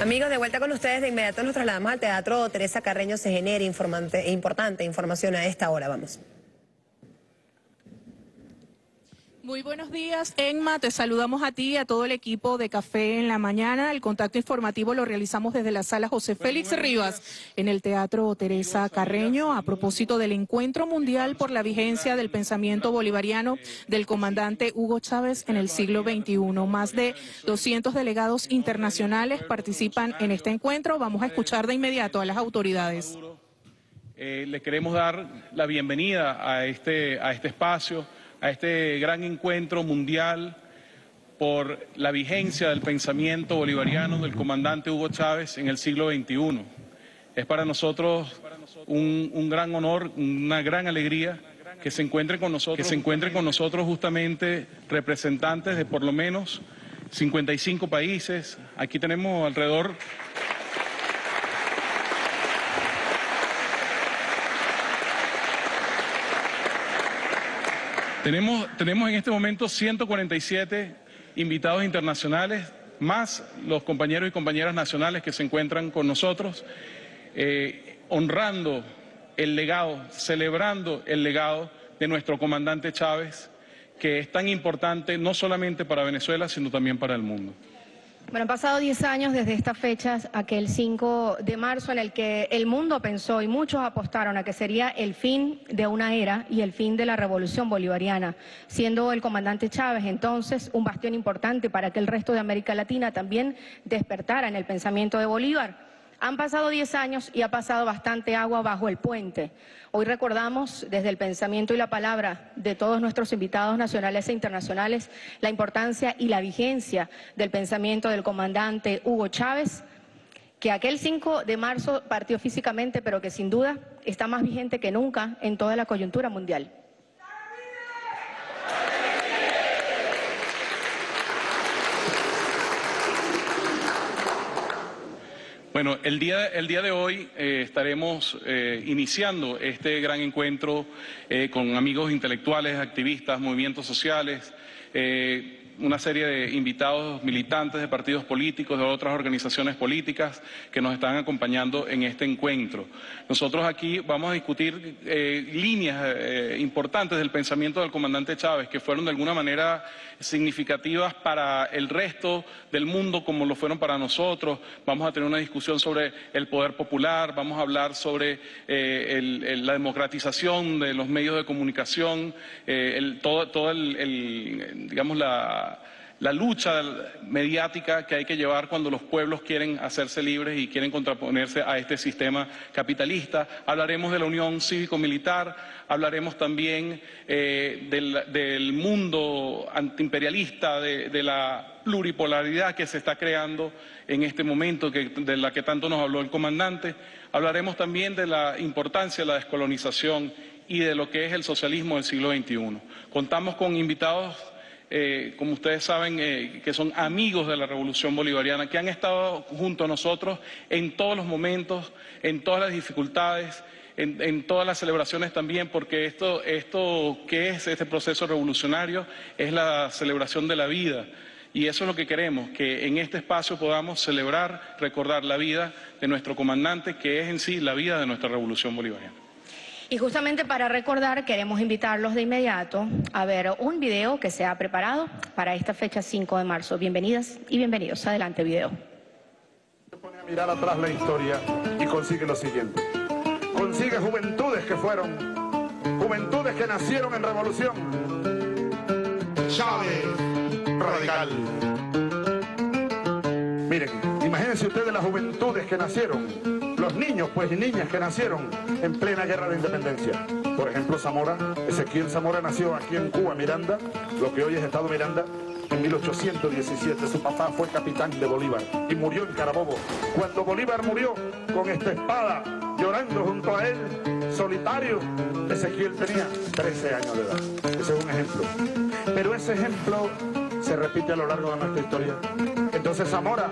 Amigos, de vuelta con ustedes, de inmediato nos trasladamos al Teatro Teresa Carreño se genera informante, importante información a esta hora, vamos. Muy buenos días, Enma. Te saludamos a ti y a todo el equipo de Café en la Mañana. El contacto informativo lo realizamos desde la sala José Félix Rivas en el Teatro Teresa Carreño a propósito del encuentro mundial por la vigencia del pensamiento bolivariano del comandante Hugo Chávez en el siglo XXI. Más de 200 delegados internacionales participan en este encuentro. Vamos a escuchar de inmediato a las autoridades. Eh, le queremos dar la bienvenida a este, a este espacio a este gran encuentro mundial por la vigencia del pensamiento bolivariano del comandante Hugo Chávez en el siglo XXI. Es para nosotros un, gran honor, una gran alegría que se encuentren con nosotros, que se encuentren con nosotros justamente representantes de por lo menos 55 países. Aquí tenemos alrededor Tenemos, tenemos en este momento 147 invitados internacionales, más los compañeros y compañeras nacionales que se encuentran con nosotros, eh, honrando el legado, celebrando el legado de nuestro comandante Chávez, que es tan importante no solamente para Venezuela, sino también para el mundo. Bueno, han pasado 10 años desde estas fechas, aquel 5 de marzo en el que el mundo pensó y muchos apostaron a que sería el fin de una era y el fin de la revolución bolivariana, siendo el comandante Chávez entonces un bastión importante para que el resto de América Latina también despertara en el pensamiento de Bolívar. Han pasado 10 años y ha pasado bastante agua bajo el puente. Hoy recordamos desde el pensamiento y la palabra de todos nuestros invitados nacionales e internacionales la importancia y la vigencia del pensamiento del comandante Hugo Chávez, que aquel 5 de marzo partió físicamente, pero que sin duda está más vigente que nunca en toda la coyuntura mundial. Bueno, el día, el día de hoy eh, estaremos eh, iniciando este gran encuentro eh, con amigos intelectuales, activistas, movimientos sociales, una serie de invitados militantes de partidos políticos, de otras organizaciones políticas que nos están acompañando en este encuentro. Nosotros aquí vamos a discutir eh, líneas eh, importantes del pensamiento del comandante Chávez, que fueron de alguna manera significativas para el resto del mundo como lo fueron para nosotros. Vamos a tener una discusión sobre el poder popular, vamos a hablar sobre eh, la democratización de los medios de comunicación, todo, todo el, digamos, la la, lucha mediática que hay que llevar cuando los pueblos quieren hacerse libres y quieren contraponerse a este sistema capitalista. Hablaremos de la unión cívico-militar, hablaremos también eh, del, mundo antiimperialista, de, la pluripolaridad que se está creando en este momento, de la que tanto nos habló el comandante. Hablaremos también de la importancia de la descolonización y de lo que es el socialismo del siglo XXI. Contamos con invitados eh, como ustedes saben, eh, que son amigos de la Revolución Bolivariana, que han estado junto a nosotros en todos los momentos, en todas las dificultades, en, todas las celebraciones también, porque esto, esto que es este proceso revolucionario es la celebración de la vida. Y eso es lo que queremos, que en este espacio podamos celebrar, recordar la vida de nuestro comandante, que es en sí la vida de nuestra Revolución Bolivariana. Y justamente para recordar, queremos invitarlos de inmediato a ver un video que se ha preparado para esta fecha 5 de marzo. Bienvenidas y bienvenidos. Adelante, video. Pone a mirar atrás la historia y consigue lo siguiente. Consigue juventudes que fueron, juventudes que nacieron en revolución. Chávez, radical. Miren, imagínense ustedes las juventudes que nacieron los niños pues y niñas que nacieron en plena guerra de independencia. Por ejemplo, Zamora, Ezequiel Zamora nació aquí en Cuba, Miranda, lo que hoy es Estado Miranda, en 1817. Su papá fue capitán de Bolívar y murió en Carabobo. Cuando Bolívar murió con esta espada, llorando junto a él, solitario, Ezequiel tenía 13 años de edad. Ese es un ejemplo. Pero ese ejemplo se repite a lo largo de nuestra historia. Entonces Zamora,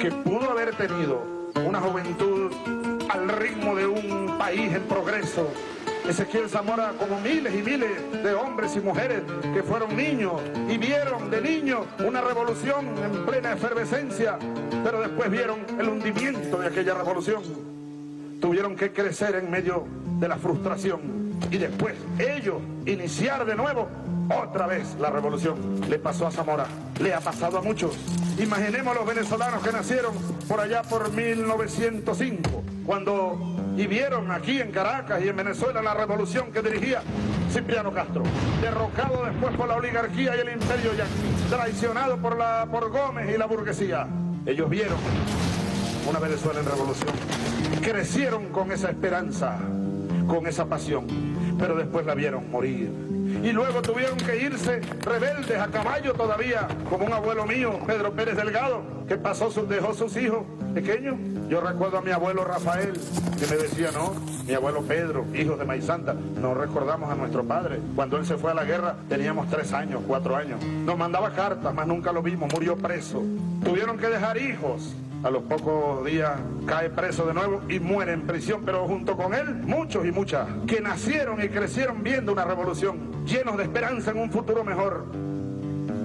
que pudo haber tenido una juventud al ritmo de un país en progreso, Ezequiel Zamora como miles y miles de hombres y mujeres que fueron niños y vieron de niños una revolución en plena efervescencia, pero después vieron el hundimiento de aquella revolución. Tuvieron que crecer en medio de la frustración y después ellos iniciar de nuevo otra vez la revolución. Le pasó a Zamora, le ha pasado a muchos. Imaginemos los venezolanos que nacieron por allá por 1905, cuando y vieron aquí en Caracas y en Venezuela la revolución que dirigía Cipriano Castro, derrocado después por la oligarquía y el imperio ya traicionado por, la, por Gómez y la burguesía. Ellos vieron una Venezuela en revolución, crecieron con esa esperanza, con esa pasión, pero después la vieron morir y luego tuvieron que irse rebeldes a caballo todavía, como un abuelo mío, Pedro Pérez Delgado, que pasó, dejó sus hijos pequeños. Yo recuerdo a mi abuelo Rafael, que me decía, no, mi abuelo Pedro, hijo de Maizanta, no recordamos a nuestro padre. Cuando él se fue a la guerra teníamos tres años, cuatro años. Nos mandaba cartas, mas nunca lo vimos, murió preso. Tuvieron que dejar hijos a los pocos días cae preso de nuevo y muere en prisión, pero junto con él muchos y muchas que nacieron y crecieron viendo una revolución, llenos de esperanza en un futuro mejor.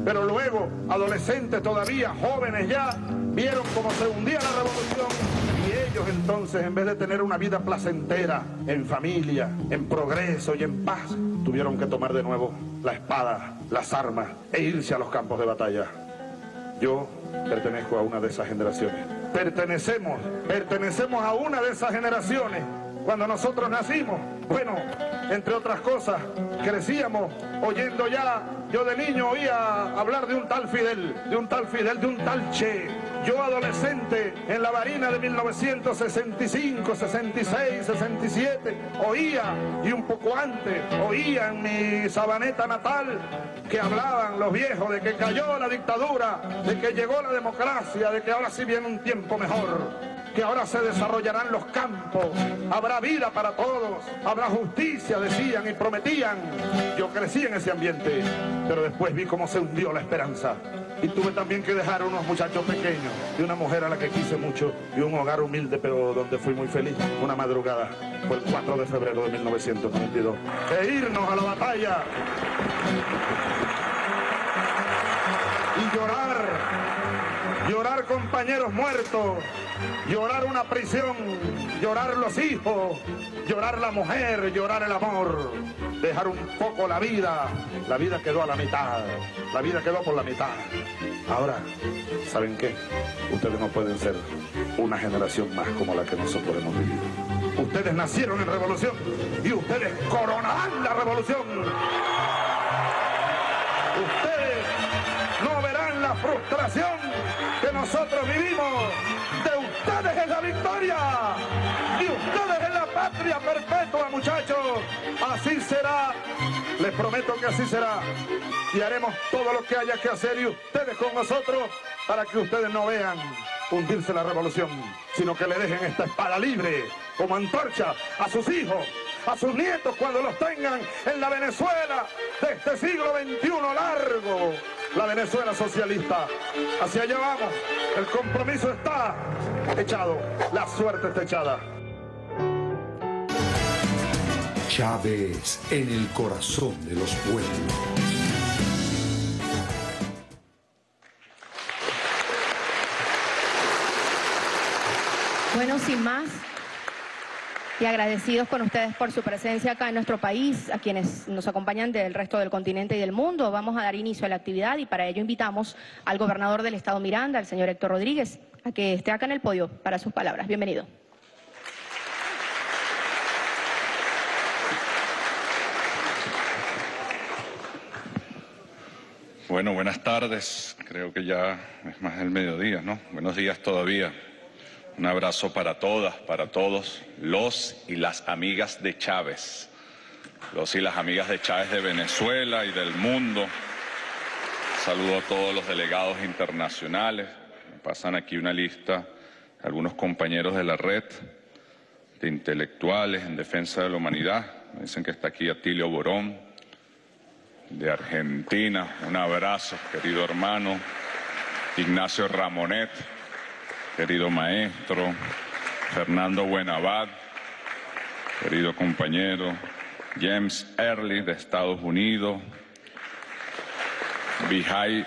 Pero luego, adolescentes todavía, jóvenes ya, vieron cómo se hundía la revolución y ellos entonces, en vez de tener una vida placentera, en familia, en progreso y en paz, tuvieron que tomar de nuevo la espada, las armas e irse a los campos de batalla. Yo pertenezco a una de esas generaciones. Pertenecemos, pertenecemos a una de esas generaciones. Cuando nosotros nacimos, bueno, entre otras cosas, crecíamos oyendo ya, yo de niño oía hablar de un tal Fidel, de un tal Fidel, de un tal Che. Yo adolescente en la varina de 1965, 66, 67, oía, y un poco antes, oía en mi sabaneta natal que hablaban los viejos de que cayó la dictadura, de que llegó la democracia, de que ahora sí viene un tiempo mejor que ahora se desarrollarán los campos, habrá vida para todos, habrá justicia, decían y prometían. Yo crecí en ese ambiente, pero después vi cómo se hundió la esperanza. Y tuve también que dejar unos muchachos pequeños y una mujer a la que quise mucho y un hogar humilde, pero donde fui muy feliz. Una madrugada, fue el 4 de febrero de 1992. E irnos a la batalla y llorar, llorar compañeros muertos, llorar una prisión, llorar los hijos, llorar la mujer, llorar el amor, dejar un poco la vida, la vida quedó a la mitad, la vida quedó por la mitad. Ahora, ¿saben qué? Ustedes no pueden ser una generación más como la que nosotros hemos vivido. Ustedes nacieron en revolución y ustedes coronarán la revolución. Ustedes no verán la frustración nosotros vivimos. De ustedes es la victoria. Y ustedes es la patria perpetua, muchachos. Así será. Les prometo que así será. Y haremos todo lo que haya que hacer y ustedes con nosotros para que ustedes no vean hundirse la revolución, sino que le dejen esta espada libre como antorcha a sus hijos, a sus nietos cuando los tengan en la Venezuela de este siglo XXI largo, la Venezuela socialista. Hacia allá vamos, el compromiso está echado, la suerte está echada. Chávez en el corazón de los pueblos. Bueno, sin más, y agradecidos con ustedes por su presencia acá en nuestro país, a quienes nos acompañan del resto del continente y del mundo. Vamos a dar inicio a la actividad y para ello invitamos al gobernador del estado Miranda, al señor Héctor Rodríguez, a que esté acá en el podio para sus palabras. Bienvenido. Bueno, buenas tardes. Creo que ya es más del mediodía, ¿no? Buenos días todavía. Un abrazo para todas, para todos, los y las amigas de Chávez, los y las amigas de Chávez de Venezuela y del mundo. Saludo a todos los delegados internacionales. Me pasan aquí una lista de algunos compañeros de la red de intelectuales en defensa de la humanidad. Me dicen que está aquí Atilio Borón, de Argentina. Un abrazo, querido hermano. Ignacio Ramonet, querido maestro. Fernando Buenabad, querido compañero. James Early de Estados Unidos, Vijay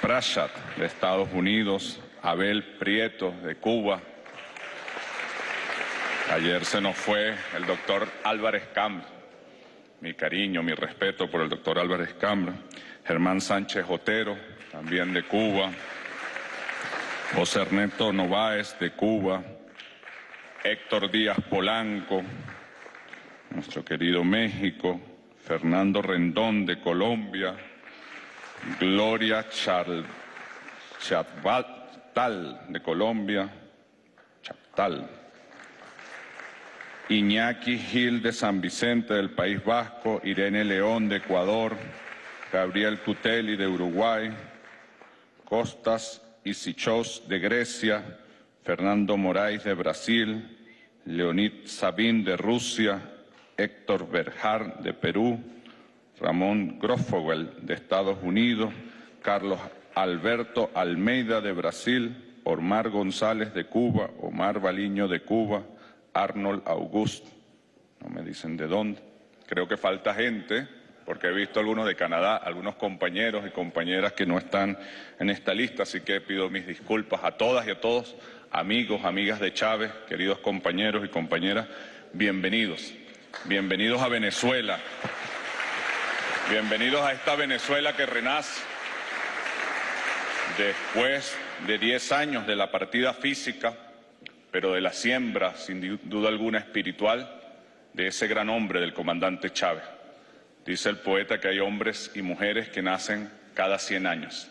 Prasad de Estados Unidos, Abel Prieto de Cuba. Ayer se nos fue el doctor Álvarez Cambra. Mi cariño, mi respeto por el doctor Álvarez Cambra. Germán Sánchez Otero, también de Cuba. José Ernesto Nováez de Cuba. Héctor Díaz Polanco, nuestro querido México. Fernando Rendón de Colombia. Gloria Chal Chaptal de Colombia, Chaptal. Iñaki Gil de San Vicente del País Vasco, Irene León de Ecuador, Gabriel Cuteli de Uruguay, Costas Isichos de Grecia, Fernando Moraes de Brasil, Leonid Sabin de Rusia, Héctor Berjar de Perú, Ramón Grofowel de Estados Unidos, Carlos Alberto Almeida de Brasil, Omar González de Cuba, Omar Baliño de Cuba, Arnold August, no me dicen de dónde. Creo que falta gente, porque he visto algunos de Canadá, algunos compañeros y compañeras que no están en esta lista, así que pido mis disculpas a todas y a todos, amigos, amigas de Chávez, queridos compañeros y compañeras, bienvenidos. Bienvenidos a Venezuela. Bienvenidos a esta Venezuela que renace después de 10 años de la partida física, pero de la siembra, sin duda alguna espiritual, de ese gran hombre del comandante Chávez. Dice el poeta que hay hombres y mujeres que nacen cada 100 años,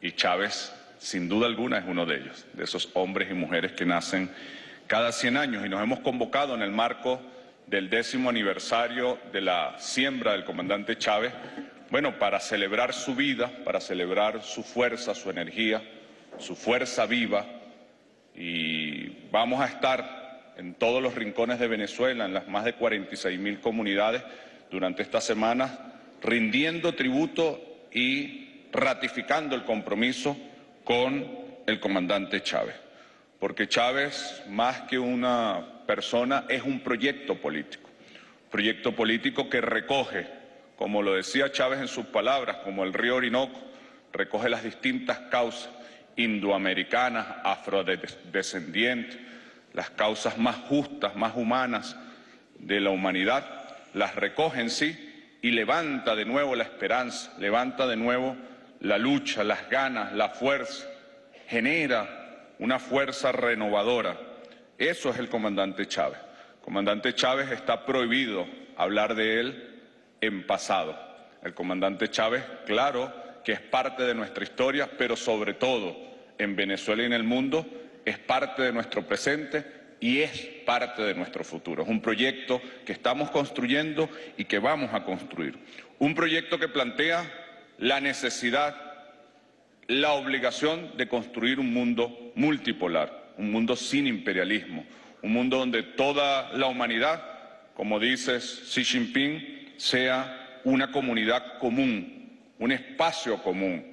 y Chávez, sin duda alguna, es uno de ellos, de esos hombres y mujeres que nacen cada 100 años, y nos hemos convocado en el marco del décimo aniversario de la siembra del comandante Chávez, bueno, para celebrar su vida, para celebrar su fuerza, su energía, su fuerza viva, y vamos a estar en todos los rincones de Venezuela, en las más de 46 mil comunidades, durante estas semanas, rindiendo tributo y ratificando el compromiso con el comandante Chávez. Porque Chávez, más que una persona es un proyecto político, proyecto político que recoge, como lo decía Chávez en sus palabras, como el río Orinoco, recoge las distintas causas indoamericanas, afrodescendientes, las causas más justas, más humanas de la humanidad, las recoge en sí y levanta de nuevo la esperanza, levanta de nuevo la lucha, las ganas, la fuerza, genera una fuerza renovadora eso es el comandante Chávez. comandante Chávez está prohibido hablar de él en pasado. El comandante Chávez, claro, que es parte de nuestra historia, pero sobre todo en Venezuela y en el mundo, es parte de nuestro presente y es parte de nuestro futuro. Es un proyecto que estamos construyendo y que vamos a construir. Un proyecto que plantea la necesidad, la obligación de construir un mundo multipolar un mundo sin imperialismo, un mundo donde toda la humanidad, como dice Xi Jinping, sea una comunidad común, un espacio común.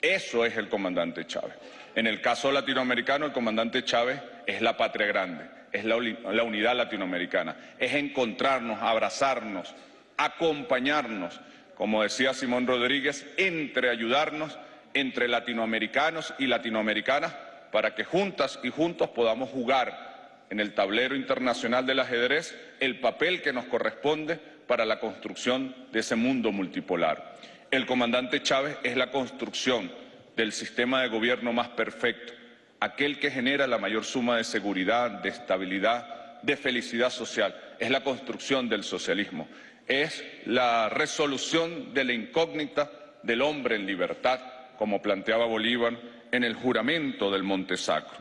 Eso es el comandante Chávez. En el caso latinoamericano, el comandante Chávez es la patria grande, es la, unidad latinoamericana, es encontrarnos, abrazarnos, acompañarnos, como decía Simón Rodríguez, entre ayudarnos entre latinoamericanos y latinoamericanas para que juntas y juntos podamos jugar en el tablero internacional del ajedrez el papel que nos corresponde para la construcción de ese mundo multipolar. El comandante Chávez es la construcción del sistema de gobierno más perfecto, aquel que genera la mayor suma de seguridad, de estabilidad, de felicidad social. Es la construcción del socialismo, es la resolución de la incógnita del hombre en libertad, como planteaba Bolívar en el juramento del Monte Sacro.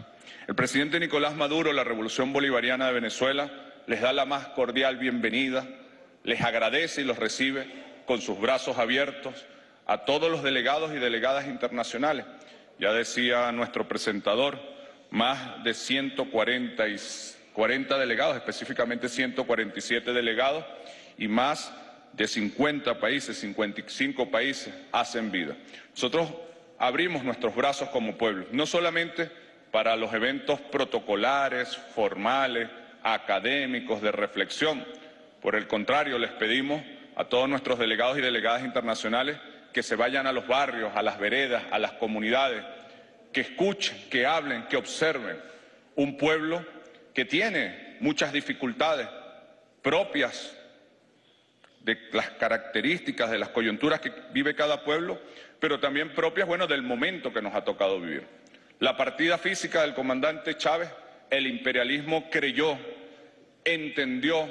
El presidente Nicolás Maduro, la Revolución Bolivariana de Venezuela, les da la más cordial bienvenida, les agradece y los recibe con sus brazos abiertos a todos los delegados y delegadas internacionales. Ya decía nuestro presentador, más de 140 40 delegados, específicamente 147 delegados, y más de 50 países, 55 países hacen vida. Nosotros abrimos nuestros brazos como pueblo, no solamente para los eventos protocolares, formales, académicos, de reflexión, Por el contrario, les pedimos a todos nuestros delegados y delegadas internacionales que se vayan a los barrios, a las veredas, a las comunidades, que escuchen, que hablen, que observen un pueblo que tiene muchas dificultades propias de las características, de las coyunturas que vive cada pueblo, pero también propias, bueno, del momento que nos ha tocado vivir. La partida física del comandante Chávez, el imperialismo creyó, entendió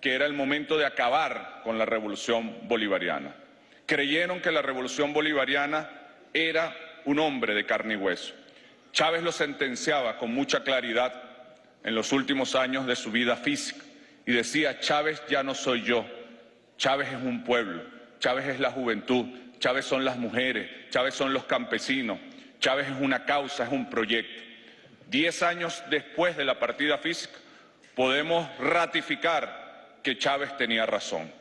que era el momento de acabar con la revolución bolivariana. Creyeron que la revolución bolivariana era un hombre de carne y hueso. Chávez lo sentenciaba con mucha claridad en los últimos años de su vida física y decía, Chávez ya no soy yo, Chávez es un pueblo, Chávez es la juventud, Chávez son las mujeres, Chávez son los campesinos, Chávez es una causa, es un proyecto. Diez años después de la partida física podemos ratificar que Chávez tenía razón.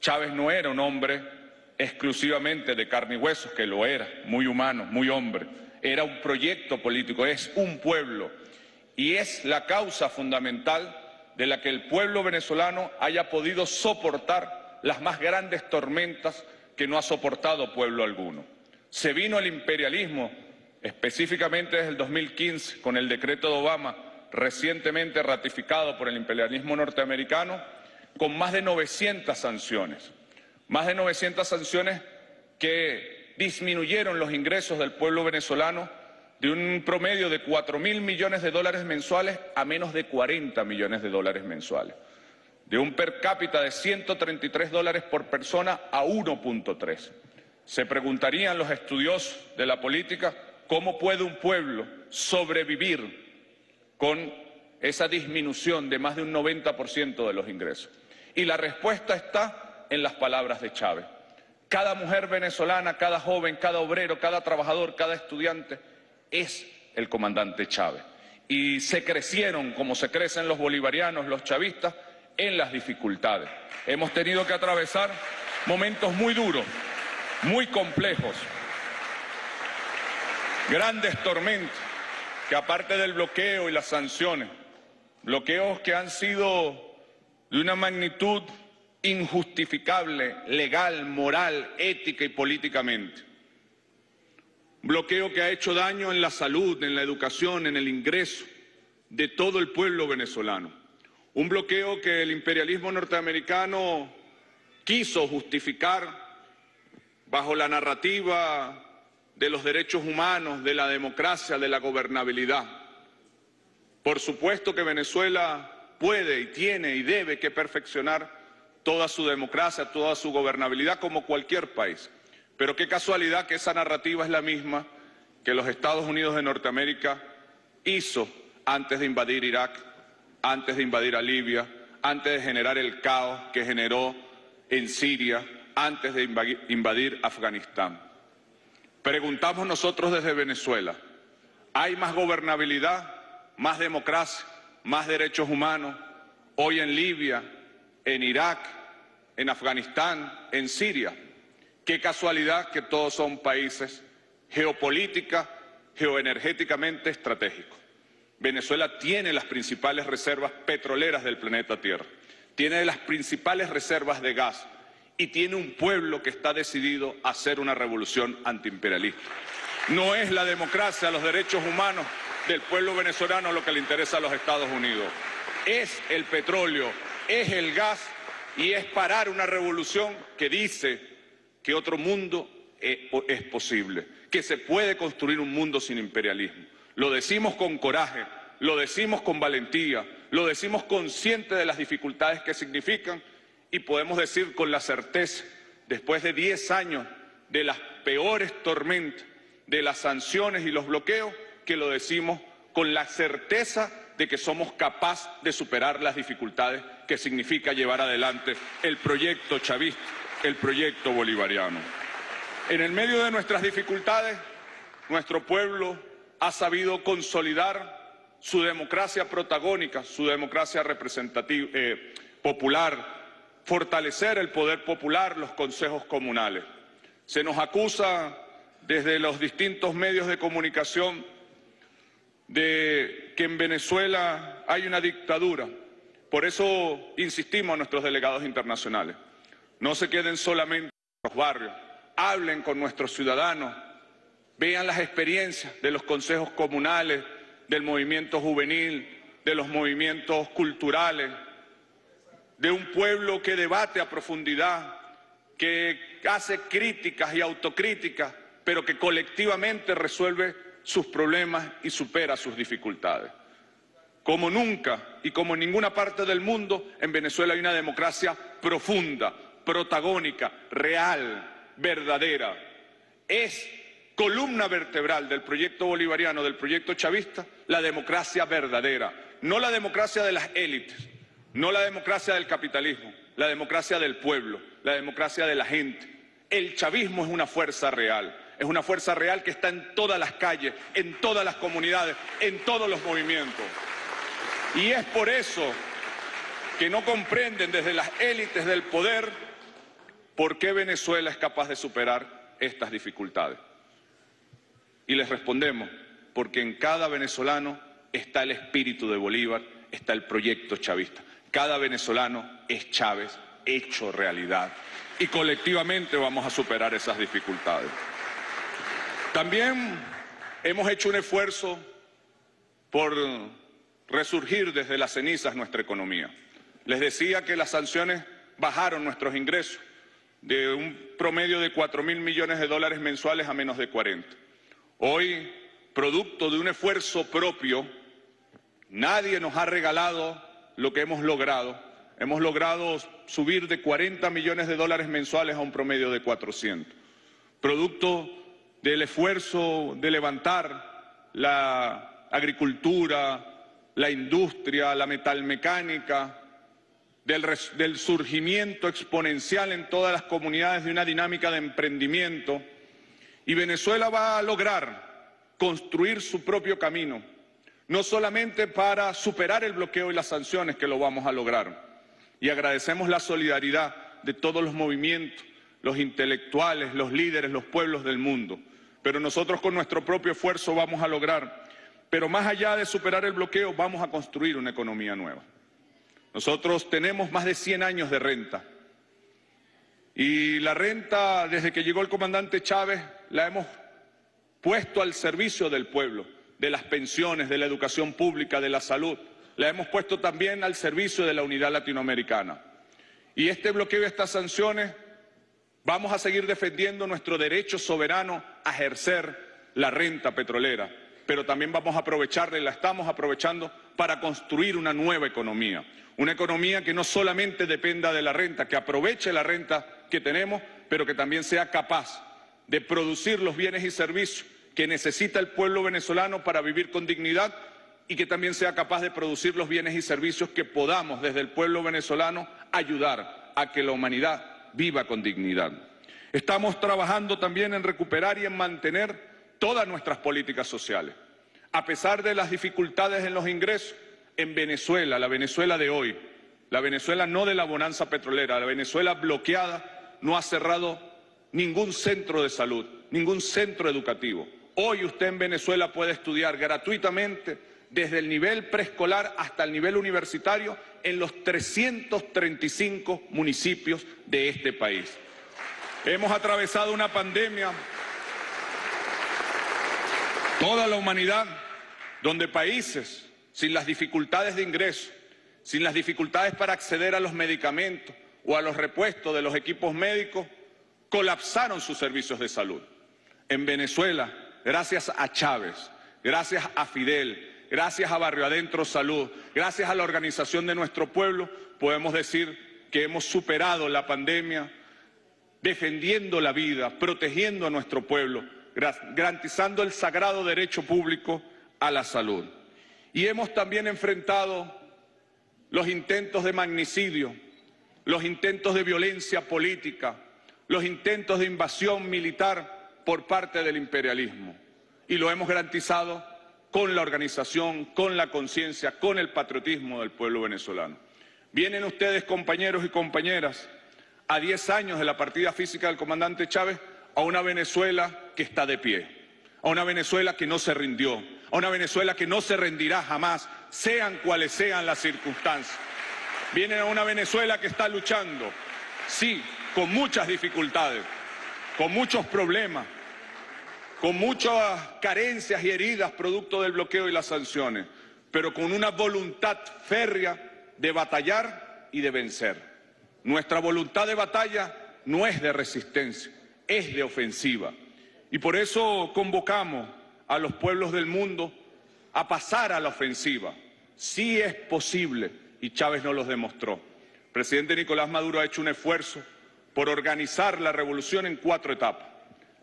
Chávez no era un hombre exclusivamente de carne y huesos, que lo era, muy humano, muy hombre. Era un proyecto político, es un pueblo y es la causa fundamental de la que el pueblo venezolano haya podido soportar las más grandes tormentas que no ha soportado pueblo alguno. Se vino el imperialismo, específicamente desde el 2015, con el decreto de Obama, recientemente ratificado por el imperialismo norteamericano, con más de 900 sanciones. Más de 900 sanciones que disminuyeron los ingresos del pueblo venezolano de un promedio de 4 mil millones de dólares mensuales a menos de 40 millones de dólares mensuales, de un per cápita de 133 dólares por persona a 1.3. Se preguntarían los estudiosos de la política cómo puede un pueblo sobrevivir con esa disminución de más de un 90% de los ingresos. Y la respuesta está en las palabras de Chávez. Cada mujer venezolana, cada joven, cada obrero, cada trabajador, cada estudiante es el comandante Chávez. Y se crecieron, como se crecen los bolivarianos, los chavistas, en las dificultades. Hemos tenido que atravesar momentos muy duros, muy complejos, grandes tormentos, que aparte del bloqueo y las sanciones, bloqueos que han sido de una magnitud injustificable, legal, moral, ética y políticamente bloqueo que ha hecho daño en la salud, en la educación, en el ingreso de todo el pueblo venezolano. Un bloqueo que el imperialismo norteamericano quiso justificar bajo la narrativa de los derechos humanos, de la democracia, de la gobernabilidad. Por supuesto que Venezuela puede y tiene y debe que perfeccionar toda su democracia, toda su gobernabilidad como cualquier país. Pero qué casualidad que esa narrativa es la misma que los Estados Unidos de Norteamérica hizo antes de invadir Irak, antes de invadir a Libia, antes de generar el caos que generó en Siria, antes de invadir Afganistán. Preguntamos nosotros desde Venezuela, ¿hay más gobernabilidad, más democracia, más derechos humanos hoy en Libia, en Irak, en Afganistán, en Siria? Qué casualidad que todos son países geopolítica, geoenergéticamente estratégicos. Venezuela tiene las principales reservas petroleras del planeta Tierra, tiene las principales reservas de gas y tiene un pueblo que está decidido a hacer una revolución antiimperialista. No es la democracia, los derechos humanos del pueblo venezolano lo que le interesa a los Estados Unidos. Es el petróleo, es el gas y es parar una revolución que dice que otro mundo eh, es posible, que se puede construir un mundo sin imperialismo. Lo decimos con coraje, lo decimos con valentía, lo decimos consciente de las dificultades que significan y podemos decir con la certeza, después de 10 años de las peores tormentas, de las sanciones y los bloqueos, que lo decimos con la certeza de que somos capaces de superar las dificultades que significa llevar adelante el proyecto chavista el proyecto bolivariano. En el medio de nuestras dificultades, nuestro pueblo ha sabido consolidar su democracia protagónica, su democracia representativa, eh, popular, fortalecer el poder popular, los consejos comunales. Se nos acusa desde los distintos medios de comunicación de que en Venezuela hay una dictadura. Por eso insistimos a nuestros delegados internacionales. No se queden solamente en los barrios, hablen con nuestros ciudadanos, vean las experiencias de los consejos comunales, del movimiento juvenil, de los movimientos culturales, de un pueblo que debate a profundidad, que hace críticas y autocríticas, pero que colectivamente resuelve sus problemas y supera sus dificultades. Como nunca y como en ninguna parte del mundo, en Venezuela hay una democracia profunda, protagónica, real, verdadera. Es columna vertebral del proyecto bolivariano, del proyecto chavista, la democracia verdadera, no la democracia de las élites, no la democracia del capitalismo, la democracia del pueblo, la democracia de la gente. El chavismo es una fuerza real, es una fuerza real que está en todas las calles, en todas las comunidades, en todos los movimientos. Y es por eso que no comprenden desde las élites del poder por qué Venezuela es capaz de superar estas dificultades. Y les respondemos, porque en cada venezolano está el espíritu de Bolívar, está el proyecto chavista. Cada venezolano es Chávez hecho realidad. Y colectivamente vamos a superar esas dificultades. También hemos hecho un esfuerzo por resurgir desde las cenizas nuestra economía. Les decía que las sanciones bajaron nuestros ingresos de un promedio de 4 mil millones de dólares mensuales a menos de 40. Hoy, producto de un esfuerzo propio, nadie nos ha regalado lo que hemos logrado. Hemos logrado subir de 40 millones de dólares mensuales a un promedio de 400. Producto del esfuerzo de levantar la agricultura, la industria, la metalmecánica, del, del, surgimiento exponencial en todas las comunidades de una dinámica de emprendimiento. Y Venezuela va a lograr construir su propio camino, no solamente para superar el bloqueo y las sanciones que lo vamos a lograr, y agradecemos la solidaridad de todos los movimientos, los intelectuales, los líderes, los pueblos del mundo. Pero nosotros con nuestro propio esfuerzo vamos a lograr. Pero más allá de superar el bloqueo, vamos a construir una economía nueva. Nosotros tenemos más de 100 años de renta. Y la renta, desde que llegó el comandante Chávez, la hemos puesto al servicio del pueblo, de las pensiones, de la educación pública, de la salud la hemos puesto también al servicio de la unidad latinoamericana. Y este bloqueo estas sanciones vamos a seguir defendiendo nuestro derecho soberano a ejercer la renta petrolera, pero también vamos a aprovecharla y la estamos aprovechando para construir una nueva economía, una economía que no solamente dependa de la renta, que aproveche la renta que tenemos, pero que también sea capaz de producir los bienes y servicios que necesita el pueblo venezolano para vivir con dignidad y que también sea capaz de producir los bienes y servicios que podamos desde el pueblo venezolano ayudar a que la humanidad viva con dignidad. Estamos trabajando también en recuperar y en mantener todas nuestras políticas sociales. A pesar de las dificultades en los ingresos, en Venezuela, la Venezuela de hoy, la Venezuela no de la bonanza petrolera, la Venezuela bloqueada, no ha cerrado ningún centro de salud, ningún centro educativo. Hoy usted en Venezuela puede estudiar gratuitamente desde el nivel preescolar hasta el nivel universitario en los 335 municipios de este país. Hemos atravesado una pandemia, toda la humanidad, donde países sin las dificultades de ingreso, sin las dificultades para acceder a los medicamentos o a los repuestos de los equipos médicos, colapsaron sus servicios de salud. En Venezuela, gracias a Chávez, gracias a Fidel, gracias a Barrio Adentro Salud, gracias a la organización de nuestro pueblo, podemos decir que hemos superado la pandemia defendiendo la vida, protegiendo a nuestro pueblo, garantizando el sagrado derecho público a la salud. Y hemos también enfrentado los intentos de magnicidio, los intentos de violencia política, los intentos de invasión militar por parte del imperialismo. Y lo hemos garantizado con la organización, con la conciencia, con el patriotismo del pueblo venezolano. Vienen ustedes, compañeros y compañeras, a 10 años de la partida física del comandante Chávez, a una Venezuela que está de pie, a una Venezuela que no se rindió, a una Venezuela que no se rendirá jamás, sean cuales sean las circunstancias. Vienen a una Venezuela que está luchando, sí, con muchas dificultades, con muchos problemas, con muchas carencias y heridas producto del bloqueo y las sanciones, pero con una voluntad férrea de batallar y de vencer. Nuestra voluntad de batalla no es de resistencia, es de ofensiva. Y por eso convocamos a los pueblos del mundo a pasar a la ofensiva. Sí es posible, y Chávez nos lo demostró. El presidente Nicolás Maduro ha hecho un esfuerzo por organizar la revolución en cuatro etapas.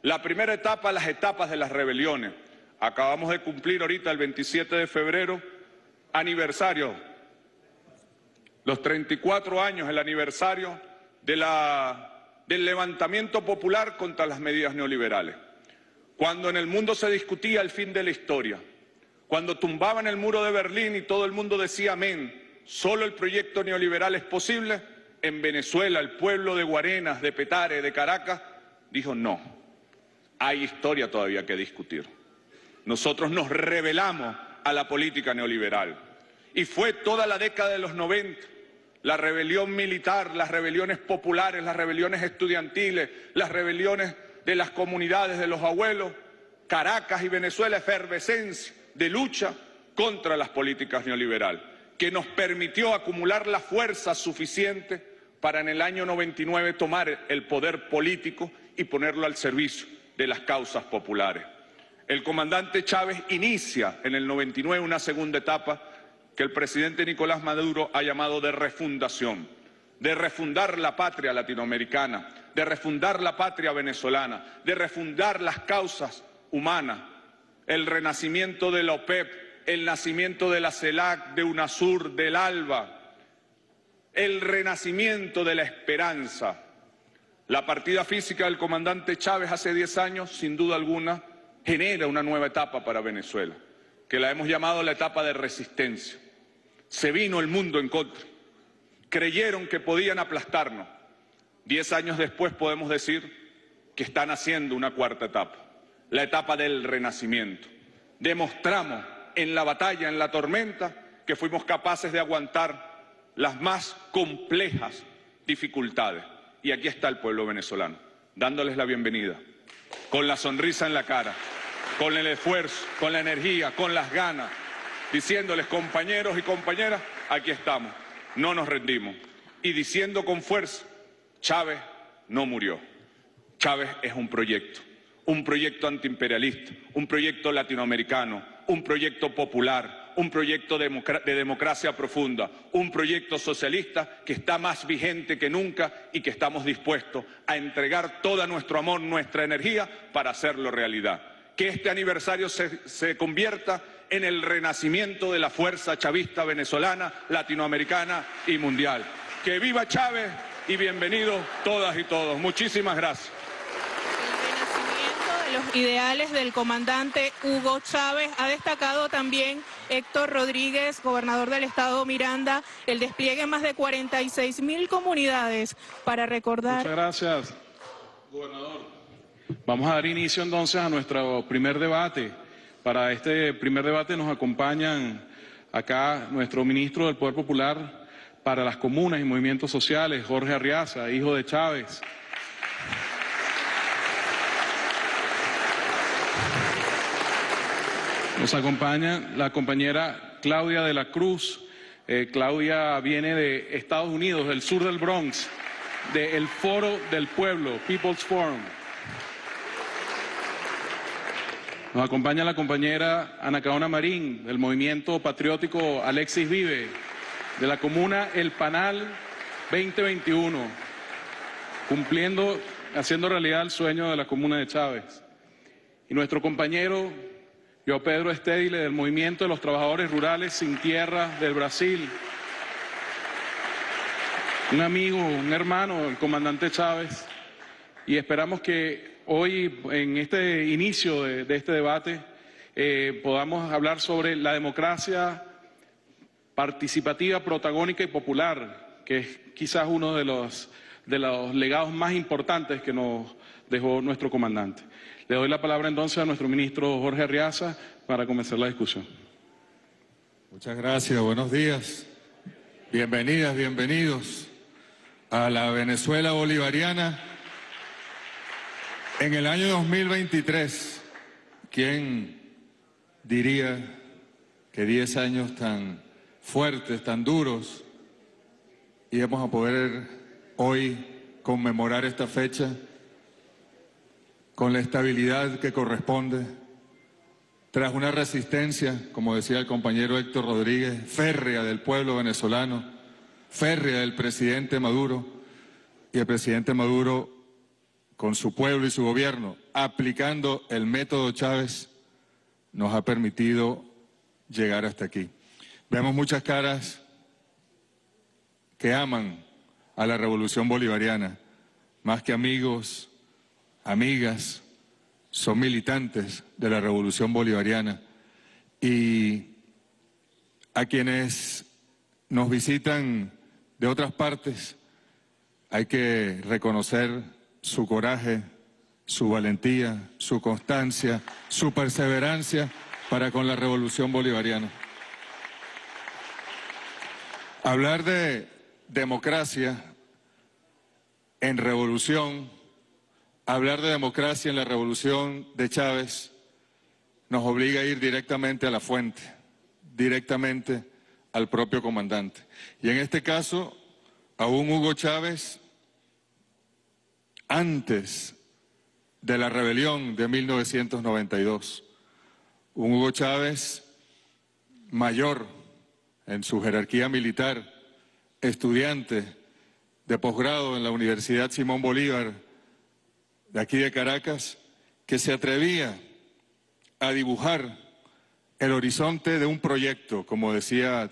La primera etapa, las etapas de las rebeliones. Acabamos de cumplir ahorita el 27 de febrero aniversario, los 34 años, el aniversario del levantamiento popular contra las medidas neoliberales. Cuando en el mundo se discutía el fin de la historia, cuando tumbaban el muro de Berlín y todo el mundo decía amén, solo el proyecto neoliberal es posible, en Venezuela el pueblo de Guarenas, de Petare, de Caracas, dijo no, hay historia todavía que discutir. Nosotros nos rebelamos a la política neoliberal. Y fue toda la década de los 90, la rebelión militar, las rebeliones populares, las rebeliones estudiantiles, las rebeliones de las comunidades de los abuelos, Caracas y Venezuela, efervescencia de lucha contra las políticas neoliberales, que nos permitió acumular la fuerza suficiente para en el año 99 tomar el poder político y ponerlo al servicio de las causas populares. El comandante Chávez inicia en el 99 una segunda etapa que el presidente Nicolás Maduro ha llamado de refundación, de refundar la patria latinoamericana, de refundar la patria venezolana, de refundar las causas humanas, el renacimiento de la OPEP, el nacimiento de la CELAC, de UNASUR, del ALBA, el renacimiento de la esperanza. La partida física del comandante Chávez hace 10 años, sin duda alguna, genera una nueva etapa para Venezuela, que la hemos llamado la etapa de resistencia. Se vino el mundo en contra. Creyeron que podían aplastarnos. Diez años después podemos decir que están haciendo una cuarta etapa, la etapa del renacimiento. Demostramos en la batalla, en la tormenta, que fuimos capaces de aguantar las más complejas dificultades. Y aquí está el pueblo venezolano, dándoles la bienvenida, con la sonrisa en la cara, con el esfuerzo, con la energía, con las ganas, diciéndoles, compañeros y compañeras, aquí estamos, no nos rendimos. Y diciendo con fuerza, Chávez no murió. Chávez es un proyecto, un proyecto antiimperialista, un proyecto latinoamericano, un proyecto popular, un proyecto de democracia profunda, un proyecto socialista que está más vigente que nunca y que estamos dispuestos a entregar todo nuestro amor, nuestra energía para hacerlo realidad. Que este aniversario se, se convierta en el renacimiento de la fuerza chavista venezolana, latinoamericana y mundial. Que viva Chávez y bienvenidos todas y todos. Muchísimas gracias. Los ideales del comandante Hugo Chávez ha destacado también Héctor Rodríguez, gobernador del estado Miranda, el despliegue en más de 46 mil comunidades para recordar. Muchas gracias, gobernador. Vamos a dar inicio entonces a nuestro primer debate. Para este primer debate nos acompañan acá nuestro ministro del Poder Popular para las Comunas y Movimientos Sociales, Jorge Arriaza, hijo de Chávez. Nos acompaña la compañera Claudia de la Cruz. Eh, Claudia viene de Estados Unidos, del sur del Bronx, del Foro del Pueblo, People's Forum. Nos acompaña la compañera Ana Caona Marín, del movimiento patriótico Alexis Vive, de la comuna El Panal 2021, cumpliendo, haciendo realidad el sueño de la comuna de Chávez. Y nuestro compañero yo Pedro Estédile, del movimiento de los trabajadores rurales sin tierra del Brasil. Un amigo, un hermano, el comandante Chávez. Y esperamos que hoy, en este inicio de, de este debate, eh, podamos hablar sobre la democracia participativa, protagónica y popular, que es quizás uno de los, de los legados más importantes que nos dejó nuestro comandante. Le doy la palabra entonces a nuestro ministro Jorge Arriaza para comenzar la discusión. Muchas gracias, buenos días. Bienvenidas, bienvenidos a la Venezuela bolivariana. En el año 2023, ¿quién diría que 10 años tan fuertes, tan duros, íbamos a poder hoy conmemorar esta fecha con la estabilidad que corresponde, tras una resistencia, como decía el compañero Héctor Rodríguez, férrea del pueblo venezolano, férrea del presidente Maduro, y el presidente Maduro con su pueblo y su gobierno, aplicando el método Chávez, nos ha permitido llegar hasta aquí. Vemos muchas caras que aman a la revolución bolivariana, más que amigos, amigas, son militantes de la revolución bolivariana. Y a quienes nos visitan de otras partes, hay que reconocer su coraje, su valentía, su constancia, su perseverancia para con la revolución bolivariana. Hablar de democracia en revolución, hablar de democracia en la revolución de Chávez, nos obliga a ir directamente a la fuente, directamente al propio comandante. Y en este caso, a un Hugo Chávez, antes de la rebelión de 1992, un Hugo Chávez mayor en su jerarquía militar, estudiante de posgrado en la Universidad Simón Bolívar de aquí de Caracas, que se atrevía a dibujar el horizonte de un proyecto, como decía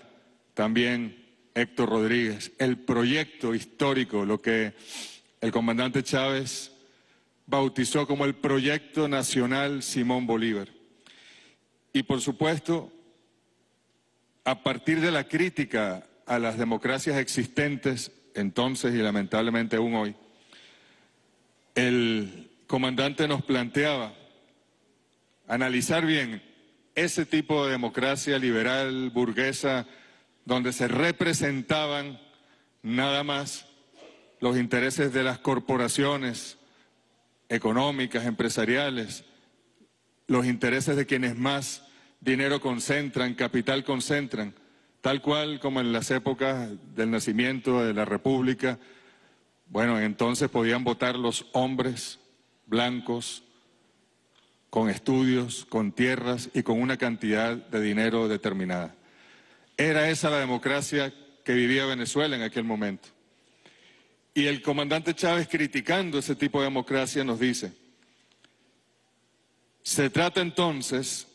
también Héctor Rodríguez, el proyecto histórico, lo que el comandante Chávez bautizó como el Proyecto Nacional Simón Bolívar. Y por supuesto, a partir de la crítica a las democracias existentes entonces y lamentablemente aún hoy, el comandante nos planteaba analizar bien ese tipo de democracia liberal, burguesa, donde se representaban nada más los intereses de las corporaciones económicas, empresariales, los intereses de quienes más dinero concentran, capital concentran, tal cual como en las épocas del nacimiento de la República. Bueno, entonces podían votar los hombres blancos con estudios, con tierras y con una cantidad de dinero determinada. Era esa la democracia que vivía Venezuela en aquel momento. Y el comandante Chávez, criticando ese tipo de democracia, nos dice, se trata entonces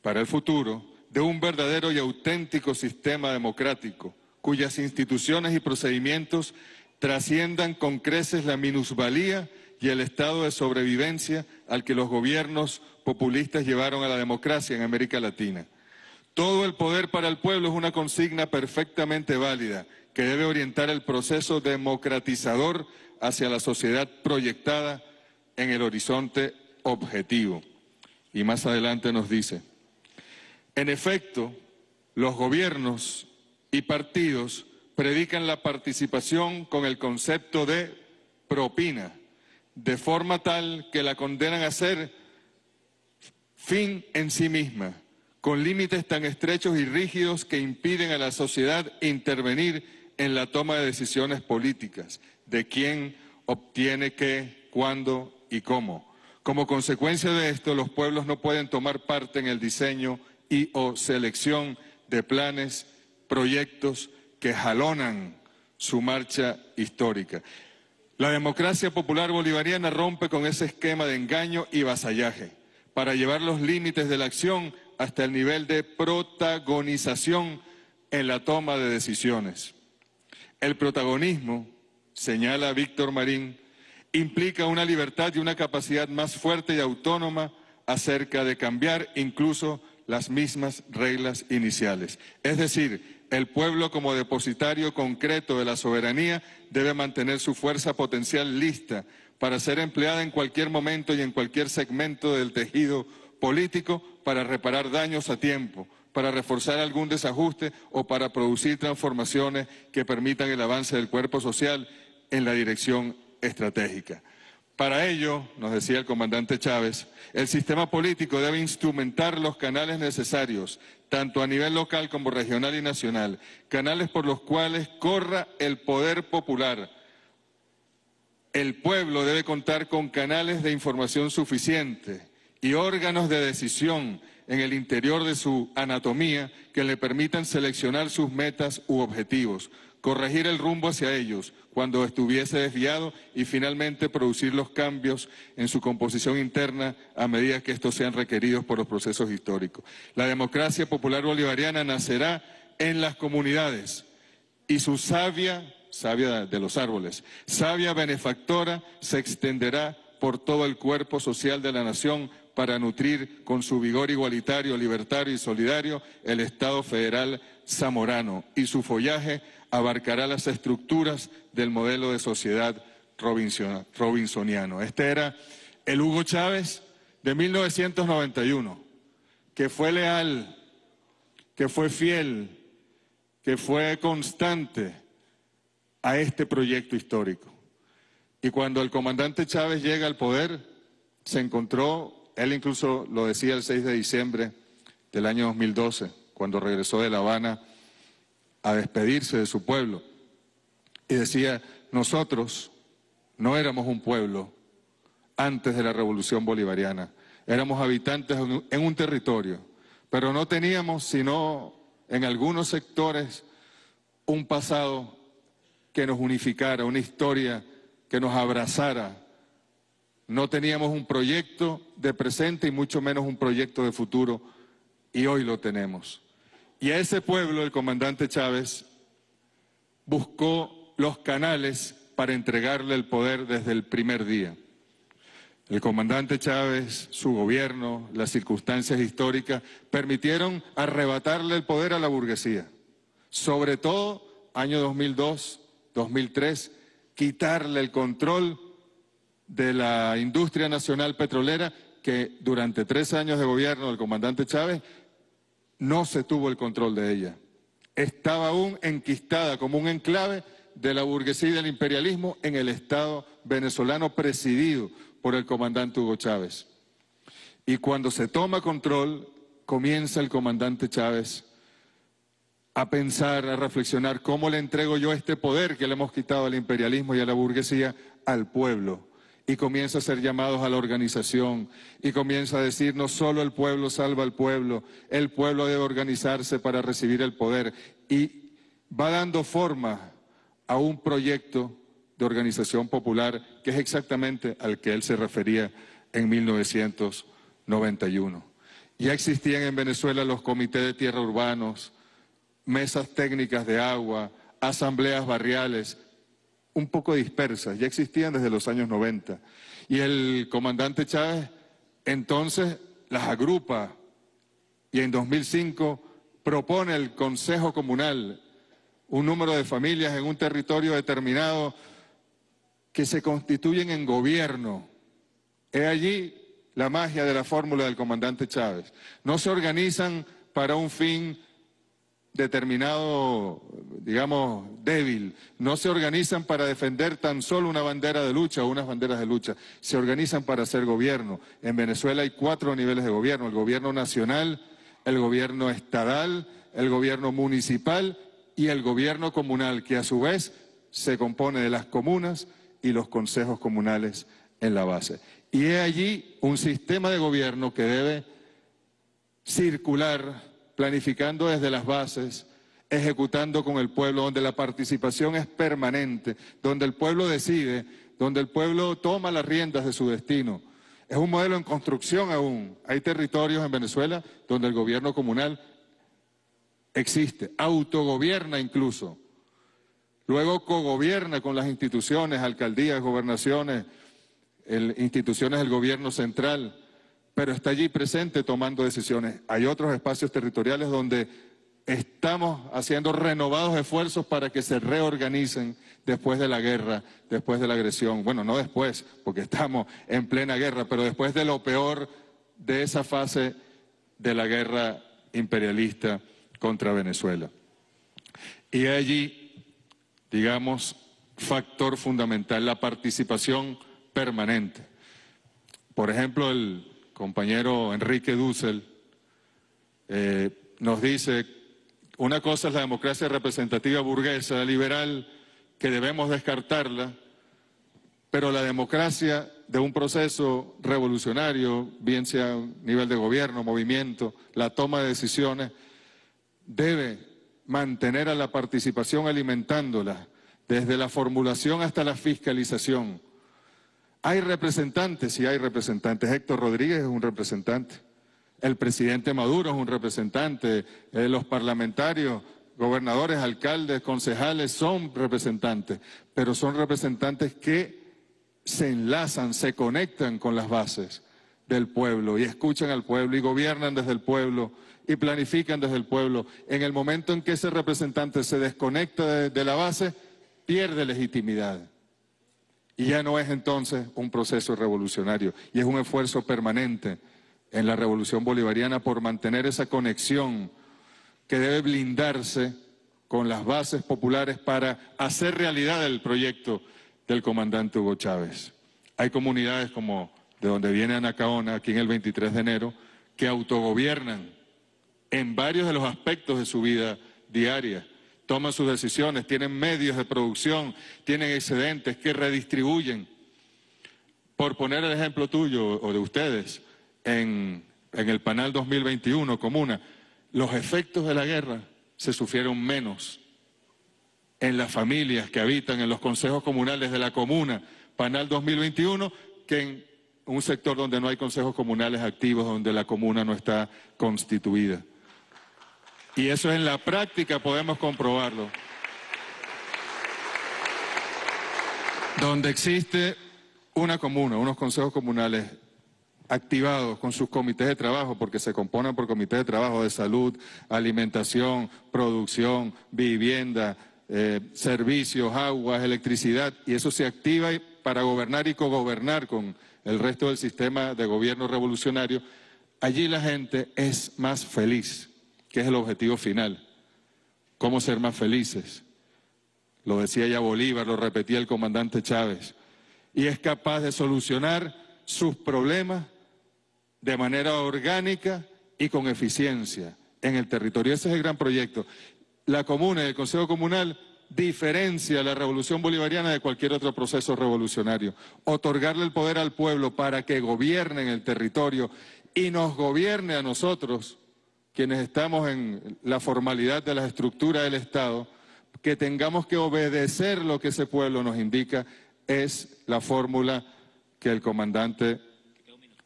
para el futuro de un verdadero y auténtico sistema democrático, cuyas instituciones y procedimientos trasciendan con creces la minusvalía y el estado de sobrevivencia al que los gobiernos populistas llevaron a la democracia en América Latina. Todo el poder para el pueblo es una consigna perfectamente válida que debe orientar el proceso democratizador hacia la sociedad proyectada en el horizonte objetivo. Y más adelante nos dice, en efecto, los gobiernos y partidos predican la participación con el concepto de propina, de forma tal que la condenan a ser fin en sí misma, con límites tan estrechos y rígidos que impiden a la sociedad intervenir en la toma de decisiones políticas, de quién obtiene qué, cuándo y cómo. Como consecuencia de esto, los pueblos no pueden tomar parte en el diseño y o selección de planes, proyectos que jalonan su marcha histórica. La democracia popular bolivariana rompe con ese esquema de engaño y vasallaje para llevar los límites de la acción hasta el nivel de protagonización en la toma de decisiones. El protagonismo, señala Víctor Marín, implica una libertad y una capacidad más fuerte y autónoma acerca de cambiar incluso las mismas reglas iniciales. Es decir, el pueblo como depositario concreto de la soberanía debe mantener su fuerza potencial lista para ser empleada en cualquier momento y en cualquier segmento del tejido político para reparar daños a tiempo, para reforzar algún desajuste o para producir transformaciones que permitan el avance del cuerpo social en la dirección estratégica. Para ello, nos decía el comandante Chávez, el sistema político debe instrumentar los canales necesarios, tanto a nivel local como regional y nacional, canales por los cuales corra el poder popular. El pueblo debe contar con canales de información suficiente y órganos de decisión en el interior de su anatomía que le permitan seleccionar sus metas u objetivos, corregir el rumbo hacia ellos cuando estuviese desviado y finalmente producir los cambios en su composición interna a medida que estos sean requeridos por los procesos históricos. La democracia popular bolivariana nacerá en las comunidades y su savia, savia de los árboles, savia benefactora se extenderá por todo el cuerpo social de la nación para nutrir con su vigor igualitario, libertario y solidario el Estado federal zamorano y su follaje abarcará las estructuras del modelo de sociedad robinsoniano. Este era el Hugo Chávez de 1991, que fue leal, que fue fiel, que fue constante a este proyecto histórico. Y cuando el comandante Chávez llega al poder, se encontró él incluso lo decía el 6 de diciembre del año 2012, cuando regresó de La Habana a despedirse de su pueblo. Y decía, nosotros no éramos un pueblo antes de la revolución bolivariana, éramos habitantes en un territorio, pero no teníamos sino en algunos sectores un pasado que nos unificara, una historia que nos abrazara, no teníamos un proyecto de presente y mucho menos un proyecto de futuro, y hoy lo tenemos. Y a ese pueblo el comandante Chávez buscó los canales para entregarle el poder desde el primer día. El comandante Chávez, su gobierno, las circunstancias históricas permitieron arrebatarle el poder a la burguesía. Sobre todo, año 2002, 2003, quitarle el control de la industria nacional petrolera que durante tres años de gobierno del comandante Chávez no se tuvo el control de ella. Estaba aún enquistada como un enclave de la burguesía y del imperialismo en el Estado venezolano presidido por el comandante Hugo Chávez. Y cuando se toma control, comienza el comandante Chávez a pensar, a reflexionar, ¿cómo le entrego yo este poder que le hemos quitado al imperialismo y a la burguesía al pueblo? Y comienza a ser llamados a la organización y comienza a decir no solo el pueblo salva al pueblo, el pueblo debe organizarse para recibir el poder y va dando forma a un proyecto de organización popular que es exactamente al que él se refería en 1991. Ya existían en Venezuela los comités de tierra urbanos, mesas técnicas de agua, asambleas barriales, un poco dispersas, ya existían desde los años 90. Y el comandante Chávez entonces las agrupa y en 2005 propone el Consejo Comunal un número de familias en un territorio determinado que se constituyen en gobierno. He allí la magia de la fórmula del comandante Chávez. No se organizan para un fin determinado, digamos, débil. No se organizan para defender tan solo una bandera de lucha o unas banderas de lucha. Se organizan para hacer gobierno. En Venezuela hay cuatro niveles de gobierno. El gobierno nacional, el gobierno estatal, el gobierno municipal y el gobierno comunal, que a su vez se compone de las comunas y los consejos comunales en la base. Y he allí un sistema de gobierno que debe circular planificando desde las bases, ejecutando con el pueblo, donde la participación es permanente, donde el pueblo decide, donde el pueblo toma las riendas de su destino. Es un modelo en construcción aún. Hay territorios en Venezuela donde el gobierno comunal existe, autogobierna incluso. Luego cogobierna con las instituciones, alcaldías, gobernaciones, instituciones del gobierno central pero está allí presente tomando decisiones. Hay otros espacios territoriales donde estamos haciendo renovados esfuerzos para que se reorganicen después de la guerra, después de la agresión. Bueno, no después, porque estamos en plena guerra, pero después de lo peor de esa fase de la guerra imperialista contra Venezuela. Y allí, digamos, factor fundamental, la participación permanente. Por ejemplo, el compañero Enrique Dussel eh, nos dice, una cosa es la democracia representativa burguesa, liberal, que debemos descartarla, pero la democracia de un proceso revolucionario, bien sea nivel de gobierno, movimiento, la toma de decisiones, debe mantener a la participación alimentándola, desde la formulación hasta la fiscalización. Hay representantes, sí hay representantes. Héctor Rodríguez es un representante. El presidente Maduro es un representante. Eh, los parlamentarios, gobernadores, alcaldes, concejales son representantes. Pero son representantes que se enlazan, se conectan con las bases del pueblo y escuchan al pueblo y gobiernan desde el pueblo y planifican desde el pueblo. En el momento en que ese representante se desconecta de, la base, pierde legitimidad. Y ya no es entonces un proceso revolucionario, y es un esfuerzo permanente en la revolución bolivariana por mantener esa conexión que debe blindarse con las bases populares para hacer realidad el proyecto del comandante Hugo Chávez. Hay comunidades como de donde viene Anacaona, aquí en el 23 de enero, que autogobiernan en varios de los aspectos de su vida diaria. Toman sus decisiones, tienen medios de producción, tienen excedentes que redistribuyen. Por poner el ejemplo tuyo o de ustedes, en, el Panal 2021, Comuna, los efectos de la guerra se sufrieron menos en las familias que habitan en los consejos comunales de la comuna, Panal 2021, que en un sector donde no hay consejos comunales activos, donde la comuna no está constituida. Y eso en la práctica podemos comprobarlo. Donde existe una comuna, unos consejos comunales activados con sus comités de trabajo, porque se componen por comités de trabajo de salud, alimentación, producción, vivienda, eh, servicios, aguas, electricidad, y eso se activa para gobernar y cogobernar con el resto del sistema de gobierno revolucionario, allí la gente es más feliz, que es el objetivo final. ¿Cómo ser más felices? Lo decía ya Bolívar, lo repetía el comandante Chávez. Y es capaz de solucionar sus problemas de manera orgánica y con eficiencia en el territorio. Ese es el gran proyecto la comuna y el Consejo Comunal diferencia la revolución bolivariana de cualquier otro proceso revolucionario. Otorgarle el poder al pueblo para que gobierne en el territorio y nos gobierne a nosotros, quienes estamos en la formalidad de la estructura del Estado, que tengamos que obedecer lo que ese pueblo nos indica, es la fórmula que el comandante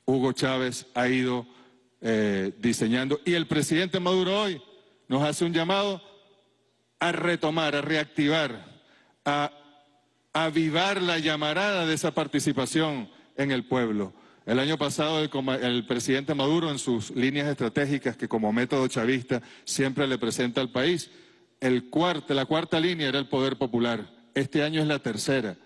Hugo Chávez ha ido eh, diseñando. Y el presidente Maduro hoy nos hace un llamado a retomar, a reactivar, a avivar la llamarada de esa participación en el pueblo. El año pasado el, presidente Maduro en sus líneas estratégicas que como método chavista siempre le presenta al país, el la cuarta línea era el poder popular. Este año es la tercera,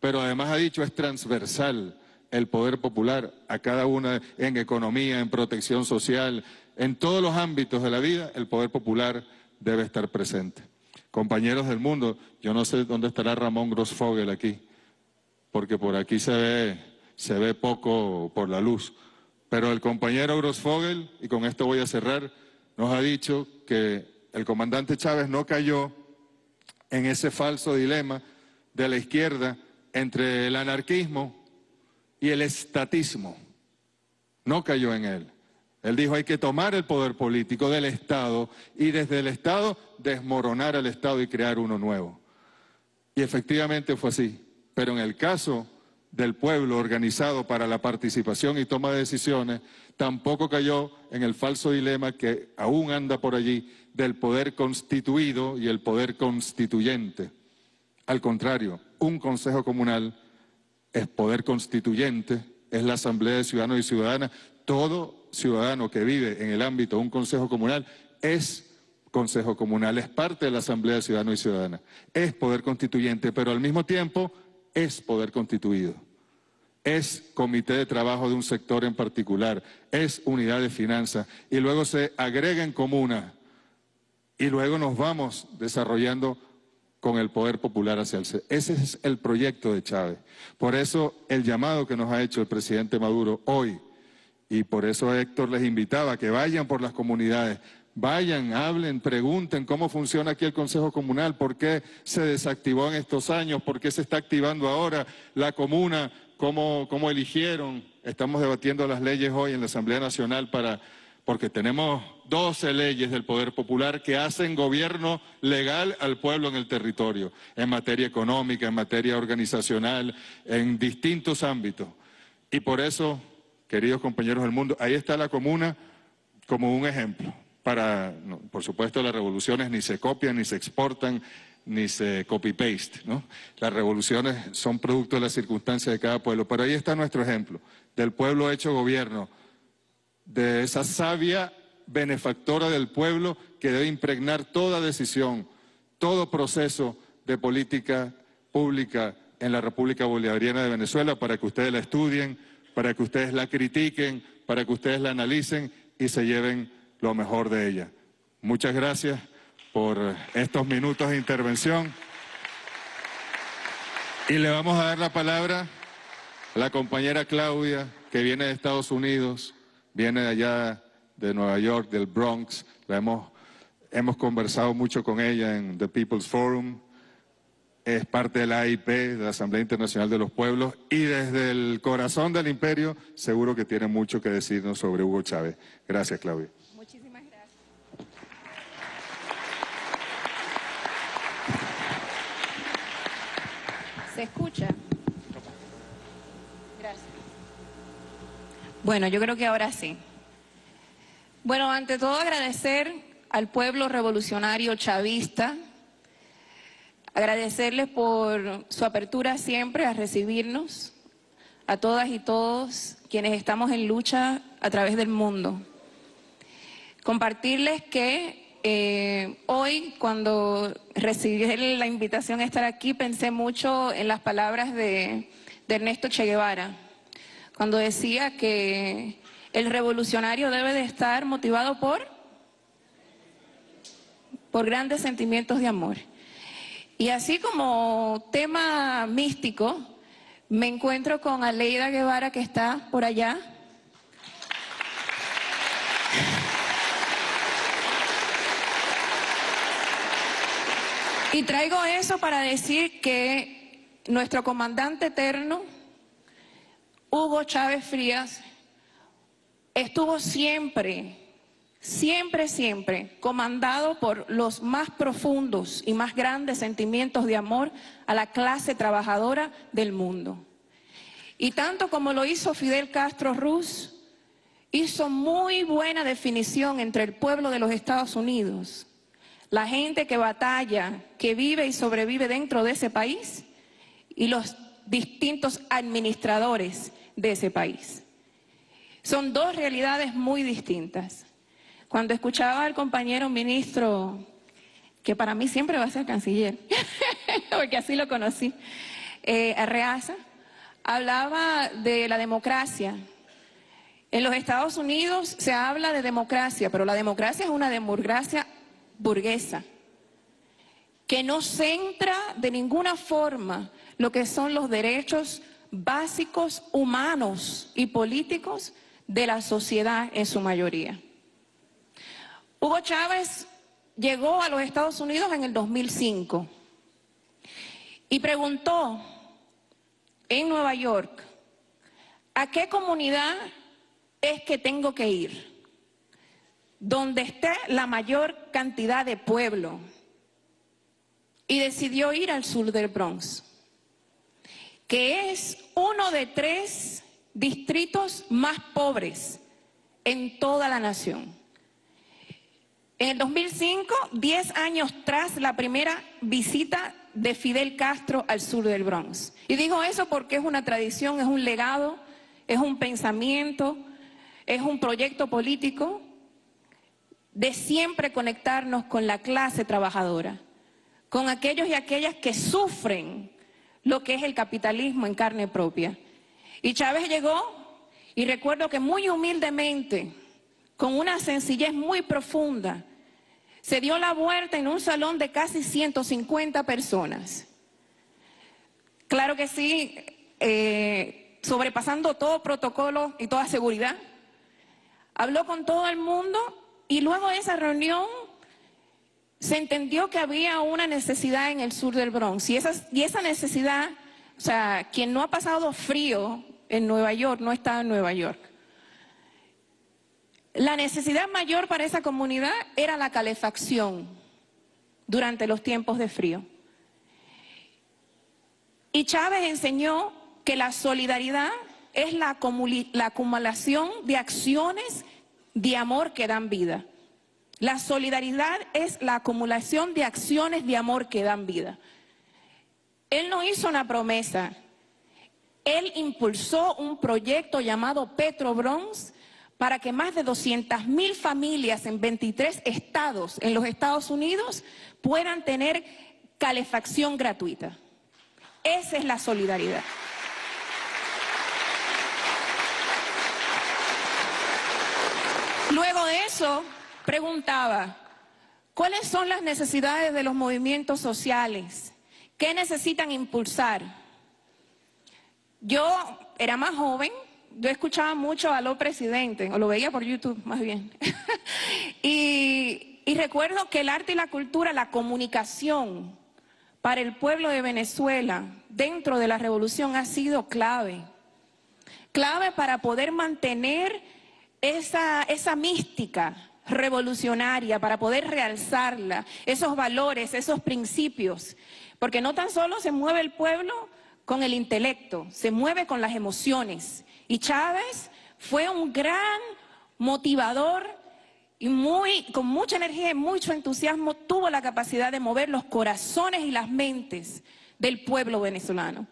pero además ha dicho es transversal el poder popular a cada una en economía, en protección social, en todos los ámbitos de la vida, el poder popular debe estar presente compañeros del mundo, yo no sé dónde estará Ramón Grossfogel aquí, porque por aquí se ve, se ve poco por la luz. Pero el compañero Grossfogel, y con esto voy a cerrar, nos ha dicho que el comandante Chávez no cayó en ese falso dilema de la izquierda entre el anarquismo y el estatismo. No cayó en él. Él dijo hay que tomar el poder político del Estado y desde el Estado desmoronar al Estado y crear uno nuevo. Y efectivamente fue así. Pero en el caso del pueblo organizado para la participación y toma de decisiones, tampoco cayó en el falso dilema que aún anda por allí del poder constituido y el poder constituyente. Al contrario, un Consejo Comunal es poder constituyente, es la Asamblea de Ciudadanos y Ciudadanas, todo ciudadano que vive en el ámbito de un consejo comunal es consejo comunal, es parte de la Asamblea de Ciudadanos y Ciudadanas, es poder constituyente, pero al mismo tiempo es poder constituido. es comité de trabajo de un sector en particular, es unidad de finanzas, y luego se agrega en comuna, y luego nos vamos desarrollando con el poder popular hacia el Ese es el proyecto de Chávez. Por eso el llamado que nos ha hecho el presidente Maduro hoy, y por eso Héctor les invitaba a que vayan por las comunidades, Vayan, hablen, pregunten cómo funciona aquí el Consejo Comunal, por qué se desactivó en estos años, por qué se está activando ahora la comuna, cómo, cómo eligieron. Estamos debatiendo las leyes hoy en la Asamblea Nacional para, porque tenemos 12 leyes del Poder Popular que hacen gobierno legal al pueblo en el territorio, en materia económica, en materia organizacional, en distintos ámbitos. Y por eso, queridos compañeros del mundo, ahí está la comuna como un ejemplo para, por supuesto, las revoluciones ni se copian, ni se exportan, ni se copy-paste. Las revoluciones son producto de las circunstancias de cada pueblo. Pero ahí está nuestro ejemplo, del pueblo hecho gobierno, de esa sabia benefactora del pueblo que debe impregnar toda decisión, todo proceso de política pública en la República Bolivariana de Venezuela para que ustedes la estudien, para que ustedes la critiquen, para que ustedes la analicen y se lleven lo mejor de ella. Muchas gracias por estos minutos de intervención. Y le vamos a dar la palabra a la compañera Claudia, que viene de Estados Unidos, viene de allá de Nueva York, del Bronx. La hemos, hemos conversado mucho con ella en The People's Forum. Es parte de la AIP, de la Asamblea Internacional de los Pueblos, y desde el corazón del imperio seguro que tiene mucho que decirnos sobre Hugo Chávez. Gracias, Claudia. Escucha? Gracias. Bueno, yo creo que ahora sí. Bueno, ante todo agradecer al pueblo revolucionario chavista, agradecerles por su apertura siempre a recibirnos, a todas y todos quienes estamos en lucha a través del mundo. Compartirles que eh, hoy, cuando recibí la invitación a estar aquí, pensé mucho en las palabras de, Ernesto Che Guevara, cuando decía que el revolucionario debe de estar motivado por, por grandes sentimientos de amor. Y así como tema místico, me encuentro con Aleida Guevara que está por allá. Y traigo eso para decir que nuestro comandante eterno, Hugo Chávez Frías, estuvo siempre, siempre, siempre comandado por los más profundos y más grandes sentimientos de amor a la clase trabajadora del mundo. Y tanto como lo hizo Fidel Castro Ruz, hizo muy buena definición entre el pueblo de los Estados Unidos la gente que batalla, que vive y sobrevive dentro de ese país y los distintos administradores de ese país. Son dos realidades muy distintas. Cuando escuchaba al compañero ministro, que para mí siempre va a ser canciller, porque así lo conocí, eh, Arreaza, hablaba de la democracia. En los Estados Unidos se habla de democracia, pero la democracia es una democracia burguesa, que no centra de ninguna forma lo que son los derechos básicos humanos y políticos de la sociedad en su mayoría. Hugo Chávez llegó a los Estados Unidos en el 2005 y preguntó en Nueva York, ¿a qué comunidad es que tengo que ir? Donde esté la mayor cantidad de pueblo y decidió ir al sur del Bronx, que es uno de tres distritos más pobres en toda la nación. En el 2005, diez años tras la primera visita de Fidel Castro al sur del Bronx. Y digo eso porque es una tradición, es un legado, es un pensamiento, es un proyecto político de siempre conectarnos con la clase trabajadora, con aquellos y aquellas que sufren lo que es el capitalismo en carne propia Y Chávez llegó y recuerdo que muy humildemente, con una sencillez muy profunda, se dio la vuelta en un salón de casi 150 personas. Claro que sí, eh, sobrepasando todo protocolo y toda seguridad. Habló con todo el mundo y luego de esa reunión se entendió que había una necesidad en el sur del Bronx y esa, y esa necesidad, o sea, quien no ha pasado frío en Nueva York no está en Nueva York. La necesidad mayor para esa comunidad era la calefacción durante los tiempos de frío. Y Chávez enseñó que la solidaridad es la acumulación de acciones de amor que dan vida. La solidaridad es la acumulación de acciones de amor que dan vida. Él no hizo una promesa. Él impulsó un proyecto llamado Petro Bronx para que más de 200 mil familias en 23 estados en los Estados Unidos puedan tener calefacción gratuita. Esa es la solidaridad. Luego de eso, preguntaba, ¿cuáles son las necesidades de los movimientos sociales? ¿Qué necesitan impulsar? Yo era más joven, yo escuchaba mucho a los presidentes, o lo veía por YouTube más bien. y, y recuerdo que el arte y la cultura, la comunicación para el pueblo de Venezuela dentro de la revolución ha sido clave. Clave para poder mantener esa, esa mística revolucionaria, para poder realzarla, esos valores, esos principios. Porque no tan solo se mueve el pueblo con el intelecto, se mueve con las emociones. Y Chávez fue un gran motivador y muy, con mucha energía y mucho entusiasmo tuvo la capacidad de mover los corazones y las mentes del pueblo venezolano.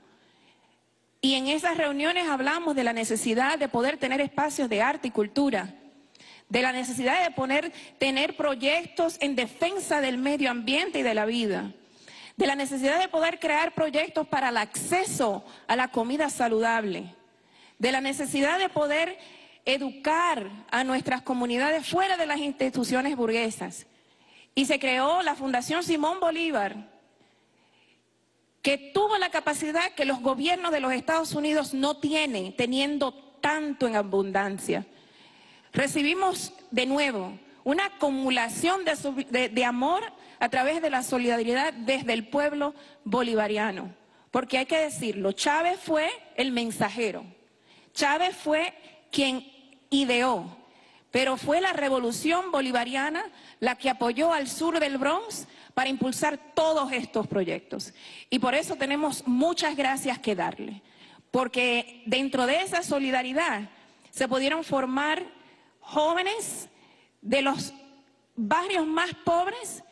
Y en esas reuniones hablamos de la necesidad de poder tener espacios de arte y cultura, de la necesidad de poner, tener proyectos en defensa del medio ambiente y de la vida, de la necesidad de poder crear proyectos para el acceso a la comida saludable, de la necesidad de poder educar a nuestras comunidades fuera de las instituciones burguesas. Y se creó la Fundación Simón Bolívar, que tuvo la capacidad que los gobiernos de los Estados Unidos no tienen, teniendo tanto en abundancia. Recibimos de nuevo una acumulación de, amor a través de la solidaridad desde el pueblo bolivariano. Porque hay que decirlo, Chávez fue el mensajero, Chávez fue quien ideó, pero fue la revolución bolivariana la que apoyó al sur del Bronx para impulsar todos estos proyectos. Y por eso tenemos muchas gracias que darle, porque dentro de esa solidaridad se pudieron formar jóvenes de los barrios más pobres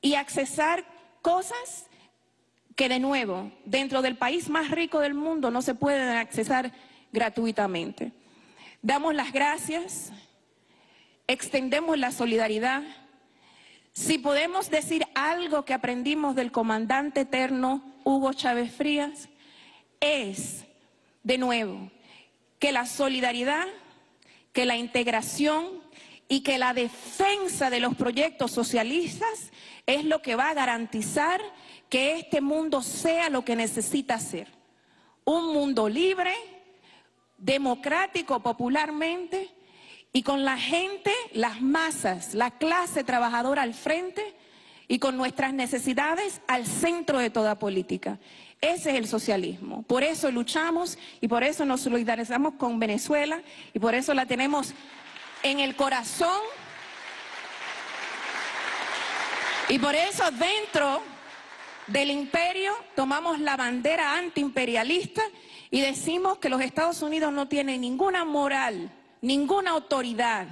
y accesar cosas que de nuevo, dentro del país más rico del mundo, no se pueden accesar gratuitamente. Damos las gracias, extendemos la solidaridad. Si podemos decir algo que aprendimos del comandante eterno Hugo Chávez Frías, es, de nuevo, que la solidaridad que la integración y que la defensa de los proyectos socialistas es lo que va a garantizar que este mundo sea lo que necesita ser. Un mundo libre, democrático popularmente y con la gente, las masas, la clase trabajadora al frente y con nuestras necesidades al centro de toda política. Ese es el socialismo. Por eso luchamos y por eso nos solidarizamos con Venezuela y por eso la tenemos en el corazón. Y por eso dentro del imperio tomamos la bandera antiimperialista y decimos que los Estados Unidos no tienen ninguna moral, ninguna autoridad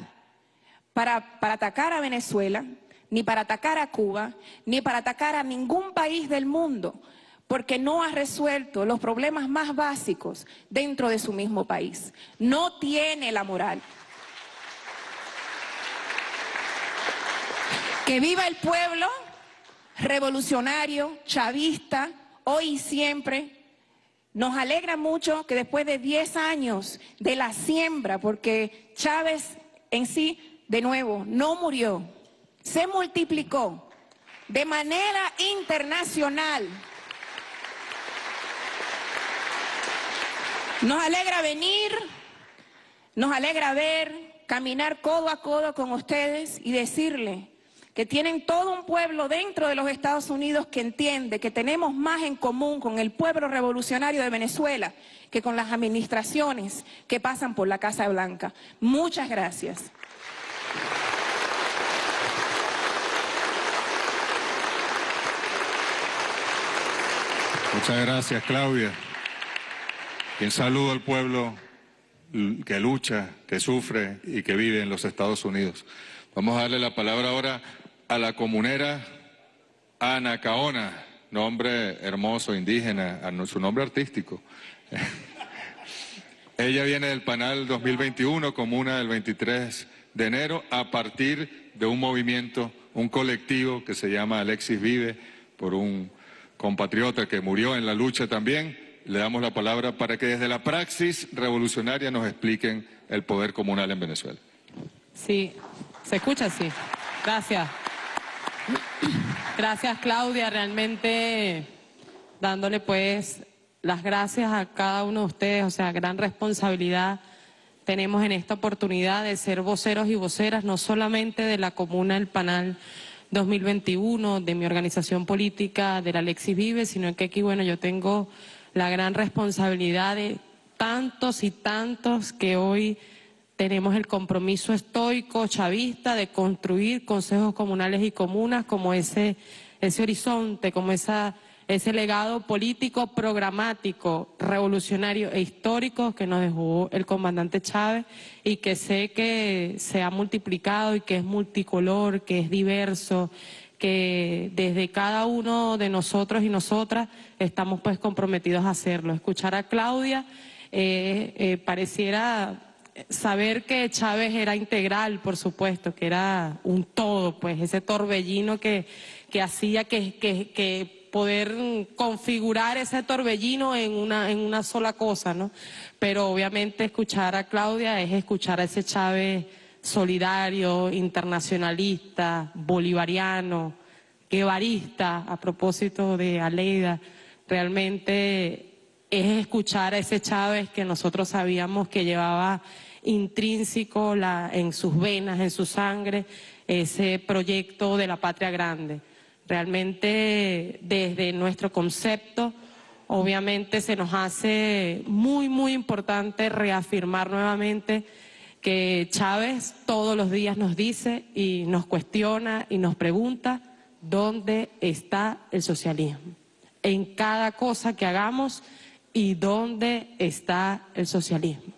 para, para atacar a Venezuela, ni para atacar a Cuba, ni para atacar a ningún país del mundo porque no ha resuelto los problemas más básicos dentro de su mismo país. No tiene la moral. Que viva el pueblo revolucionario, chavista, hoy y siempre, Nos alegra mucho que después de 10 años de la siembra, porque Chávez en sí, de nuevo, no murió, se multiplicó de manera internacional. Nos alegra venir, nos alegra ver, caminar codo a codo con ustedes y decirle que tienen todo un pueblo dentro de los Estados Unidos que entiende que tenemos más en común con el pueblo revolucionario de Venezuela que con las administraciones que pasan por la Casa Blanca. Muchas gracias. Muchas gracias, Claudia. Un saludo al pueblo que lucha, que sufre y que vive en los Estados Unidos. Vamos a darle la palabra ahora a la comunera Ana Caona, nombre hermoso, indígena, su nombre artístico. Ella viene del Panal 2021, comuna del 23 de enero, a partir de un movimiento, un colectivo que se llama Alexis Vive, por un compatriota que murió en la lucha también. Le damos la palabra para que desde la praxis revolucionaria nos expliquen el poder comunal en Venezuela. Sí, se escucha así. Gracias. Gracias Claudia, realmente dándole pues las gracias a cada uno de ustedes, o sea, gran responsabilidad tenemos en esta oportunidad de ser voceros y voceras, no solamente de la Comuna del Panal 2021, de mi organización política, de la Alexis Vive, sino que aquí, bueno, yo tengo la gran responsabilidad de tantos y tantos que hoy tenemos el compromiso estoico, chavista, de construir consejos comunales y comunas como ese, ese horizonte, como esa ese legado político, programático, revolucionario e histórico que nos dejó el comandante Chávez y que sé que se ha multiplicado y que es multicolor, que es diverso, que desde cada uno de nosotros y nosotras estamos pues comprometidos a hacerlo. Escuchar a Claudia eh, eh, pareciera saber que Chávez era integral, por supuesto, que era un todo, pues ese torbellino que, que hacía que, que poder configurar ese torbellino en una, en una sola cosa, ¿no? Pero obviamente escuchar a Claudia es escuchar a ese Chávez solidario, internacionalista, bolivariano, guevarista, a propósito de Aleida, realmente es escuchar a ese Chávez que nosotros sabíamos que llevaba intrínseco la, en sus venas, en su sangre, ese proyecto de la patria grande. Realmente desde nuestro concepto, obviamente se nos hace muy, muy importante reafirmar nuevamente que Chávez todos los días nos dice y nos cuestiona y nos pregunta dónde está el socialismo. En cada cosa que hagamos y dónde está el socialismo.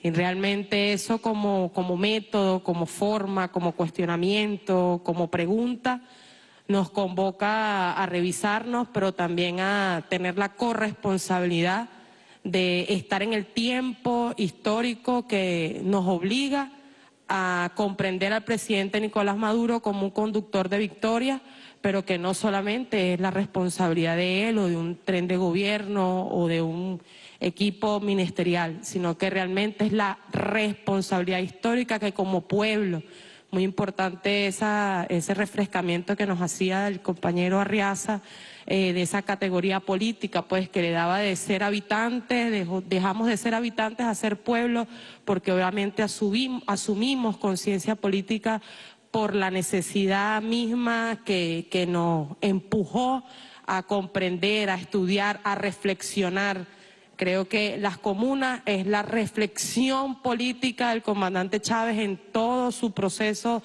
Y realmente eso como, como método, como forma, como cuestionamiento, como pregunta, nos convoca a, revisarnos, pero también a tener la corresponsabilidad de estar en el tiempo histórico que nos obliga a comprender al presidente Nicolás Maduro como un conductor de victoria, pero que no solamente es la responsabilidad de él o de un tren de gobierno o de un equipo ministerial, sino que realmente es la responsabilidad histórica que como pueblo muy importante esa, ese refrescamiento que nos hacía el compañero Arriaza eh, de esa categoría política, pues que le daba de ser habitantes, dejamos de ser habitantes a ser pueblo, porque obviamente asumimos conciencia política por la necesidad misma que, que nos empujó a comprender, a estudiar, a reflexionar Creo que las comunas es la reflexión política del comandante Chávez en todo su proceso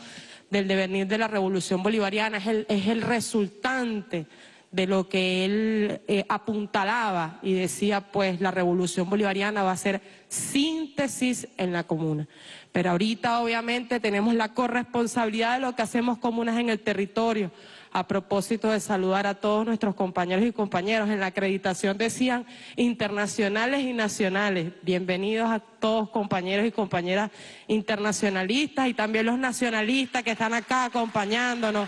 del devenir de la revolución bolivariana, es el, es el resultante de lo que él eh, apuntalaba y decía, pues la revolución bolivariana va a ser síntesis en la comuna. Pero ahorita obviamente tenemos la corresponsabilidad de lo que hacemos comunas en el territorio a propósito de saludar a todos nuestros compañeros y compañeras. En la acreditación decían internacionales y nacionales. Bienvenidos a todos compañeros y compañeras internacionalistas y también los nacionalistas que están acá acompañándonos,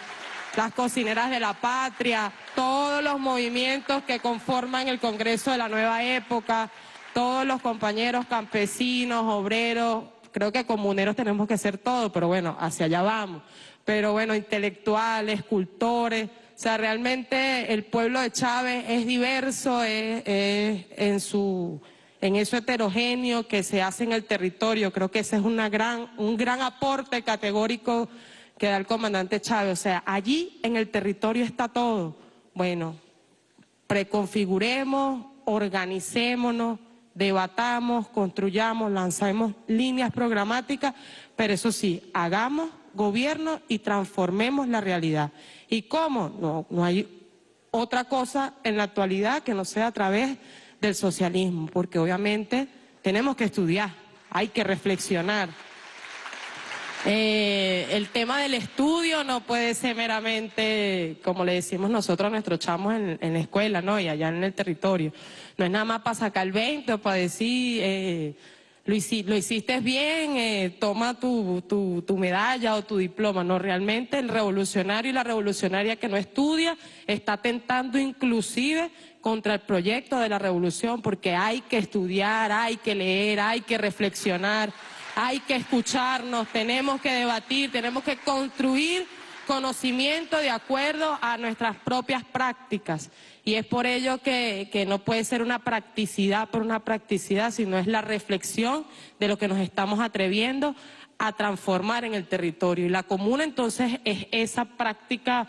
las cocineras de la patria, todos los movimientos que conforman el Congreso de la Nueva Época, todos los compañeros campesinos, obreros, creo que comuneros tenemos que ser todos, pero bueno, hacia allá vamos. Pero bueno, intelectuales, cultores, o sea, realmente el pueblo de Chávez es diverso, es, en su en eso heterogéneo que se hace en el territorio. Creo que ese es una gran, un gran aporte categórico que da el comandante Chávez. O sea, allí en el territorio está todo. Bueno, preconfiguremos, organicémonos, debatamos, construyamos, lanzamos líneas programáticas, pero eso sí, hagamos gobierno y transformemos la realidad. ¿Y cómo? No, hay otra cosa en la actualidad que no sea a través del socialismo, porque obviamente tenemos que estudiar, hay que reflexionar. Eh, el tema del estudio no puede ser meramente, como le decimos nosotros a nuestros chamos en, en la escuela, ¿no? Y allá en el territorio. No es nada más para sacar el 20 o para decir, eh, lo, hiciste bien, eh, toma tu, tu, tu, medalla o tu diploma. No, realmente el revolucionario y la revolucionaria que no estudia está tentando inclusive contra el proyecto de la revolución porque hay que estudiar, hay que leer, hay que reflexionar hay que escucharnos, tenemos que debatir, tenemos que construir conocimiento de acuerdo a nuestras propias prácticas. Y es por ello que, no puede ser una practicidad por una practicidad, sino es la reflexión de lo que nos estamos atreviendo a transformar en el territorio. Y la comuna entonces es esa práctica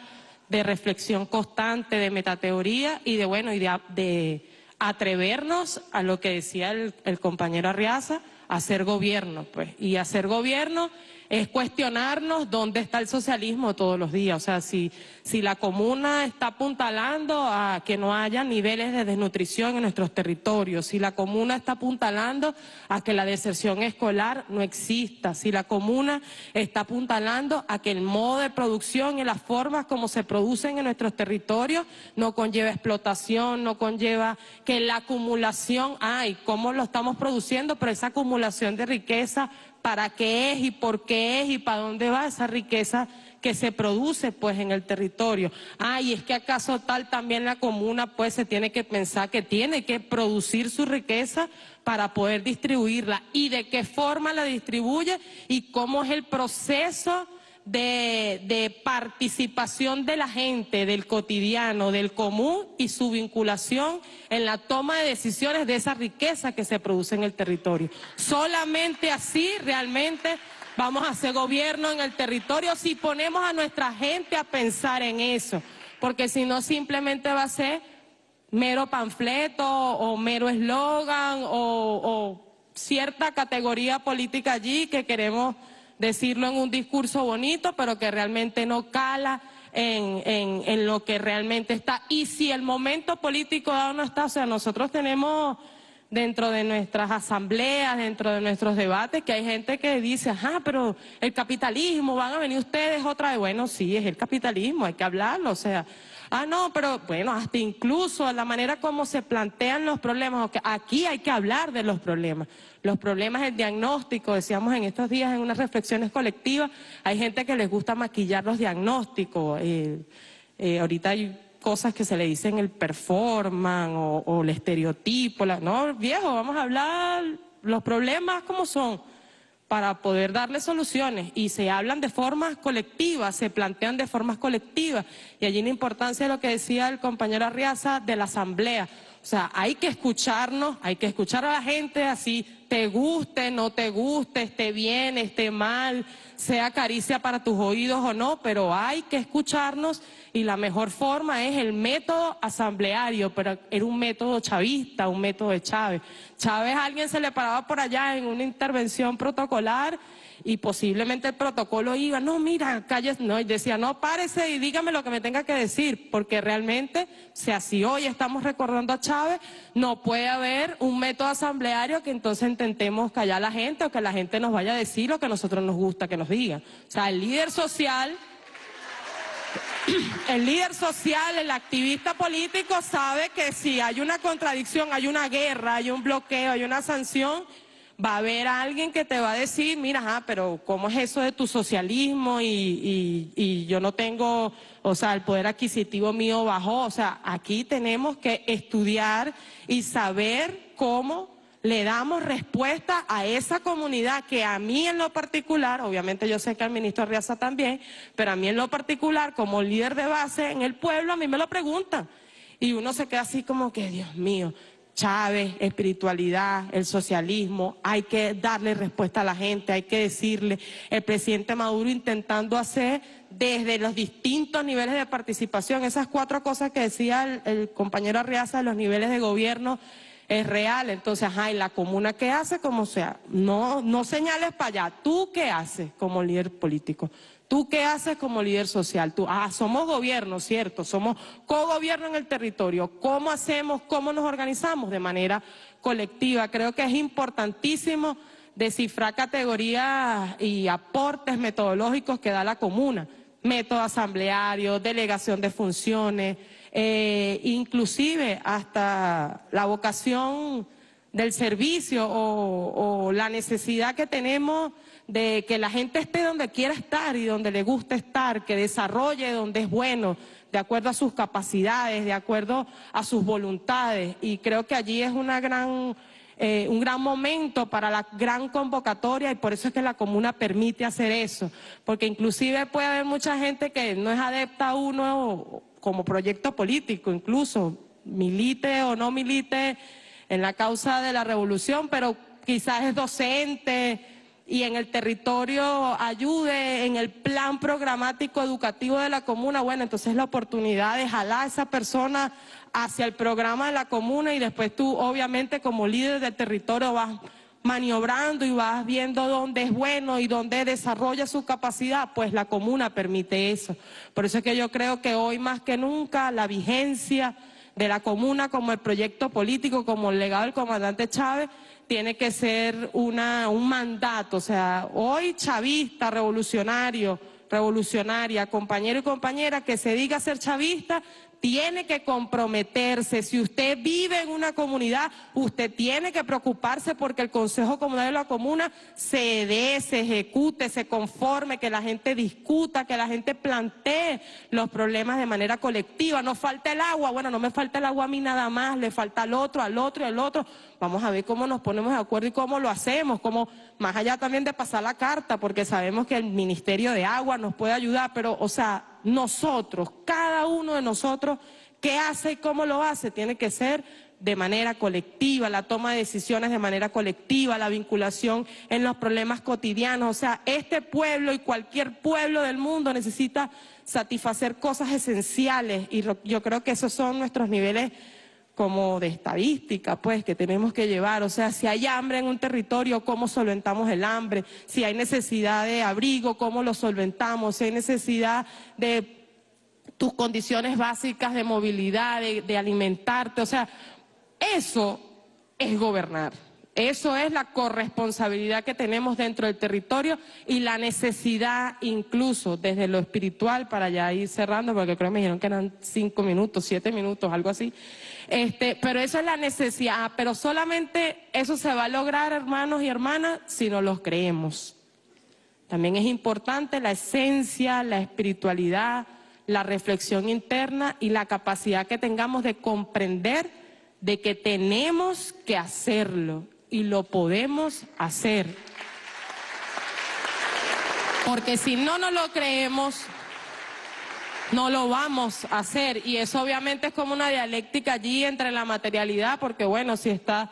de reflexión constante, de metateoría y de, bueno, y de, atrevernos a lo que decía el, el compañero Arriaza, hacer gobierno, pues. Y hacer gobierno es cuestionarnos dónde está el socialismo todos los días. O sea, si, si la comuna está apuntalando a que no haya niveles de desnutrición en nuestros territorios, si la comuna está apuntalando a que la deserción escolar no exista, si la comuna está apuntalando a que el modo de producción y las formas como se producen en nuestros territorios no conlleva explotación, no conlleva que la acumulación hay, cómo lo estamos produciendo, pero esa acumulación de riqueza para qué es y por qué es y para dónde va esa riqueza que se produce pues en el territorio. Ay, es que acaso tal también la comuna pues se tiene que pensar que tiene que producir su riqueza para poder distribuirla y de qué forma la distribuye y cómo es el proceso de, participación de la gente, del cotidiano, del común y su vinculación en la toma de decisiones de esa riqueza que se produce en el territorio. Solamente así realmente vamos a hacer gobierno en el territorio si ponemos a nuestra gente a pensar en eso, porque si no simplemente va a ser mero panfleto o mero eslogan o cierta categoría política allí que queremos decirlo en un discurso bonito, pero que realmente no cala en, en, lo que realmente está. Y si el momento político dado no está, o sea, nosotros tenemos dentro de nuestras asambleas, dentro de nuestros debates, que hay gente que dice, ajá, pero el capitalismo, van a venir ustedes otra vez. Bueno, sí, es el capitalismo, hay que hablarlo, o sea. Ah, no, pero bueno, hasta incluso la manera como se plantean los problemas, aquí hay que hablar de los problemas. Los problemas, el diagnóstico, decíamos en estos días en unas reflexiones colectivas, hay gente que les gusta maquillar los diagnósticos. Eh, eh, ahorita hay cosas que se le dicen el performance o, el estereotipo. La, no, viejo, vamos a hablar los problemas como son para poder darle soluciones y se hablan de formas colectivas, se plantean de formas colectivas y allí la importancia de lo que decía el compañero Arriaza de la asamblea. O sea, hay que escucharnos, hay que escuchar a la gente así, te guste, no te guste, esté bien, esté mal, sea caricia para tus oídos o no, pero hay que escucharnos y la mejor forma es el método asambleario, pero era un método chavista, un método de Chávez. Chávez alguien se le paraba por allá en una intervención protocolar y posiblemente el protocolo iba, no, mira, calles, no, y decía, no, párese y dígame lo que me tenga que decir, porque realmente, si así hoy estamos recordando a Chávez, no puede haber un método asambleario que entonces intentemos callar a la gente o que la gente nos vaya a decir lo que a nosotros nos gusta que nos diga. O sea, el líder social el líder social, el activista político sabe que si hay una contradicción, hay una guerra, hay un bloqueo, hay una sanción, va a haber alguien que te va a decir, mira, ajá, pero ¿cómo es eso de tu socialismo? Y, y, y yo no tengo, o sea, el poder adquisitivo mío bajó. O sea, aquí tenemos que estudiar y saber cómo le damos respuesta a esa comunidad que a mí en lo particular, obviamente yo sé que al ministro Arriaza también, pero a mí en lo particular, como líder de base en el pueblo, a mí me lo preguntan. Y uno se queda así como que, Dios mío, Chávez, espiritualidad, el socialismo, hay que darle respuesta a la gente, hay que decirle, el presidente Maduro intentando hacer desde los distintos niveles de participación, esas cuatro cosas que decía el, el compañero Arriaza los niveles de gobierno, es real. Entonces, ajá, ¿y la comuna qué hace? Como sea, no, no señales para allá. ¿Tú qué haces como líder político? ¿Tú qué haces como líder social? Tú, ah, somos gobierno, cierto, somos co-gobierno en el territorio. ¿Cómo hacemos, cómo nos organizamos? De manera colectiva. Creo que es importantísimo descifrar categorías y aportes metodológicos que da la comuna. Método asambleario, delegación de funciones, eh, inclusive hasta la vocación del servicio o, o, la necesidad que tenemos de que la gente esté donde quiera estar y donde le guste estar, que desarrolle donde es bueno, de acuerdo a sus capacidades, de acuerdo a sus voluntades. Y creo que allí es una gran, eh, un gran momento para la gran convocatoria y por eso es que la comuna permite hacer eso, porque inclusive puede haber mucha gente que no es adepta a uno como proyecto político, incluso milite o no milite en la causa de la revolución, pero quizás es docente y en el territorio ayude en el plan programático educativo de la comuna, bueno, entonces es la oportunidad de jalar a esa persona hacia el programa de la comuna y después tú obviamente como líder del territorio vas maniobrando y vas viendo dónde es bueno y dónde desarrolla su capacidad, pues la comuna permite eso. Por eso es que yo creo que hoy más que nunca la vigencia de la comuna como el proyecto político, como el legado del comandante Chávez, tiene que ser una, un mandato. O sea, hoy chavista, revolucionario, revolucionaria, compañero y compañera que se diga ser chavista, tiene que comprometerse. Si usted vive en una comunidad, usted tiene que preocuparse porque el Consejo Comunal de la Comuna se dé, se ejecute, se conforme, que la gente discuta, que la gente plantee los problemas de manera colectiva. No falta el agua, bueno, no me falta el agua a mí nada más, le falta al otro, al otro y al otro. Vamos a ver cómo nos ponemos de acuerdo y cómo lo hacemos, cómo, más allá también de pasar la carta, porque sabemos que el Ministerio de Agua nos puede ayudar, pero, o sea, nosotros, cada uno de nosotros, qué hace y cómo lo hace, tiene que ser de manera colectiva, la toma de decisiones de manera colectiva, la vinculación en los problemas cotidianos. O sea, este pueblo y cualquier pueblo del mundo necesita satisfacer cosas esenciales y yo creo que esos son nuestros niveles como de estadística, pues, que tenemos que llevar. O sea, si hay hambre en un territorio, ¿cómo solventamos el hambre? Si hay necesidad de abrigo, ¿cómo lo solventamos? Si hay necesidad de tus condiciones básicas de movilidad, de, alimentarte. O sea, eso es gobernar. Eso es la corresponsabilidad que tenemos dentro del territorio y la necesidad incluso desde lo espiritual para ya ir cerrando, porque creo que me dijeron que eran cinco minutos, siete minutos, algo así. Este, pero eso es la necesidad, pero solamente eso se va a lograr, hermanos y hermanas, si no los creemos. También es importante la esencia, la espiritualidad, la reflexión interna y la capacidad que tengamos de comprender de que tenemos que hacerlo y lo podemos hacer. Porque si no nos lo creemos, no lo vamos a hacer. Y eso obviamente es como una dialéctica allí entre la materialidad, porque bueno, si está,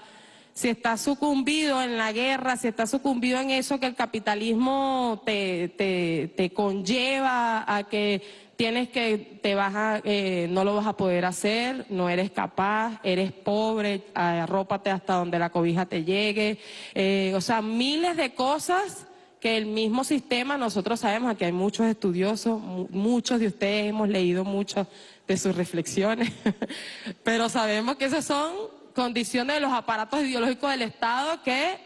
si está sucumbido en la guerra, si está sucumbido en eso que el capitalismo te, te, te conlleva a que tienes que, te vas a, eh, no lo vas a poder hacer, no eres capaz, eres pobre, arrópate hasta donde la cobija te llegue, eh, o sea, miles de cosas que el mismo sistema, nosotros sabemos, aquí hay muchos estudiosos, muchos de ustedes hemos leído muchas de sus reflexiones, pero sabemos que esas son condiciones de los aparatos ideológicos del Estado que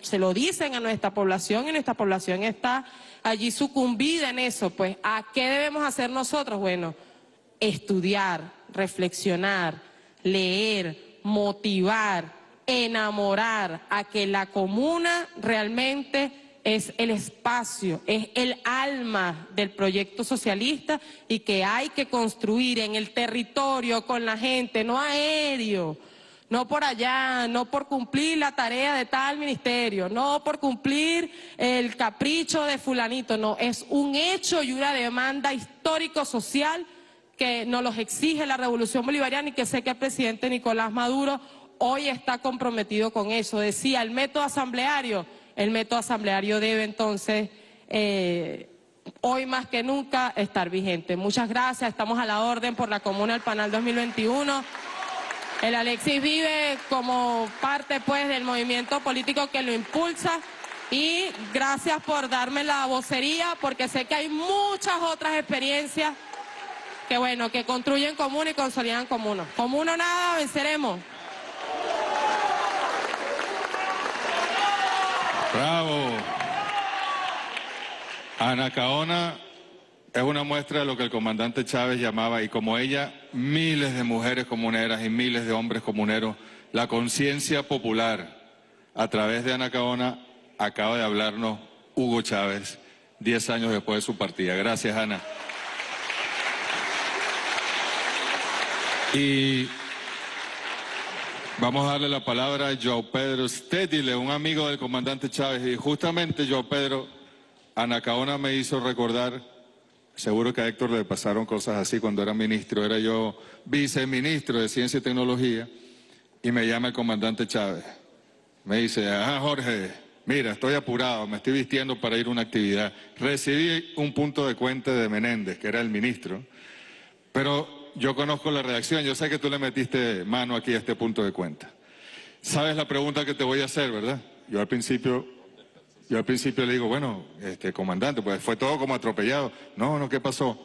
se lo dicen a nuestra población y nuestra población está allí sucumbida en eso. Pues, ¿a qué debemos hacer nosotros? Bueno, estudiar, reflexionar, leer, motivar, enamorar a que la comuna realmente es el espacio, es el alma del proyecto socialista y que hay que construir en el territorio con la gente, no aéreo, no por allá, no por cumplir la tarea de tal ministerio, no por cumplir el capricho de fulanito, no, es un hecho y una demanda histórico-social que nos los exige la revolución bolivariana y que sé que el presidente Nicolás Maduro hoy está comprometido con eso. Decía, el método asambleario el método asambleario debe entonces, eh, hoy más que nunca, estar vigente. Muchas gracias, estamos a la orden por la Comuna del Panal 2021. El Alexis vive como parte pues del movimiento político que lo impulsa y gracias por darme la vocería porque sé que hay muchas otras experiencias que bueno, que construyen común y consolidan. Común o nada, venceremos. Bravo. Anacaona es una muestra de lo que el comandante Chávez llamaba, y como ella, miles de mujeres comuneras y miles de hombres comuneros, la conciencia popular. A través de Anacaona acaba de hablarnos Hugo Chávez, diez años después de su partida. Gracias, Ana. Y Vamos a darle la palabra a Joao Pedro Stedile, un amigo del comandante Chávez. Y justamente Joao Pedro, Anacaona me hizo recordar, seguro que a Héctor le pasaron cosas así cuando era ministro, era yo viceministro de Ciencia y Tecnología, y me llama el comandante Chávez. Me dice, ah, Jorge, mira, estoy apurado, me estoy vistiendo para ir a una actividad. Recibí un punto de cuenta de Menéndez, que era el ministro, pero yo conozco la redacción, yo sé que tú le metiste mano aquí a este punto de cuenta. ¿Sabes la pregunta que te voy a hacer, verdad? Yo al principio, yo al principio le digo, bueno, este comandante, pues fue todo como atropellado. No, no, ¿qué pasó?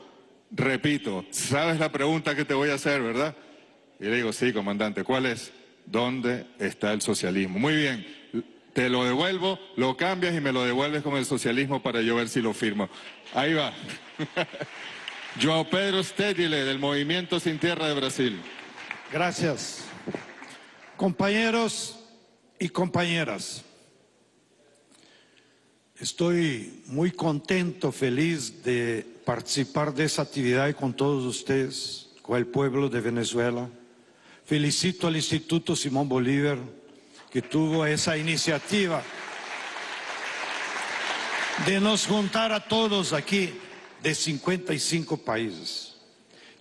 Repito, ¿sabes la pregunta que te voy a hacer, verdad? Y le digo, sí, comandante, ¿cuál es? ¿Dónde está el socialismo? Muy bien, te lo devuelvo, lo cambias y me lo devuelves con el socialismo para yo ver si lo firmo. Ahí va. Joao Pedro Stedile, del Movimiento Sin Tierra de Brasil. Gracias. Compañeros y compañeras, estoy muy contento, feliz de participar de esa actividad con todos ustedes, con el pueblo de Venezuela. Felicito al Instituto Simón Bolívar que tuvo esa iniciativa de nos juntar a todos aquí de 55 países.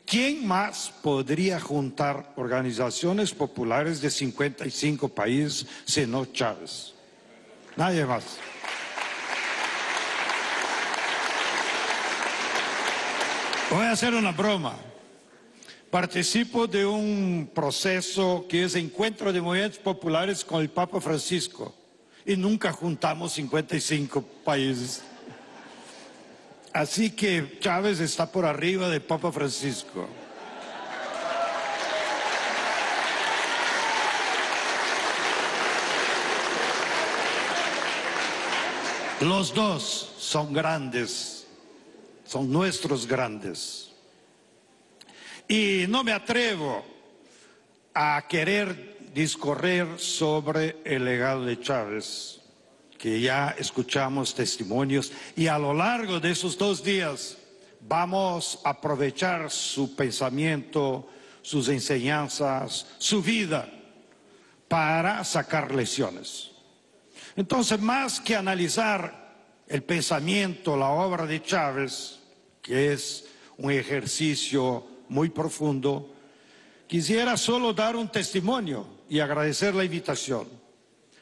¿Quién más podría juntar organizaciones populares de 55 países sino Chávez? Nadie más. Voy a hacer una broma. Participo de un proceso que es encuentro de movimientos populares con el Papa Francisco y nunca juntamos 55 países. Así que Chávez está por arriba de Papa Francisco. Los dos son grandes, son nuestros grandes. Y no me atrevo a querer discorrer sobre el legado de Chávez que ya escuchamos testimonios y a lo largo de esos dos días vamos a aprovechar su pensamiento, sus enseñanzas, su vida para sacar lecciones. Entonces, más que analizar el pensamiento, la obra de Chávez, que es un ejercicio muy profundo, quisiera solo dar un testimonio y agradecer la invitación.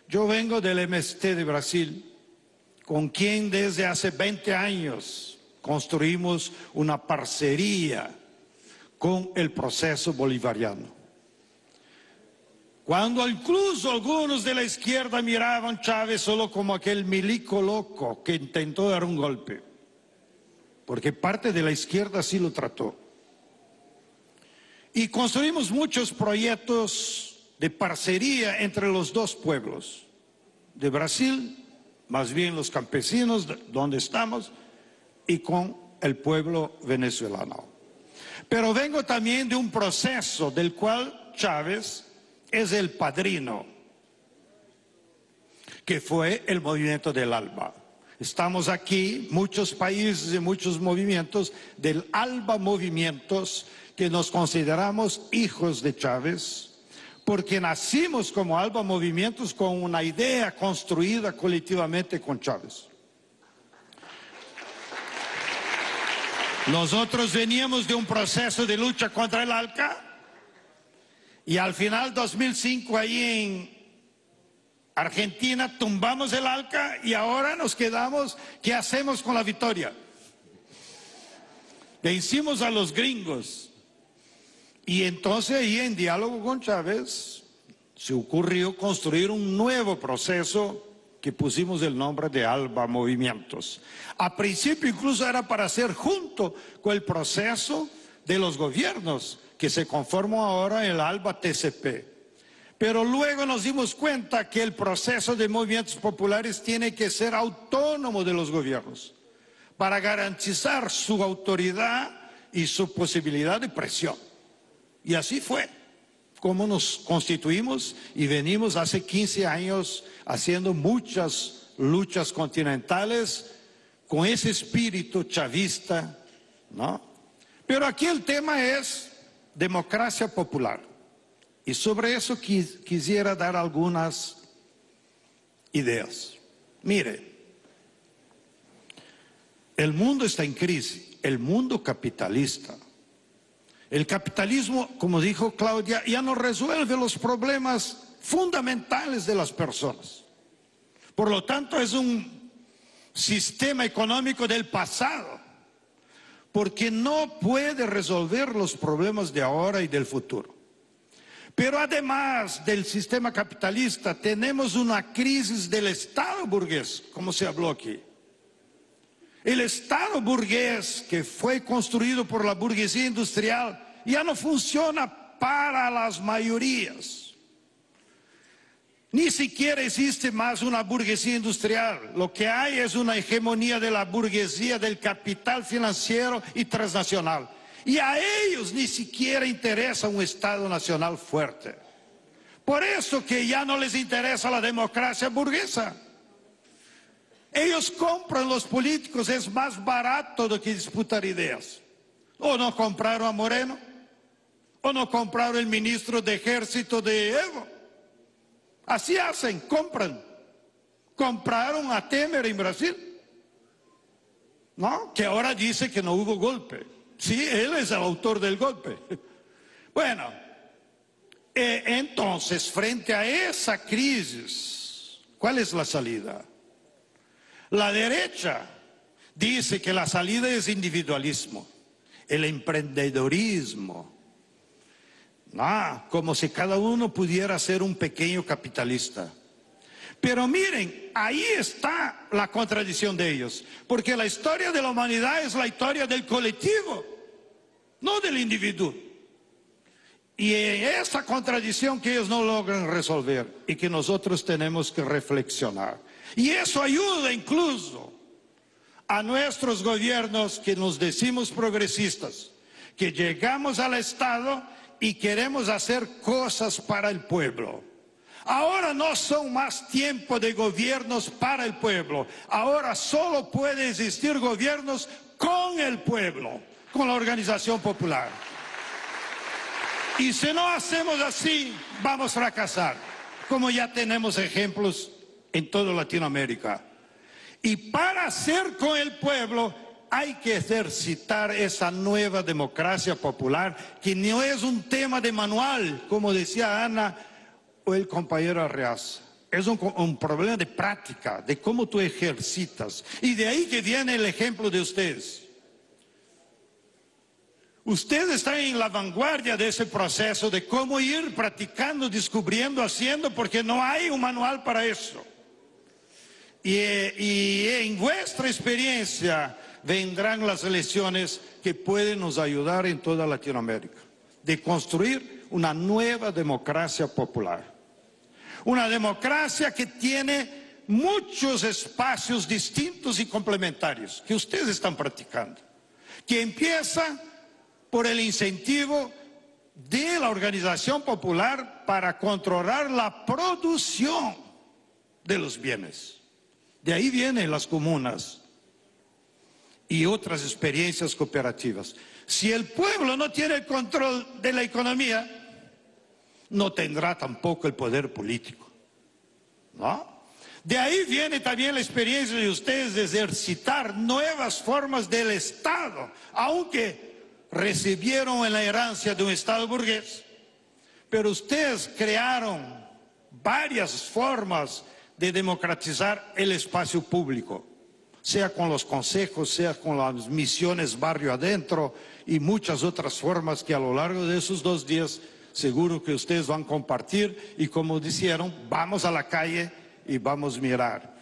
Yo vengo del MST de Brasil, con quien desde hace 20 años construimos una parcería con el proceso bolivariano. Cuando incluso algunos de la izquierda miraban Chávez solo como aquel milico loco que intentó dar un golpe, porque parte de la izquierda sí lo trató. Y construimos muchos proyectos de parcería entre los dos pueblos, de Brasil, más bien los campesinos donde estamos, y con el pueblo venezolano. Pero vengo también de un proceso del cual Chávez es el padrino, que fue el movimiento del ALBA. Estamos aquí, muchos países y muchos movimientos del ALBA Movimientos, que nos consideramos hijos de Chávez, porque nacimos como ALBA Movimientos con una idea construida colectivamente con Chávez. Nosotros veníamos de un proceso de lucha contra el ALCA y al final 2005 ahí en Argentina tumbamos el ALCA y ahora nos quedamos, ¿qué hacemos con la victoria? Vencimos a los gringos. Y entonces ahí en diálogo con Chávez se ocurrió construir un nuevo proceso que pusimos el nombre de ALBA Movimientos. A principio incluso era para hacer junto con el proceso de los gobiernos que se conformó ahora el ALBA TCP. Pero luego nos dimos cuenta que el proceso de movimientos populares tiene que ser autónomo de los gobiernos para garantizar su autoridad y su posibilidad de presión. Y así fue como nos constituimos y venimos hace 15 años haciendo muchas luchas continentales con ese espíritu chavista, ¿no? Pero aquí el tema es democracia popular. Y sobre eso quisiera dar algunas ideas. Mire, el mundo está en crisis, el mundo capitalista. El capitalismo, como dijo Claudia, ya no resuelve los problemas fundamentales de las personas. Por lo tanto, es un sistema económico del pasado, porque no puede resolver los problemas de ahora y del futuro. Pero además del sistema capitalista, tenemos una crisis del Estado burgués, como se habló aquí. El Estado burgués que fue construido por la burguesía industrial ya no funciona para las mayorías. Ni siquiera existe más una burguesía industrial. Lo que hay es una hegemonía de la burguesía del capital financiero y transnacional. Y a ellos ni siquiera interesa un Estado nacional fuerte. Por eso que ya no les interesa la democracia burguesa. Ellos compran los políticos, es más barato do que disputar ideas. ¿O no compraron a Moreno? ¿O no compraron el ministro de ejército de Evo? Así hacen, compran. Compraron a Temer en Brasil. ¿No? Que ahora dice que no hubo golpe. Sí, él es el autor del golpe. Bueno, eh, entonces, frente a esa crisis, ¿cuál es la salida? La derecha dice que la salida es individualismo, el emprendedorismo, Ah, como si cada uno pudiera ser un pequeño capitalista. Pero miren, ahí está la contradicción de ellos, porque la historia de la humanidad es la historia del colectivo, no del individuo. Y esa contradicción que ellos no logran resolver y que nosotros tenemos que reflexionar. Y eso ayuda incluso a nuestros gobiernos que nos decimos progresistas, que llegamos al Estado y queremos hacer cosas para el pueblo. Ahora no son más tiempo de gobiernos para el pueblo. Ahora solo puede existir gobiernos con el pueblo, con la organización popular. Y si no hacemos así, vamos a fracasar, como ya tenemos ejemplos en toda Latinoamérica. Y para hacer con el pueblo hay que ejercitar esa nueva democracia popular, que no es un tema de manual, como decía Ana o el compañero Arreaza. Es un, problema de práctica, de cómo tú ejercitas. Y de ahí que viene el ejemplo de ustedes. Ustedes están en la vanguardia de ese proceso de cómo ir practicando, descubriendo, haciendo, porque no hay un manual para eso. Y, en vuestra experiencia, vendrán las elecciones que pueden nos ayudar en toda Latinoamérica, de construir una nueva democracia popular. Una democracia que tiene muchos espacios distintos y complementarios que ustedes están practicando, que empieza por el incentivo de la organización popular para controlar la producción de los bienes. De ahí vienen las comunas y otras experiencias cooperativas. Si el pueblo no tiene el control de la economía, no tendrá tampoco el poder político. ¿No? De ahí viene también la experiencia de ustedes de ejercitar nuevas formas del Estado, aunque recibieron en la herencia de un Estado burgués. Pero ustedes crearon varias formas de democratizar el espacio público, sea con los consejos, sea con las misiones barrio adentro y muchas otras formas que a lo largo de esos dos días seguro que ustedes van a compartir y como dijeron, vamos a la calle y vamos a mirar.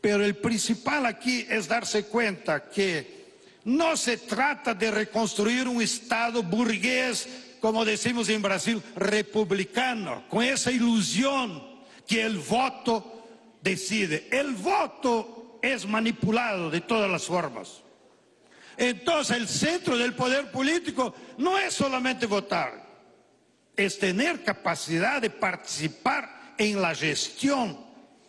Pero el principal aquí es darse cuenta que no se trata de reconstruir un Estado burgués, como decimos en Brasil, republicano, con esa ilusión que el voto decide. El voto es manipulado de todas las formas. Entonces el centro del poder político no es solamente votar, es tener capacidad de participar en la gestión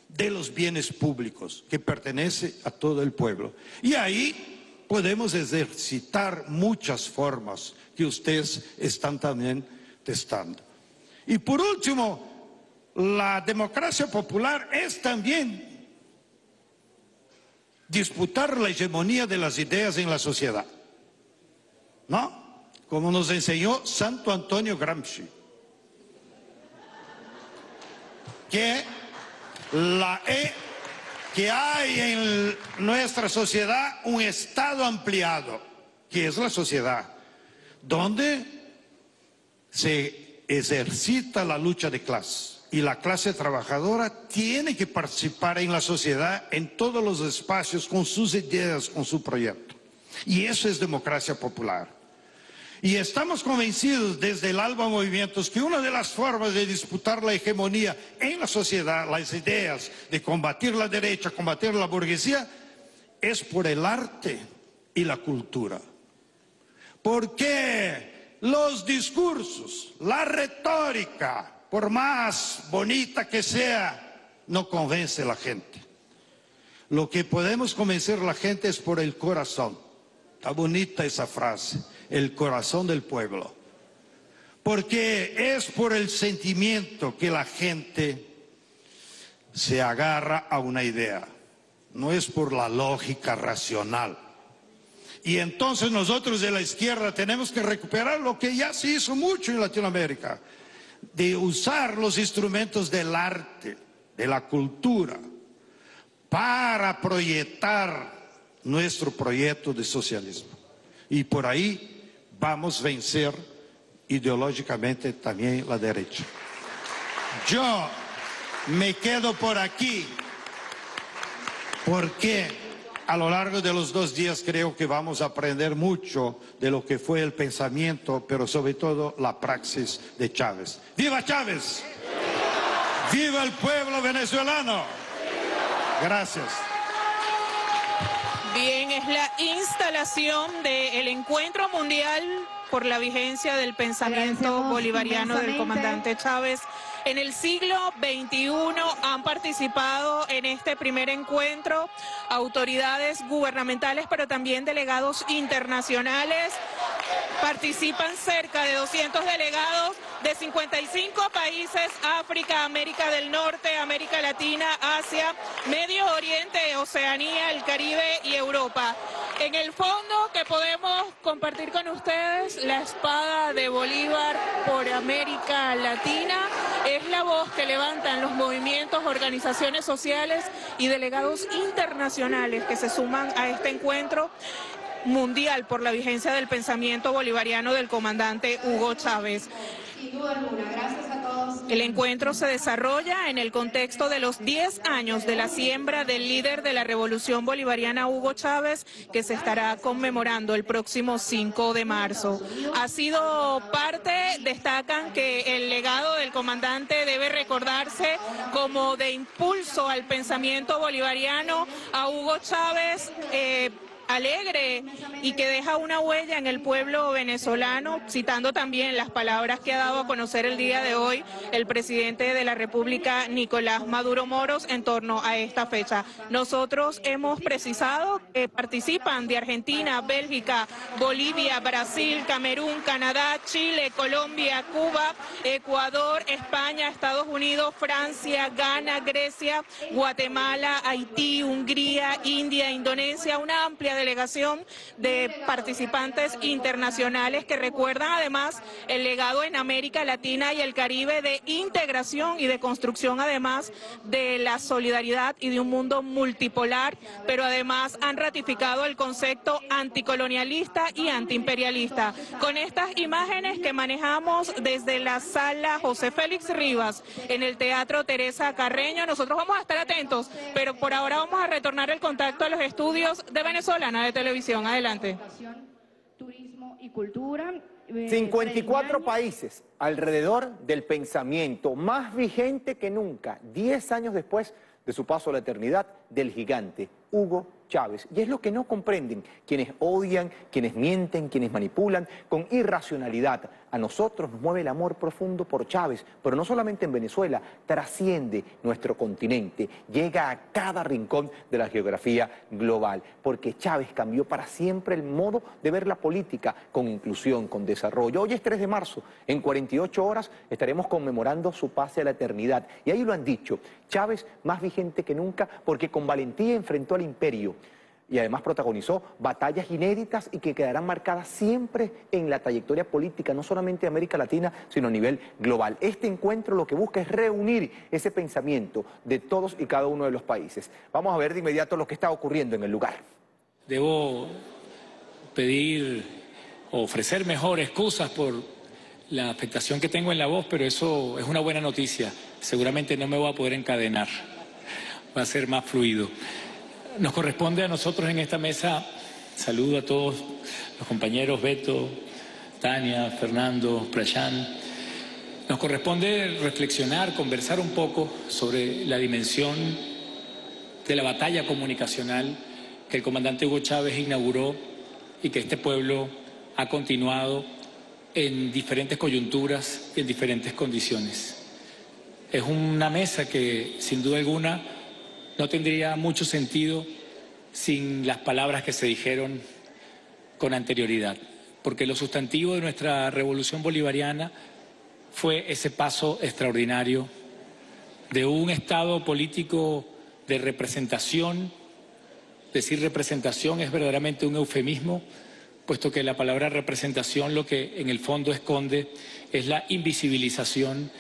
de los bienes públicos que pertenece a todo el pueblo. Y ahí podemos ejercitar muchas formas que ustedes están también testando. Y por último, la democracia popular es también disputar la hegemonía de las ideas en la sociedad. ¿No? Como nos enseñó Santo Antonio Gramsci. Que la e, que hay en nuestra sociedad un estado ampliado, que es la sociedad, donde se ejercita la lucha de clases y la clase trabajadora tiene que participar en la sociedad en todos los espacios con sus ideas, con su proyecto. Y eso es democracia popular. Y estamos convencidos desde el Alba Movimientos que una de las formas de disputar la hegemonía en la sociedad, las ideas de combatir la derecha, combatir la burguesía, es por el arte y la cultura. Porque los discursos, la retórica, por más bonita que sea, no convence a la gente. Lo que podemos convencer a la gente es por el corazón. Está bonita esa frase el corazón del pueblo. Porque es por el sentimiento que la gente se agarra a una idea, no es por la lógica racional. Y entonces nosotros de la izquierda tenemos que recuperar lo que ya se hizo mucho en Latinoamérica, de usar los instrumentos del arte, de la cultura, para proyectar nuestro proyecto de socialismo. Y por ahí vamos vencer ideológicamente también la derecha. Yo me quedo por aquí porque a lo largo de los dos días creo que vamos a aprender mucho de lo que fue el pensamiento, pero sobre todo la praxis de Chávez. ¡Viva Chávez! ¡Viva el pueblo venezolano! Gracias. Bien, es la instalación del encuentro mundial por la vigencia del pensamiento bolivariano del comandante Chávez. En el siglo XXI han participado en este primer encuentro autoridades gubernamentales, pero también delegados internacionales. Participan cerca de 200 delegados de 55 países, África, América del Norte, América Latina, Asia, Medio Oriente, Oceanía, el Caribe y Europa. En el fondo que podemos compartir con ustedes, la espada de Bolívar por América Latina es la voz que levantan los movimientos, organizaciones sociales y delegados internacionales que se suman a este encuentro mundial por la vigencia del pensamiento bolivariano del comandante Hugo Chávez. El encuentro se desarrolla en el contexto de los 10 años de la siembra del líder de la revolución bolivariana Hugo Chávez, que se estará conmemorando el próximo 5 de marzo. Ha sido parte, destacan que el legado del comandante debe recordarse como de impulso al pensamiento bolivariano a Hugo Chávez. Eh, alegre y que deja una huella en el pueblo venezolano, citando también las palabras que ha dado a conocer el día de hoy el presidente de la República, Nicolás Maduro Moros, en torno a esta fecha. Nosotros hemos precisado que participan de Argentina, Bélgica, Bolivia, Brasil, Camerún, Canadá, Chile, Colombia, Cuba, Ecuador, España, Estados Unidos, Francia, Ghana, Grecia, Guatemala, Haití, Hungría, India, Indonesia, una amplia delegación de participantes internacionales que recuerdan además el legado en América Latina y el Caribe de integración y de construcción además de la solidaridad y de un mundo multipolar, pero además han ratificado el concepto anticolonialista y antiimperialista. Con estas imágenes que manejamos desde la sala José Félix Rivas en el Teatro Teresa Carreño, nosotros vamos a estar atentos, pero por ahora vamos a retornar el contacto a los estudios de Venezolana de Televisión. Adelante. Turismo y cultura. 54 países alrededor del pensamiento más vigente que nunca, 10 años después de su paso a la eternidad, del gigante Hugo Chávez. Y es lo que no comprenden quienes odian, quienes mienten, quienes manipulan con irracionalidad. A nosotros nos mueve el amor profundo por Chávez, pero no solamente en Venezuela, trasciende nuestro continente, llega a cada rincón de la geografía global, porque Chávez cambió para siempre el modo de ver la política con inclusión, con desarrollo. Hoy es 3 de marzo, en 48 horas estaremos conmemorando su pase a la eternidad. Y ahí lo han dicho, Chávez más vigente que nunca porque con valentía enfrentó al imperio y además protagonizó batallas inéditas y que quedarán marcadas siempre en la trayectoria política, no solamente de América Latina, sino a nivel global. Este encuentro lo que busca es reunir ese pensamiento de todos y cada uno de los países. Vamos a ver de inmediato lo que está ocurriendo en el lugar. Debo pedir ofrecer mejor excusas por la afectación que tengo en la voz, pero eso es una buena noticia. Seguramente no me voy a poder encadenar, va a ser más fluido. Nos corresponde a nosotros en esta mesa, saludo a todos los compañeros Beto, Tania, Fernando, Prayan. Nos corresponde reflexionar, conversar un poco sobre la dimensión de la batalla comunicacional que el comandante Hugo Chávez inauguró y que este pueblo ha continuado en diferentes coyunturas y en diferentes condiciones. Es una mesa que, sin duda alguna, no tendría mucho sentido sin las palabras que se dijeron con anterioridad, porque lo sustantivo de nuestra revolución bolivariana fue ese paso extraordinario de un Estado político de representación. Decir representación es verdaderamente un eufemismo, puesto que la palabra representación lo que en el fondo esconde es la invisibilización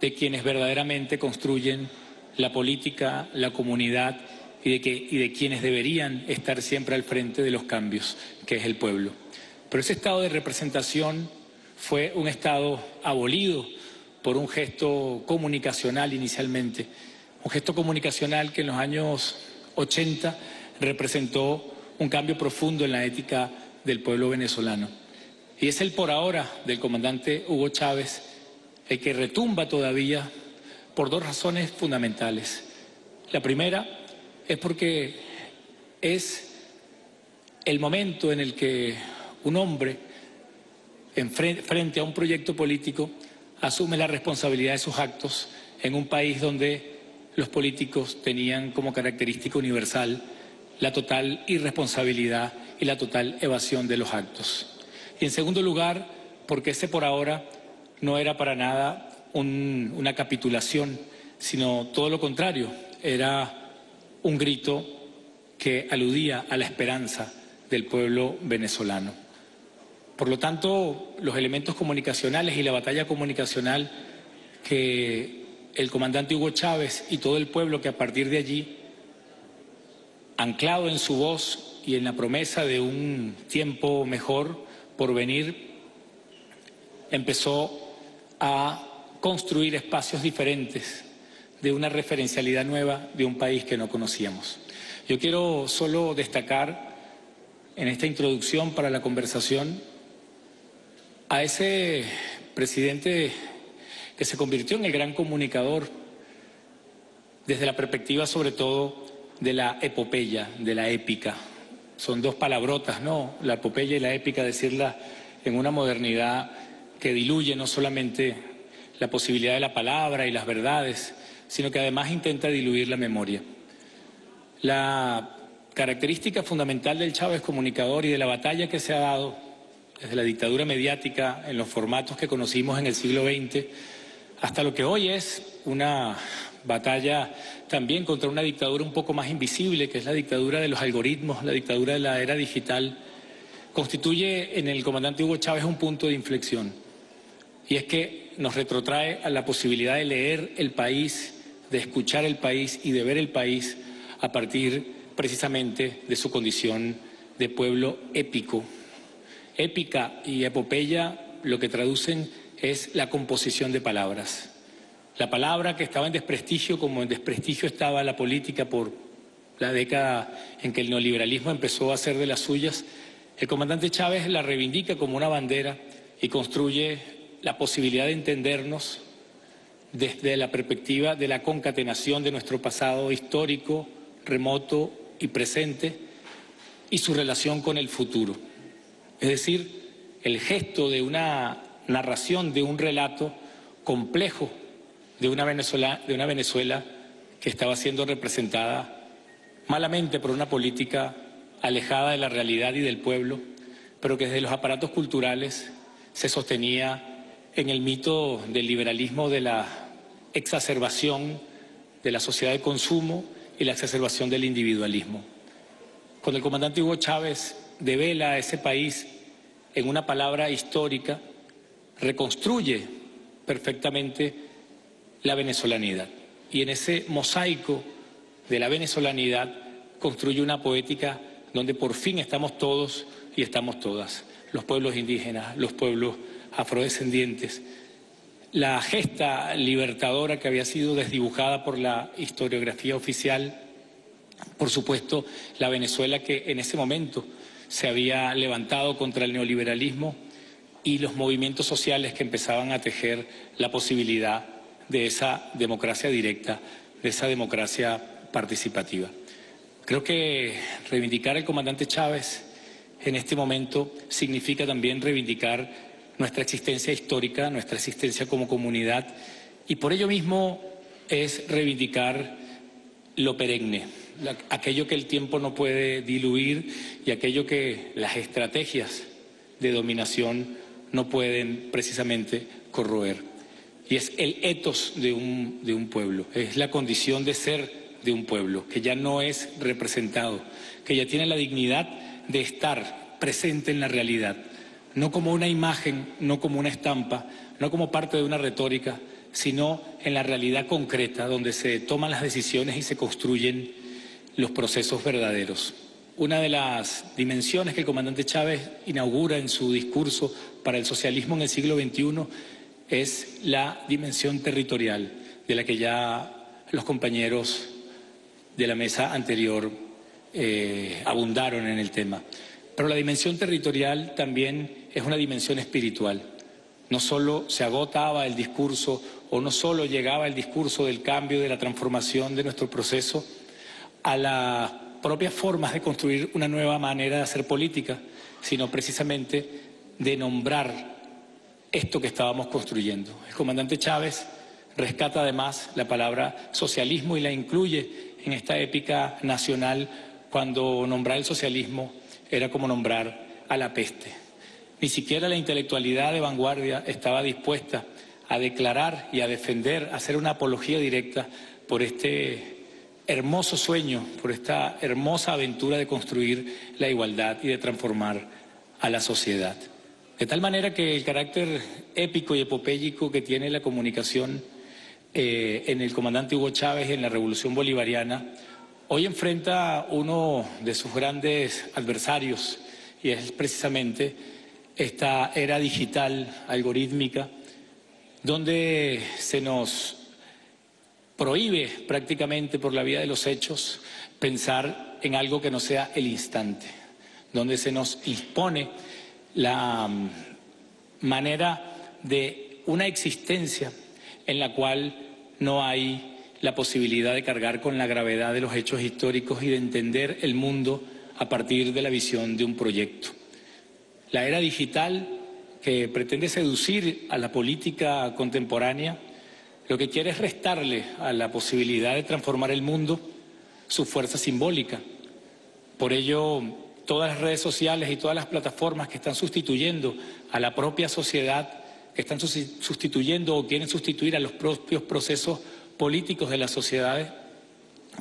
de quienes verdaderamente construyen la política, la comunidad y de, que, quienes deberían estar siempre al frente de los cambios, que es el pueblo. Pero ese estado de representación fue un estado abolido por un gesto comunicacional inicialmente, un gesto comunicacional que en los años 80 representó un cambio profundo en la ética del pueblo venezolano. Y es el por ahora del comandante Hugo Chávez el que retumba todavía por dos razones fundamentales. La primera es porque es el momento en el que un hombre, en frente a un proyecto político, asume la responsabilidad de sus actos en un país donde los políticos tenían como característica universal la total irresponsabilidad y la total evasión de los actos. Y en segundo lugar, porque ese por ahora no era para nada una capitulación, sino todo lo contrario, era un grito que aludía a la esperanza del pueblo venezolano. Por lo tanto, los elementos comunicacionales y la batalla comunicacional que el comandante Hugo Chávez y todo el pueblo que a partir de allí, anclado en su voz y en la promesa de un tiempo mejor por venir, empezó a construir espacios diferentes de una referencialidad nueva de un país que no conocíamos. Yo quiero solo destacar en esta introducción para la conversación a ese presidente que se convirtió en el gran comunicador desde la perspectiva sobre todo de la epopeya, de la épica, son dos palabrotas, ¿no? La epopeya y la épica, decirla en una modernidad que diluye no solamente la posibilidad de la palabra y las verdades, sino que además intenta diluir la memoria. La característica fundamental del Chávez comunicador y de la batalla que se ha dado desde la dictadura mediática en los formatos que conocimos en el siglo XX hasta lo que hoy es una batalla también contra una dictadura un poco más invisible, que es la dictadura de los algoritmos, la dictadura de la era digital, constituye en el comandante Hugo Chávez un punto de inflexión. Y es que nos retrotrae a la posibilidad de leer el país, de escuchar el país y de ver el país a partir precisamente de su condición de pueblo épico. Épica y epopeya lo que traducen es la composición de palabras. La palabra que estaba en desprestigio, como en desprestigio estaba la política por la década en que el neoliberalismo empezó a hacer de las suyas, el comandante Chávez la reivindica como una bandera y construye la posibilidad de entendernos desde la perspectiva de la concatenación de nuestro pasado histórico, remoto y presente y su relación con el futuro. Es decir, el gesto de una narración, de un relato complejo de una Venezuela, de una Venezuela que estaba siendo representada malamente por una política alejada de la realidad y del pueblo, pero que desde los aparatos culturales se sostenía en el mito del liberalismo de la exacerbación de la sociedad de consumo y la exacerbación del individualismo. Cuando el comandante Hugo Chávez devela a ese país en una palabra histórica, reconstruye perfectamente la venezolanidad. Y en ese mosaico de la venezolanidad construye una poética donde por fin estamos todos y estamos todas, los pueblos indígenas, los pueblos afrodescendientes, la gesta libertadora que había sido desdibujada por la historiografía oficial, por supuesto la Venezuela que en ese momento se había levantado contra el neoliberalismo y los movimientos sociales que empezaban a tejer la posibilidad de esa democracia directa, de esa democracia participativa. Creo que reivindicar al comandante Chávez en este momento significa también reivindicar nuestra existencia histórica, nuestra existencia como comunidad y por ello mismo es reivindicar lo perenne, aquello que el tiempo no puede diluir y aquello que las estrategias de dominación no pueden precisamente corroer. Y es el etos de un, de un pueblo, es la condición de ser de un pueblo, que ya no es representado, que ya tiene la dignidad de estar presente en la realidad, no como una imagen, no como una estampa, no como parte de una retórica, sino en la realidad concreta, donde se toman las decisiones y se construyen los procesos verdaderos. Una de las dimensiones que el comandante Chávez inaugura en su discurso para el socialismo en el siglo XXI es la dimensión territorial de la que ya los compañeros de la mesa anterior eh, abundaron en el tema. Pero la dimensión territorial también es una dimensión espiritual. No solo se agotaba el discurso o no solo llegaba el discurso del cambio, de la transformación de nuestro proceso a las propias formas de construir una nueva manera de hacer política, sino precisamente de nombrar esto que estábamos construyendo. El comandante Chávez rescata además la palabra socialismo y la incluye en esta épica nacional cuando nombrar el socialismo era como nombrar a la peste. Ni siquiera la intelectualidad de vanguardia estaba dispuesta a declarar y a defender, a hacer una apología directa por este hermoso sueño, por esta hermosa aventura de construir la igualdad y de transformar a la sociedad. De tal manera que el carácter épico y epopéyico que tiene la comunicación eh, en el comandante Hugo Chávez en la Revolución Bolivariana, hoy enfrenta uno de sus grandes adversarios y es precisamente esta era digital, algorítmica, donde se nos prohíbe prácticamente por la vía de los hechos pensar en algo que no sea el instante, donde se nos impone la mm, manera de una existencia en la cual no hay la posibilidad de cargar con la gravedad de los hechos históricos y de entender el mundo a partir de la visión de un proyecto. La era digital que pretende seducir a la política contemporánea, lo que quiere es restarle a la posibilidad de transformar el mundo su fuerza simbólica. Por ello, todas las redes sociales y todas las plataformas que están sustituyendo a la propia sociedad, que están sustituyendo o quieren sustituir a los propios procesos políticos de las sociedades,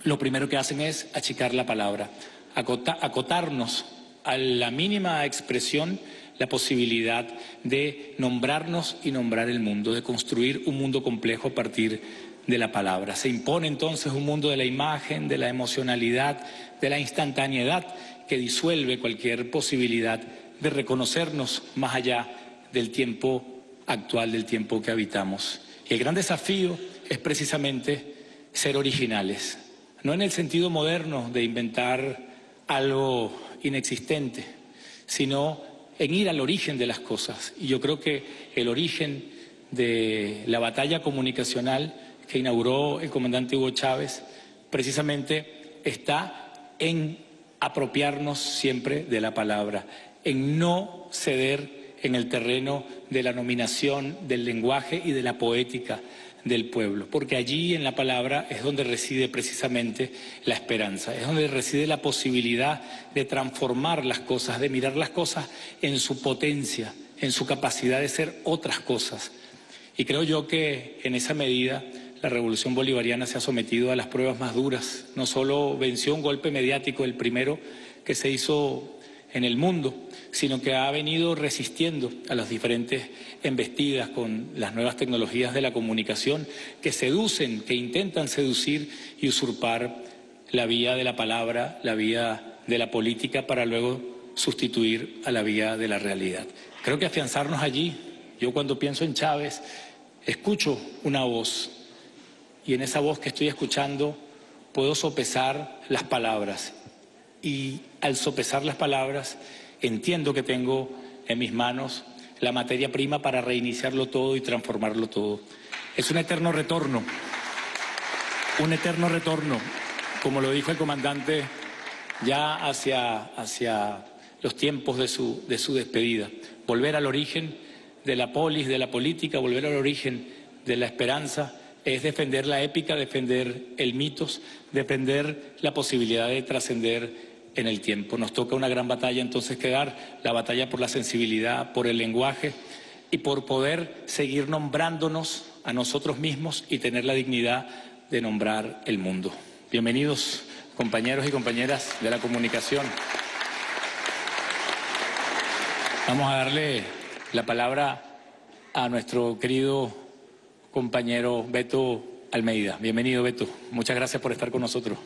lo primero que hacen es achicar la palabra, acotarnos a la mínima expresión la posibilidad de nombrarnos y nombrar el mundo, de construir un mundo complejo a partir de la palabra. Se impone entonces un mundo de la imagen, de la emocionalidad, de la instantaneidad que disuelve cualquier posibilidad de reconocernos más allá del tiempo actual, del tiempo que habitamos. Y el gran desafío es precisamente ser originales, no en el sentido moderno de inventar algo inexistente, sino en ir al origen de las cosas. Y yo creo que el origen de la batalla comunicacional que inauguró el comandante Hugo Chávez precisamente está en apropiarnos siempre de la palabra, en no ceder en el terreno de la nominación, del lenguaje y de la poética del pueblo, porque allí en la palabra es donde reside precisamente la esperanza, es donde reside la posibilidad de transformar las cosas, de mirar las cosas en su potencia, en su capacidad de ser otras cosas. Y creo yo que en esa medida la revolución bolivariana se ha sometido a las pruebas más duras. No solo venció un golpe mediático, el primero que se hizo en el mundo, sino que ha venido resistiendo a las diferentes embestidas con las nuevas tecnologías de la comunicación que seducen, que intentan seducir y usurpar la vía de la palabra, la vía de la política para luego sustituir a la vía de la realidad. Creo que afianzarnos allí, yo cuando pienso en Chávez, escucho una voz y en esa voz que estoy escuchando puedo sopesar las palabras. Y al sopesar las palabras entiendo que tengo en mis manos la materia prima para reiniciarlo todo y transformarlo todo. Es un eterno retorno, un eterno retorno, como lo dijo el comandante ya hacia, hacia los tiempos de su, de su despedida. Volver al origen de la polis, de la política, volver al origen de la esperanza es defender la épica, defender el mitos, defender la posibilidad de trascender en el tiempo. Nos toca una gran batalla entonces quedar, la batalla por la sensibilidad, por el lenguaje y por poder seguir nombrándonos a nosotros mismos y tener la dignidad de nombrar el mundo. Bienvenidos compañeros y compañeras de la comunicación. Vamos a darle la palabra a nuestro querido compañero Beto Almeida. Bienvenido, Beto. Muchas gracias por estar con nosotros.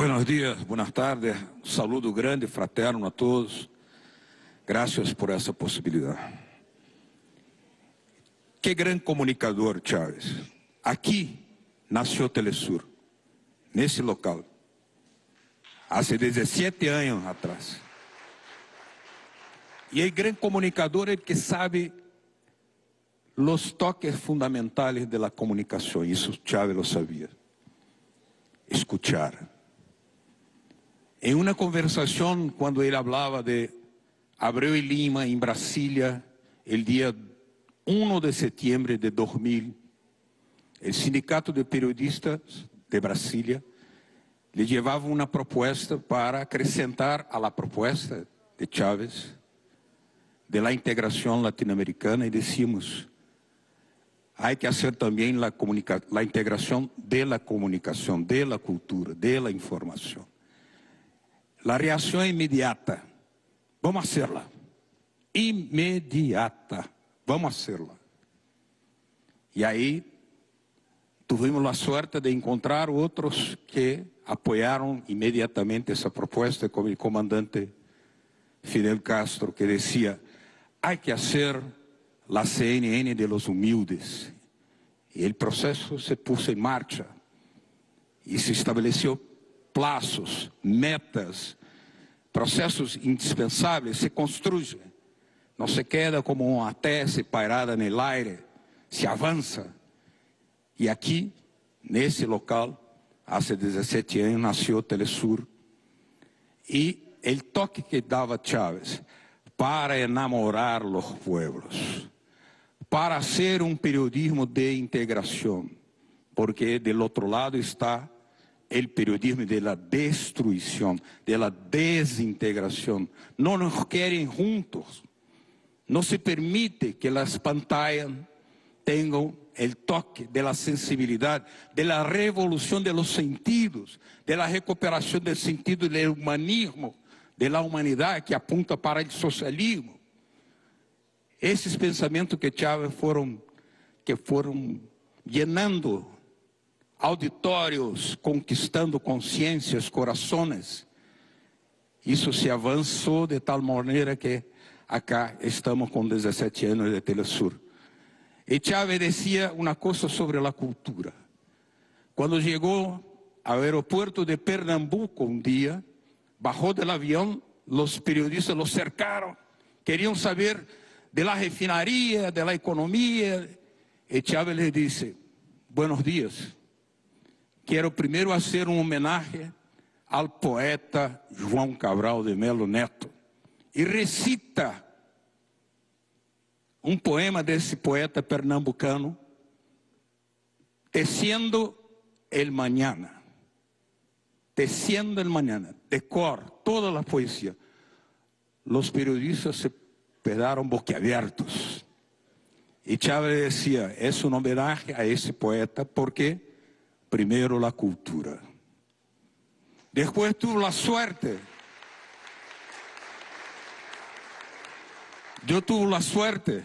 Buenos días, buenas tardes. Un saludo grande, fraterno a todos. Gracias por essa possibilidade. Que grande comunicador, Chávez. Aqui nasceu Telesur, nesse local, há 17 anos atrás. E é grande comunicador é que sabe los toques la comunicación, y eso Chávez lo sabía. Escuchar. En una conversación, cuando él hablaba de Abreu y Lima en Brasilia, el día 1 de septiembre de 2000, el sindicato de periodistas de Brasilia le llevaba una propuesta para acrescentar a la propuesta de Chávez de la integración latinoamericana y decimos, hay que hacer también la, la integración de la comunicación, de la cultura, de la información. La reacción inmediata, vamos a hacerla. Inmediata, vamos a hacerla. Y ahí tuvimos la suerte de encontrar otros que apoyaron inmediatamente esa propuesta, como el comandante Fidel Castro, que decía, hay que hacer la CNN de los humildes. Y el proceso se puso en marcha y se estableció plazos, metas, processos indispensáveis, se construye. Não se queda como uma tese pairada no aire, se avança. E aqui, nesse local, hace 17 anos, nasceu Telesur. E o toque que dava Chávez para enamorar os pueblos, para ser um periodismo de integração, porque do outro lado está o periodismo de la destruição, de la desintegração. Não nos querem juntos. Não se permite que as pantallas tenham o toque de la sensibilidade, de la revolução de los sentidos, de la recuperação do sentido do humanismo, de la humanidade que apunta para o socialismo. Esses pensamentos que Chávez foram que foram llenando auditórios, conquistando consciências, corações. Isso se avançou de tal maneira que acá estamos com 17 anos de Telesur. E Chávez dizia uma coisa sobre a cultura. Quando chegou ao aeroporto de Pernambuco um dia, bajou do avião, os periodistas lo cercaram, queriam saber de la refinaria, de la economia. E Chávez lhe disse: Buenos dias. Quero primeiro fazer um homenagem ao poeta João Cabral de Melo Neto. E recita um poema desse poeta pernambucano, Teciendo el Mañana. Teciendo el Mañana, de cor, toda a poesia. Los periodistas se quedaram boquiabiertos. E Chávez decía, es una homenaje a esse poeta porque primero la cultura. Después tuvo la suerte. Yo tuve la suerte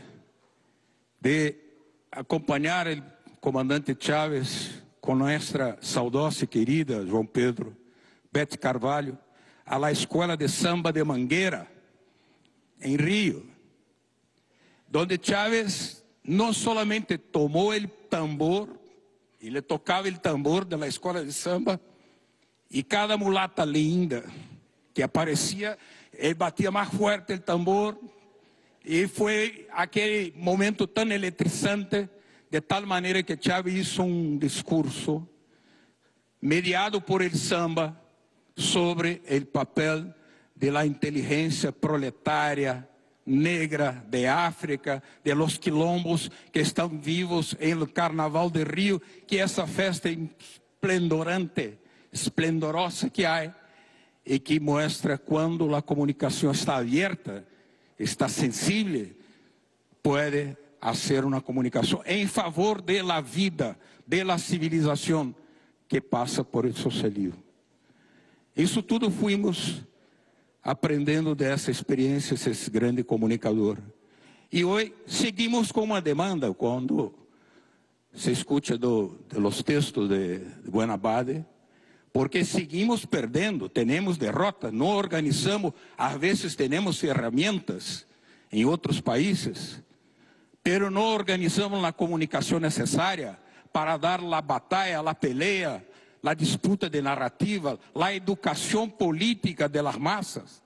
de acompañar el comandante Chávez con nuestra saudosa y querida João Pedro, Bete Carvalho, a la escuela de samba de Mangueira, en Río, donde Chávez no solamente tomó el tambor, ele tocava o tambor da escola de samba e cada mulata linda que aparecia, ele batia mais forte o tambor e foi aquele momento tão eletrizante de tal maneira que Chávez hizo um discurso mediado por el samba sobre o papel de la inteligência proletária negra de África, de los quilombos que estão vivos no Carnaval de Rio, que essa festa esplendorante, esplendorosa que há e que mostra quando a comunicação está aberta, está sensível, pode fazer uma comunicação em favor de la vida, de la civilização que passa por el socialismo. Isso tudo fuimos aprendendo dessa experiência, esse grande comunicador. E hoje seguimos com uma demanda quando se escuta do, dos textos de, de Guanabade, porque seguimos perdendo, temos derrota, não organizamos, às vezes temos ferramentas em outros países, pero não organizamos a comunicação necessária para dar a batalha, a peleia, la disputa de narrativa, la educação política de las massas.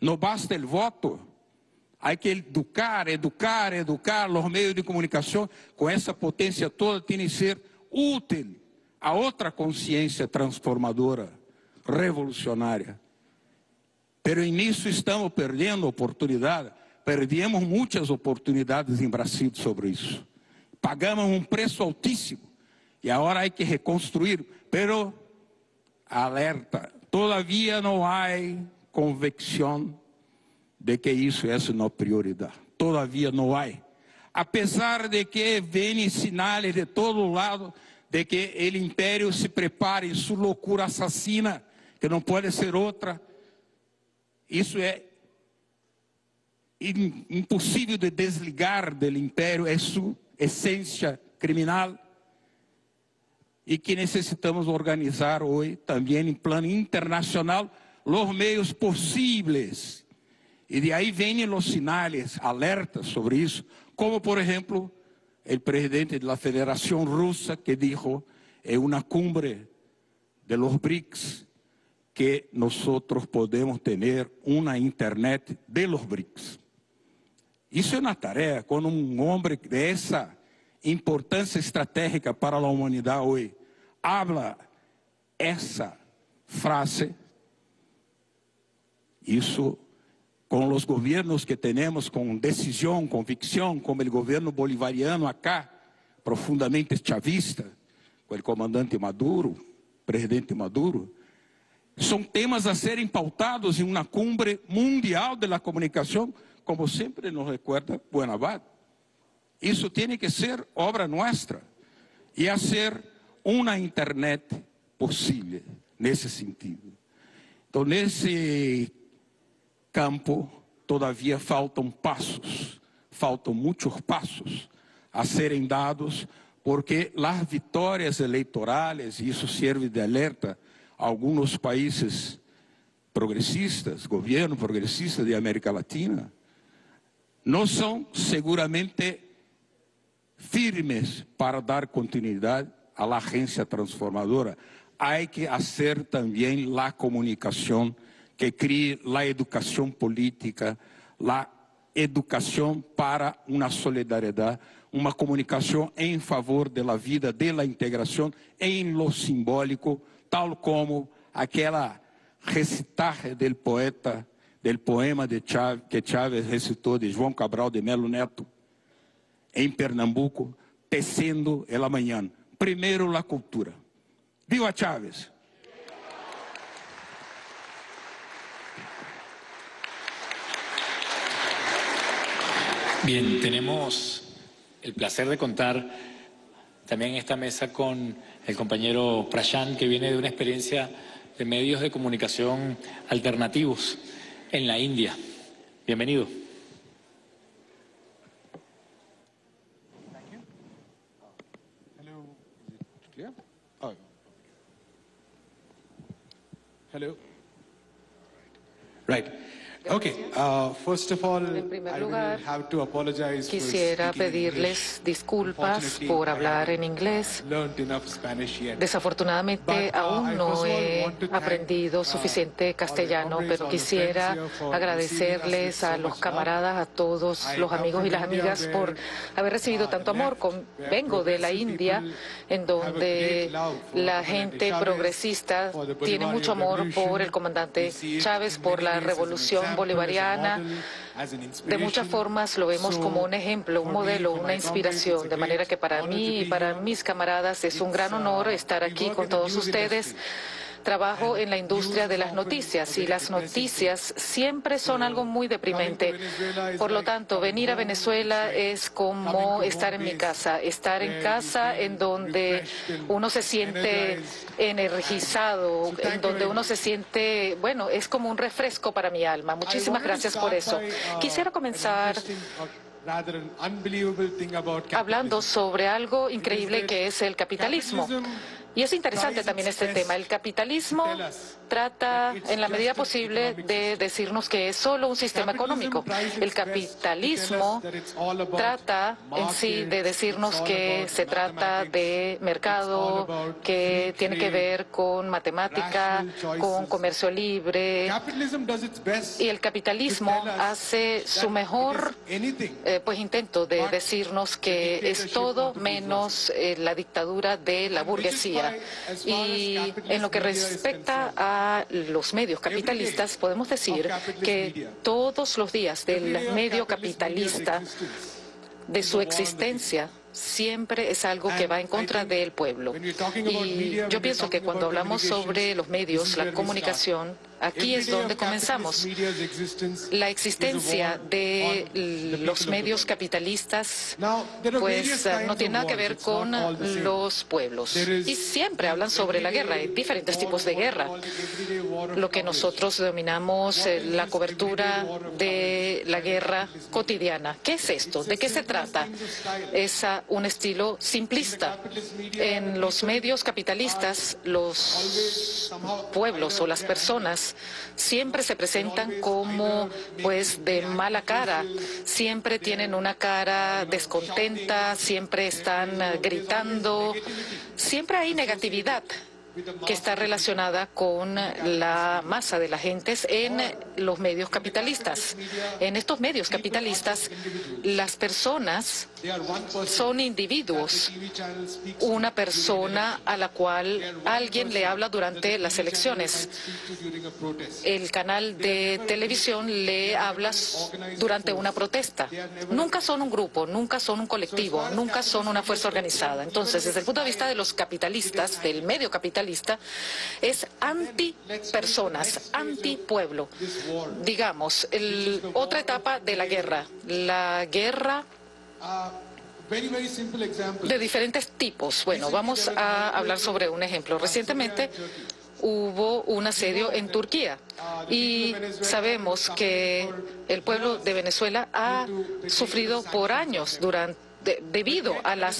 Não basta o voto, há que educar, educar, educar. Os meios de comunicação, com essa potência toda, tem que ser útil a outra consciência transformadora, revolucionária. Pero nisso estamos perdendo oportunidade. Perdemos muitas oportunidades em Brasil sobre isso. Pagamos um preço altíssimo. E agora há que reconstruir. Pero, alerta, todavia não há convicção de que isso é uma prioridade. Todavia não há. Apesar de que vêm sinais de todo lado de que o império se prepara em sua loucura assassina, que não pode ser outra. Isso é impossível de desligar do império, é sua essência criminal e que necessitamos organizar hoje também em plano internacional os meios possíveis. E de aí vêm os sinais, alertas sobre isso, como por exemplo, o presidente da Federação Russa que dijo em uma cumbre de los BRICS que nós podemos ter uma internet de los BRICS. Isso é uma tarefa quando um homem dessa importância estratégica para a humanidade hoje. Habla essa frase, isso com os governos que temos com decisão, convicção, como o governo bolivariano acá, profundamente chavista, com o comandante Maduro, presidente Maduro, são temas a serem pautados em uma cumbre mundial da comunicação, como sempre nos recuerda Buenabad. Isso tem que ser obra nossa e a ser uma internet possível nesse sentido. Então, nesse campo, todavia faltam passos, faltam muitos passos a serem dados, porque as vitórias eleitorais, e isso serve de alerta a alguns países progressistas, governo progressista de América Latina, não são seguramente firmes para dar continuidade à agência transformadora. Há que fazer também a comunicação que crie a educação política, a educação para uma solidariedade, uma comunicação em favor da vida, da integração, em lo simbólico, tal como aquela recitagem do poeta, do poema de Chávez, que Chávez recitou de João Cabral de Melo Neto, em Pernambuco, tecendo el amanhã. Primeiro, a cultura. Viva Chávez! Bien, tenemos el placer de contar también en esta mesa con el compañero Prashan, que viene de una experiencia de medios de comunicación alternativos en la India. Bienvenido. Uh, first of all, En primer I lugar, have to apologize for Quisiera pedirles disculpas por hablar en inglés. haven't learned enough Spanish yet. Desafortunadamente But, uh, I aún no he want to thank, aprendido uh, suficiente castellano, pero quisiera agradecerles a los camaradas, a todos I los amigos y las amigas where, por haber recibido tanto amor. Vengo de la India, en donde la gente progresista tiene mucho amor por el comandante Chávez, por la revolución bolivariana. De muchas formas lo vemos como un ejemplo, un modelo, una inspiración, de manera que para mí y para mis camaradas es un gran honor estar aquí con todos ustedes. Trabajo en la industria de las noticias y las noticias siempre son algo muy deprimente. Por lo tanto, venir a Venezuela es como estar en mi casa, estar en casa en donde uno se siente energizado, en donde uno se siente, bueno, es como un refresco para mi alma. Muchísimas gracias por eso. Quisiera comenzar hablando sobre algo increíble que es el capitalismo. Y es interesante también este tema. El capitalismo trata en la medida posible de decirnos que es solo un sistema económico. El capitalismo trata en sí de decirnos que se trata de mercado, que tiene que ver con matemática, con comercio libre. Y el capitalismo hace su mejor eh, pues intento de decirnos que es todo menos eh, la dictadura de la burguesía. Y en lo que respecta a los medios capitalistas, podemos decir que todos los días del medio capitalista, de su existencia, siempre es algo que va en contra del pueblo. Y yo pienso que cuando hablamos sobre los medios, la comunicación, aquí es donde comenzamos. La existencia de los medios capitalistas pues eh, no tiene nada que ver con los pueblos. Y siempre hablan sobre la guerra, hay diferentes tipos de guerra. Lo que nosotros denominamos eh, la cobertura de la guerra cotidiana. ¿Qué es esto? ¿De qué se trata? Es un estilo simplista. En los medios capitalistas, los pueblos o las personas siempre se presentan como pues de mala cara, siempre tienen una cara descontenta, siempre están gritando, siempre hay negatividad. Que está relacionada con la masa de la gentes en los medios capitalistas. En estos medios capitalistas, las personas son individuos, una persona a la cual alguien le habla durante las elecciones. El canal de televisión le habla durante una protesta. Nunca son un grupo, nunca son un colectivo, nunca son una fuerza organizada. Entonces, desde el punto de vista de los capitalistas, del medio capitalista, es anti-personas, anti-pueblo. Digamos, otra etapa de la guerra, la guerra de diferentes tipos. Bueno, vamos a hablar sobre un ejemplo. Recientemente hubo un asedio en Turquía y sabemos que el pueblo de Venezuela ha sufrido por años durante debido a la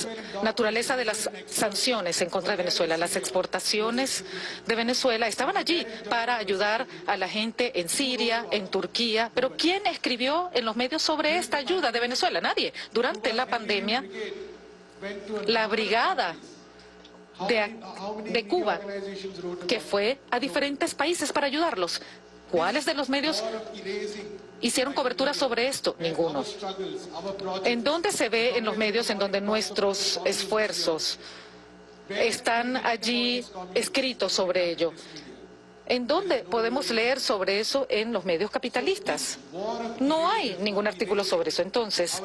naturaleza de las sanciones en contra de Venezuela. Las exportaciones de Venezuela estaban allí para ayudar a la gente en Siria, en Turquía. Pero ¿quién escribió en los medios sobre esta ayuda de Venezuela? Nadie. Durante la pandemia, la brigada de, Cuba, que fue a diferentes países para ayudarlos. ¿Cuáles de los medios hicieron cobertura sobre esto? Ninguno. ¿En dónde se ve en los medios en donde nuestros esfuerzos están allí escritos sobre ello? ¿En dónde podemos leer sobre eso en los medios capitalistas? No hay ningún artículo sobre eso. Entonces,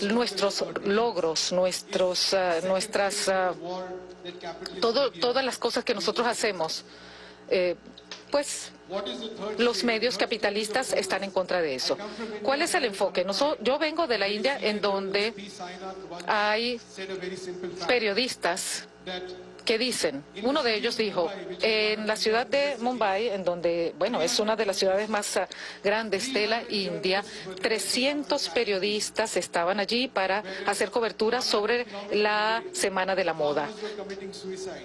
nuestros logros, nuestros, uh, nuestras, todo, todas las cosas que nosotros hacemos, eh, pues los medios capitalistas están en contra de eso. ¿Cuál es el enfoque? yo vengo de la India en donde hay periodistas que dicen, uno de ellos dijo, en la ciudad de Mumbai, en donde, bueno, es una de las ciudades más ah, grandes de la India, 300 periodistas estaban allí para hacer cobertura sobre la Semana de la Moda.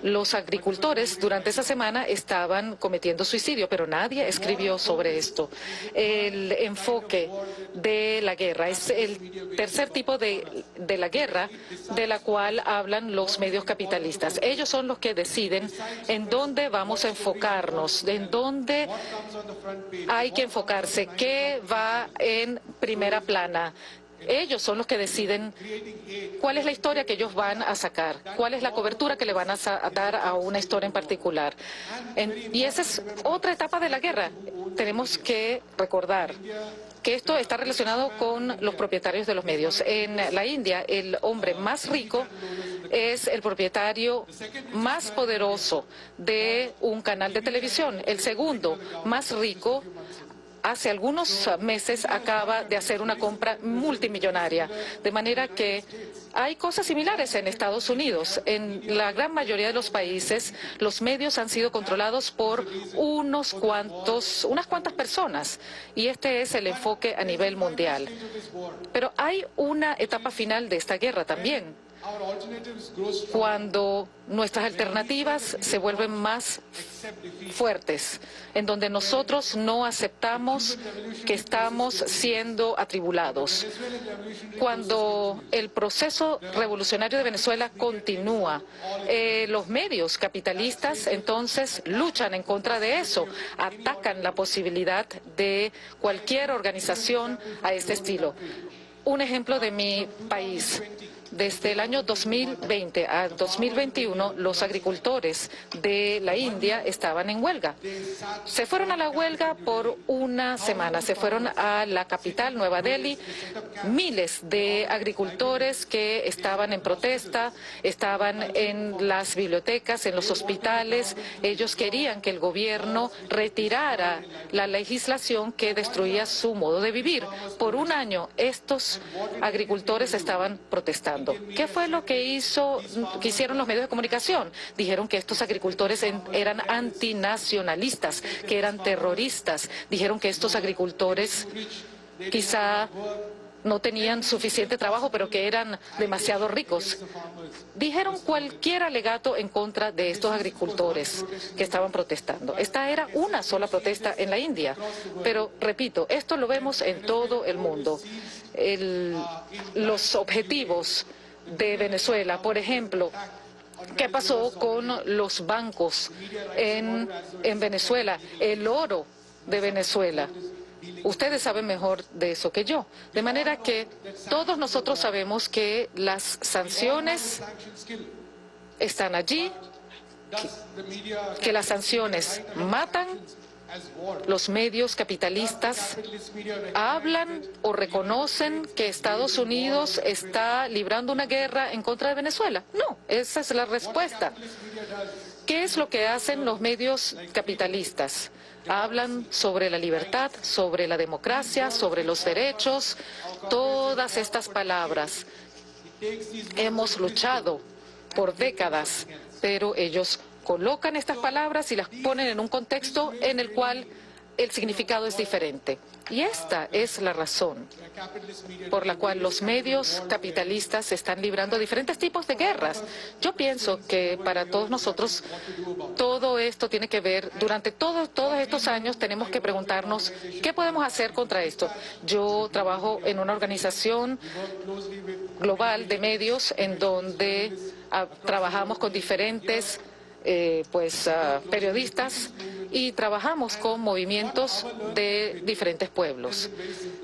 Los agricultores durante esa semana estaban cometiendo suicidio, pero nadie escribió sobre esto. El enfoque de la guerra es el tercer tipo de, de la guerra de la cual hablan los medios capitalistas. Ellos son los que deciden en dónde vamos a enfocarnos, en dónde hay que enfocarse, qué va en primera plana. Ellos son los que deciden cuál es la historia que ellos van a sacar, cuál es la cobertura que le van a dar a una historia en particular. y esa es otra etapa de la guerra. Tenemos que recordar que esto está relacionado con los propietarios de los medios. En la India, el hombre más rico es el propietario más poderoso de un canal de televisión. El segundo más rico hace algunos meses acaba de hacer una compra multimillonaria. De manera que hay cosas similares en Estados Unidos. En la gran mayoría de los países, los medios han sido controlados por unos cuantos, unas cuantas personas. Y este es el enfoque a nivel mundial. Pero hay una etapa final de esta guerra también cuando nuestras alternativas se vuelven más fuertes, en donde nosotros no aceptamos que estamos siendo atribulados. Cuando el proceso revolucionario de Venezuela continúa, eh, los medios capitalistas entonces luchan en contra de eso, atacan la posibilidad de cualquier organización a este estilo. Un ejemplo de mi país. Desde el año 2020 a 2021, los agricultores de la India estaban en huelga. Se fueron a la huelga por una semana. Se fueron a la capital, Nueva Delhi, miles de agricultores que estaban en protesta, estaban en las bibliotecas, en los hospitales. Ellos querían que el gobierno retirara la legislación que destruía su modo de vivir. Por un año, estos agricultores estaban protestando. ¿Qué fue lo que hizo, que hicieron los medios de comunicación? Dijeron que estos agricultores eran antinacionalistas, que eran terroristas. Dijeron que estos agricultores quizá no tenían suficiente trabajo, pero que eran demasiado ricos. Dijeron cualquier alegato en contra de estos agricultores que estaban protestando. Esta era una sola protesta en la India. Pero, repito, esto lo vemos en todo el mundo. los objetivos de Venezuela, por ejemplo, ¿Qué pasó con los bancos en, en Venezuela? El oro de Venezuela. Ustedes saben mejor de eso que yo. De manera que todos nosotros sabemos que las sanciones están allí, que, las sanciones matan los medios capitalistas hablan o reconocen que Estados Unidos está librando una guerra en contra de Venezuela. No, esa es la respuesta. ¿Qué es lo que hacen los medios capitalistas? Hablan sobre la libertad, sobre la democracia, sobre los derechos, todas estas palabras. Hemos luchado por décadas, pero ellos colocan estas palabras y las ponen en un contexto en el cual el significado es diferente. Y esta es la razón por la cual los medios capitalistas están librando diferentes tipos de guerras. Yo pienso que para todos nosotros todo esto tiene que ver, durante todos, estos años tenemos que preguntarnos qué podemos hacer contra esto. Yo trabajo en una organización global de medios en donde ah, trabajamos con diferentes eh, pues, uh, periodistas y trabajamos con movimientos de diferentes pueblos.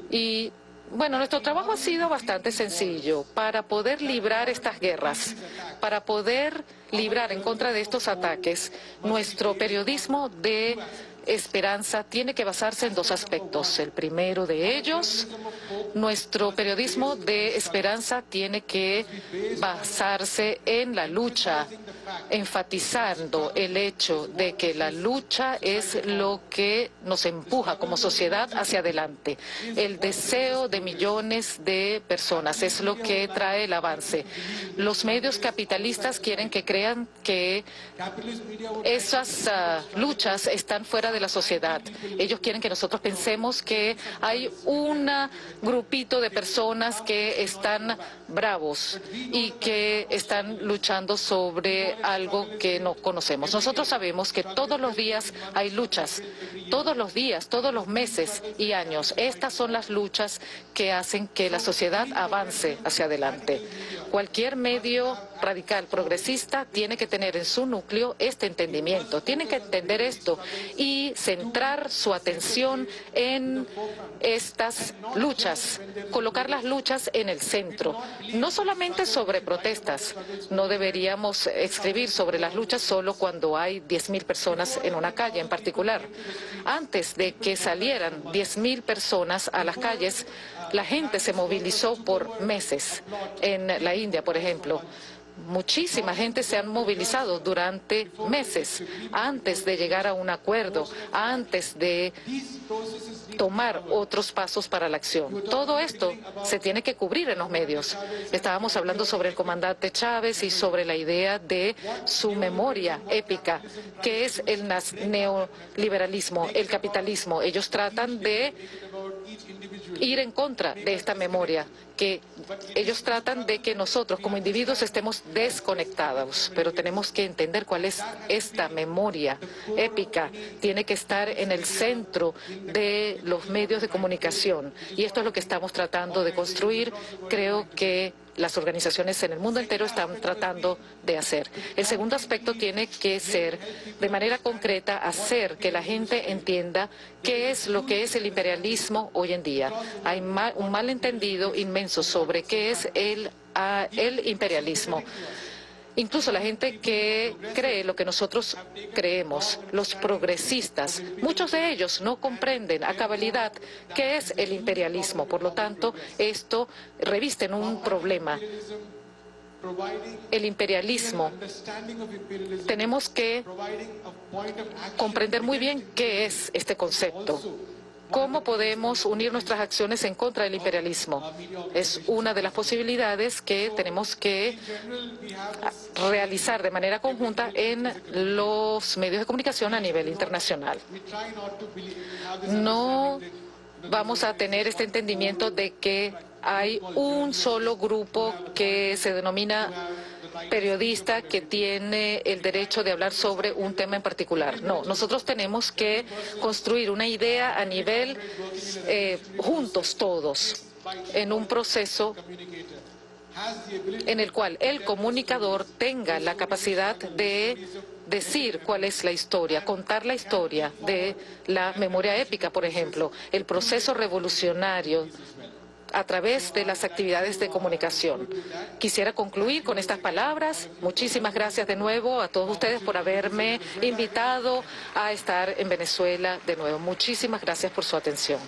Y bueno, nuestro trabajo ha sido bastante sencillo para poder librar estas guerras, para poder librar en contra de estos ataques. Nuestro periodismo de esperanza tiene que basarse en dos aspectos. El primero de ellos, nuestro periodismo de esperanza tiene que basarse en la lucha, enfatizando el hecho de que la lucha es lo que nos empuja como sociedad hacia adelante. El deseo de millones de personas es lo que trae el avance. Los medios capitalistas quieren que crean que esas uh, luchas están fuera de la sociedad. Ellos quieren que nosotros pensemos que hay un grupito de personas que están bravos y que están luchando sobre algo que no conocemos. Nosotros sabemos que todos los días hay luchas, todos los días, todos los meses y años. Estas son las luchas que hacen que la sociedad avance hacia adelante. Cualquier medio radical progresista tiene que tener en su núcleo este entendimiento, tiene que entender esto y centrar su atención en estas luchas, colocar las luchas en el centro, no solamente sobre protestas. No deberíamos escribir sobre las luchas solo cuando hay 10.000 personas en una calle en particular. Antes de que salieran 10.000 personas a las calles, la gente se movilizó por meses. En la India, por ejemplo, Muchísima gente se ha movilizado durante meses antes de llegar a un acuerdo, antes de tomar otros pasos para la acción. Todo esto se tiene que cubrir en los medios. Estábamos hablando sobre el comandante Chávez y sobre la idea de su memoria épica, que es el neoliberalismo, el capitalismo. Ellos tratan de ir en contra de esta memoria que ellos tratan de que nosotros como individuos estemos desconectados, pero tenemos que entender cuál es esta memoria épica. Tiene que estar en el centro de los medios de comunicación y esto es lo que estamos tratando de construir. Creo que las organizaciones en el mundo entero están tratando de hacer. El segundo aspecto tiene que ser, de manera concreta, hacer que la gente entienda qué es lo que es el imperialismo hoy en día. Hay un malentendido inmenso sobre qué es el, ah, el imperialismo. Incluso la gente que cree lo que nosotros creemos, los progresistas, muchos de ellos no comprenden a cabalidad qué es el imperialismo. Por lo tanto, esto reviste en un problema. El imperialismo, tenemos que comprender muy bien qué es este concepto cómo podemos unir nuestras acciones en contra del imperialismo. Es una de las posibilidades que tenemos que realizar de manera conjunta en los medios de comunicación a nivel internacional. No vamos a tener este entendimiento de que hay un solo grupo que se denomina periodista que tiene el derecho de hablar sobre un tema en particular. No, nosotros tenemos que construir una idea a nivel eh, juntos todos en un proceso en el cual el comunicador tenga la capacidad de decir cuál es la historia, contar la historia de la memoria épica, por ejemplo, el proceso revolucionario a través de las actividades de comunicación. Quisiera concluir con estas palabras. Muchísimas gracias de nuevo a todos ustedes por haberme invitado a estar en Venezuela de nuevo. Muchísimas gracias por su atención.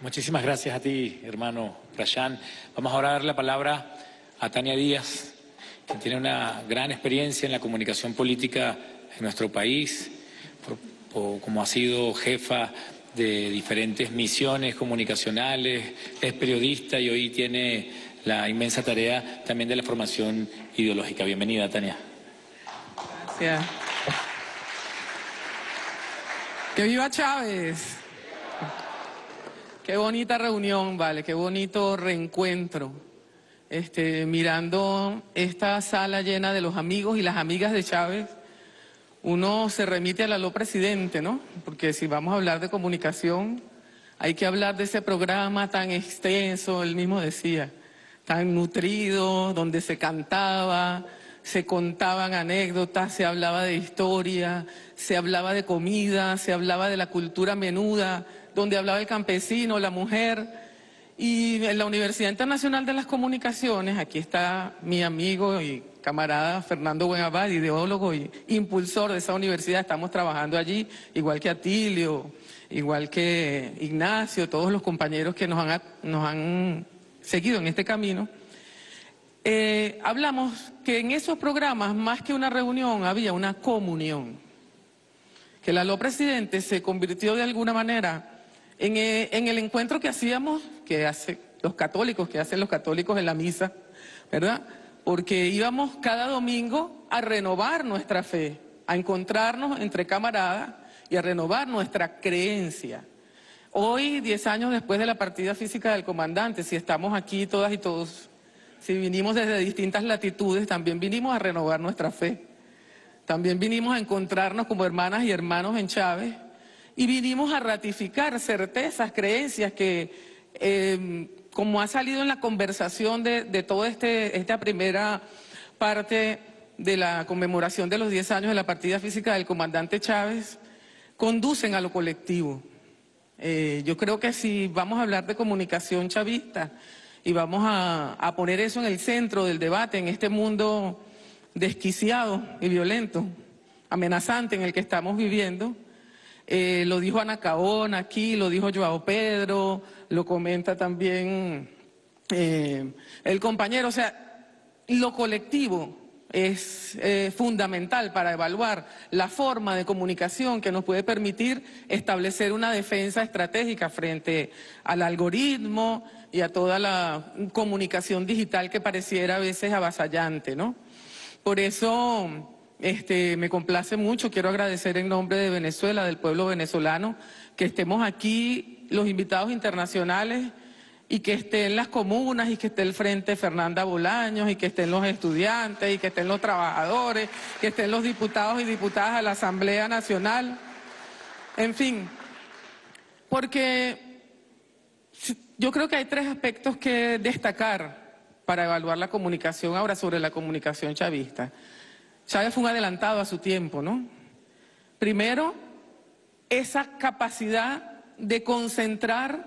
Muchísimas gracias a ti, hermano Rayan. Vamos ahora a dar la palabra a Tania Díaz, que tiene una gran experiencia en la comunicación política en nuestro país, como ha sido jefa de diferentes misiones comunicacionales, es periodista y hoy tiene la inmensa tarea también de la formación ideológica. Bienvenida, Tania. Gracias. Que viva Chávez. Qué bonita reunión, vale, qué bonito reencuentro. Este, mirando esta sala llena de los amigos y las amigas de Chávez uno se remite a la lo presidente, ¿no? Porque si vamos a hablar de comunicación, hay que hablar de ese programa tan extenso, él mismo decía, tan nutrido, donde se cantaba, se contaban anécdotas, se hablaba de historia, se hablaba de comida, se hablaba de la cultura menuda, donde hablaba el campesino, la mujer. Y en la Universidad Internacional de las Comunicaciones, aquí está mi amigo y camarada Fernando Buenabad, ideólogo y impulsor de esa universidad, estamos trabajando allí, igual que Atilio, igual que Ignacio, todos los compañeros que nos han, seguido en este camino. Eh, hablamos que en esos programas, más que una reunión, había una comunión. Que la LO Presidente se convirtió de alguna manera en, eh, en el encuentro que hacíamos, que hace los católicos, que hacen los católicos en la misa, ¿verdad? Porque íbamos cada domingo a renovar nuestra fe, a encontrarnos entre camaradas y a renovar nuestra creencia. Hoy, diez años después de la partida física del comandante, si estamos aquí todas y todos, si vinimos desde distintas latitudes, también vinimos a renovar nuestra fe. También vinimos a encontrarnos como hermanas y hermanos en Chávez y vinimos a ratificar certezas, creencias que eh, como ha salido en la conversación de, toda este, esta primera parte de la conmemoración de los 10 años de la partida física del comandante Chávez, conducen a lo colectivo. Eh, yo creo que si vamos a hablar de comunicación chavista y vamos a, poner eso en el centro del debate, en este mundo desquiciado y violento, amenazante en el que estamos viviendo, eh, lo dijo Ana Caón aquí, lo dijo Joao Pedro, lo comenta también eh, el compañero. O sea, lo colectivo es eh, fundamental para evaluar la forma de comunicación que nos puede permitir establecer una defensa estratégica frente al algoritmo y a toda la comunicación digital que pareciera a veces avasallante, ¿no? Por eso este, me complace mucho, quiero agradecer en nombre de Venezuela, del pueblo venezolano, que estemos aquí los invitados internacionales y que estén las comunas y que esté el Frente Fernanda Bolaños y que estén los estudiantes y que estén los trabajadores, que estén los diputados y diputadas de la Asamblea Nacional. En fin, porque yo creo que hay tres aspectos que destacar para evaluar la comunicación ahora sobre la comunicación chavista. Chávez fue un adelantado a su tiempo, ¿no? Primero, esa capacidad de concentrar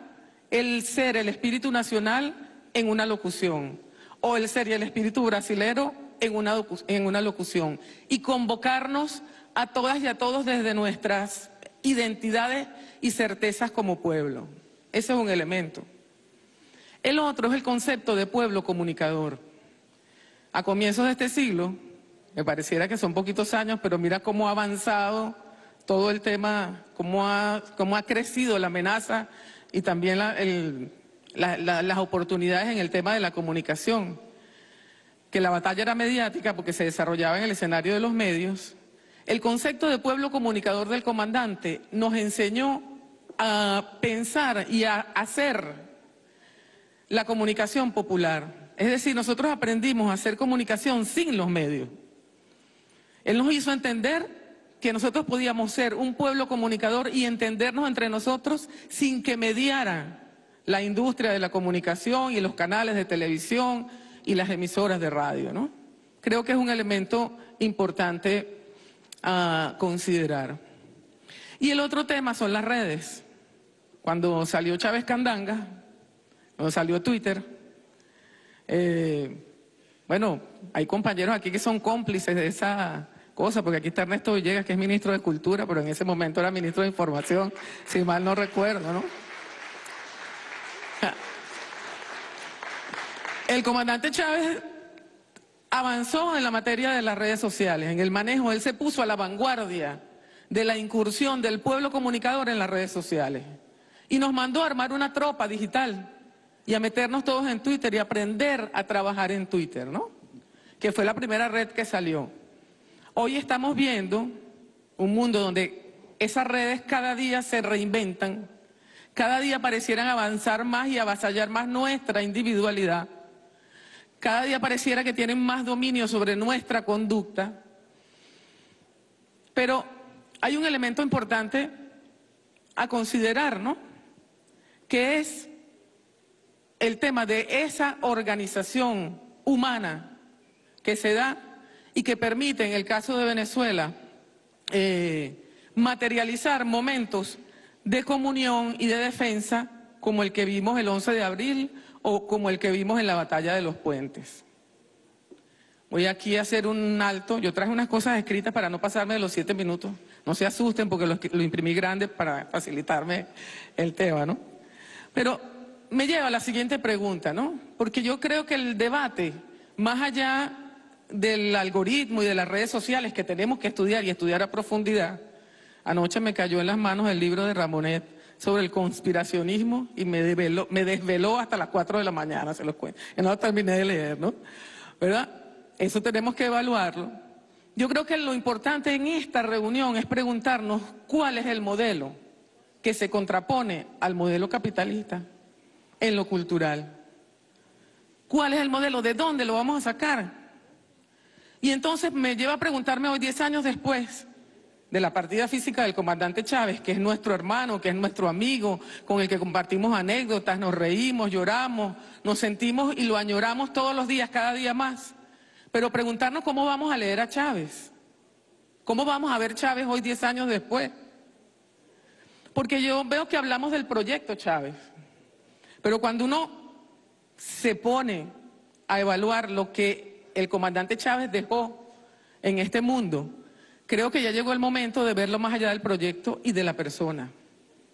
el ser, el espíritu nacional en una locución, o el ser y el espíritu brasilero en una, en una locución, y convocarnos a todas y a todos desde nuestras identidades y certezas como pueblo. Ese es un elemento. El otro es el concepto de pueblo comunicador. A comienzos de este siglo, me pareciera que son poquitos años, pero mira cómo ha avanzado todo el tema, cómo ha, cómo ha crecido la amenaza y también las oportunidades en el tema de la comunicación. Que la batalla era mediática porque se desarrollaba en el escenario de los medios. El concepto de pueblo comunicador del comandante nos enseñó a pensar y a hacer la comunicación popular. Es decir, nosotros aprendimos a hacer comunicación sin los medios. Él nos hizo entender que nosotros podíamos ser un pueblo comunicador y entendernos entre nosotros sin que mediara la industria de la comunicación y los canales de televisión y las emisoras de radio, ¿no? Creo que es un elemento importante a considerar. Y el otro tema son las redes. Cuando salió Chávez Candanga, cuando salió Twitter, eh, bueno, hay compañeros aquí que son cómplices de esa cosa, porque aquí está Ernesto Villegas, que es ministro de Cultura, pero en ese momento era ministro de Información, si mal no recuerdo, ¿no? El comandante Chávez avanzó en la materia de las redes sociales, en el manejo, él se puso a la vanguardia de la incursión del pueblo comunicador en las redes sociales y nos mandó a armar una tropa digital y a meternos todos en Twitter y aprender a trabajar en Twitter, ¿no? Que fue la primera red que salió. Hoy estamos viendo un mundo donde esas redes cada día se reinventan, cada día parecieran avanzar más y avasallar más nuestra individualidad cada día pareciera que tienen más dominio sobre nuestra conducta. Pero hay un elemento importante a considerar, ¿no? Que es el tema de esa organización humana que se da y que permite, en el caso de Venezuela, eh, materializar momentos de comunión y de defensa como el que vimos el 11 de abril o como el que vimos en la batalla de los puentes. Voy aquí a hacer un alto. Yo traje unas cosas escritas para no pasarme de los siete minutos. No se asusten porque lo, lo imprimí grande para facilitarme el tema, ¿no? Pero me lleva a la siguiente pregunta, ¿no? Porque yo creo que el debate, más allá del algoritmo y de las redes sociales que tenemos que estudiar y estudiar a profundidad, anoche me cayó en las manos el libro de Ramonet sobre el conspiracionismo y me, desveló, hasta las 4 de la mañana, se los cuento. Y no terminé de leer, ¿no? ¿Verdad? Eso tenemos que evaluarlo. Yo creo que lo importante en esta reunión es preguntarnos cuál es el modelo que se contrapone al modelo capitalista en lo cultural. ¿Cuál es el modelo? ¿De dónde lo vamos a sacar? Y entonces me lleva a preguntarme hoy, 10 años después, de la partida física del comandante Chávez, que es nuestro hermano, que es nuestro amigo, con el que compartimos anécdotas, nos reímos, lloramos, nos sentimos y lo añoramos todos los días, cada día más. Pero preguntarnos cómo vamos a leer a Chávez, cómo vamos a ver Chávez hoy 10 años después. Porque yo veo que hablamos del proyecto Chávez, pero cuando uno se pone a evaluar lo que el comandante Chávez dejó en este mundo, Creo que ya llegó el momento de verlo más allá del proyecto y de la persona.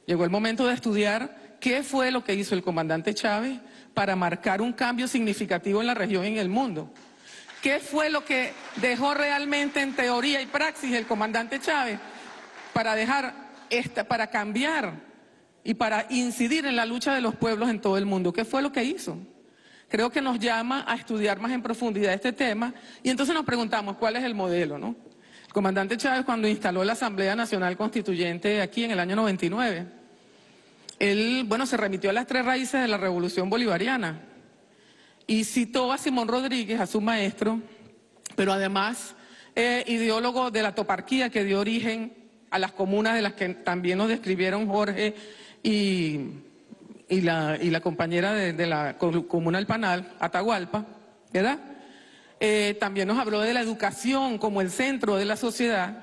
Llegó el momento de estudiar qué fue lo que hizo el comandante Chávez para marcar un cambio significativo en la región y en el mundo. ¿Qué fue lo que dejó realmente en teoría y praxis el comandante Chávez para dejar esta, para cambiar y para incidir en la lucha de los pueblos en todo el mundo? ¿Qué fue lo que hizo? Creo que nos llama a estudiar más en profundidad este tema y entonces nos preguntamos cuál es el modelo, ¿no? comandante Chávez cuando instaló la Asamblea Nacional Constituyente aquí en el año 99, él, bueno, se remitió a las tres raíces de la Revolución Bolivariana y citó a Simón Rodríguez, a su maestro, pero además eh, ideólogo de la toparquía que dio origen a las comunas de las que también nos describieron Jorge y, y, la, y la, compañera de, la comuna del Panal, Atahualpa, ¿verdad? Eh, también nos habló de la educación como el centro de la sociedad.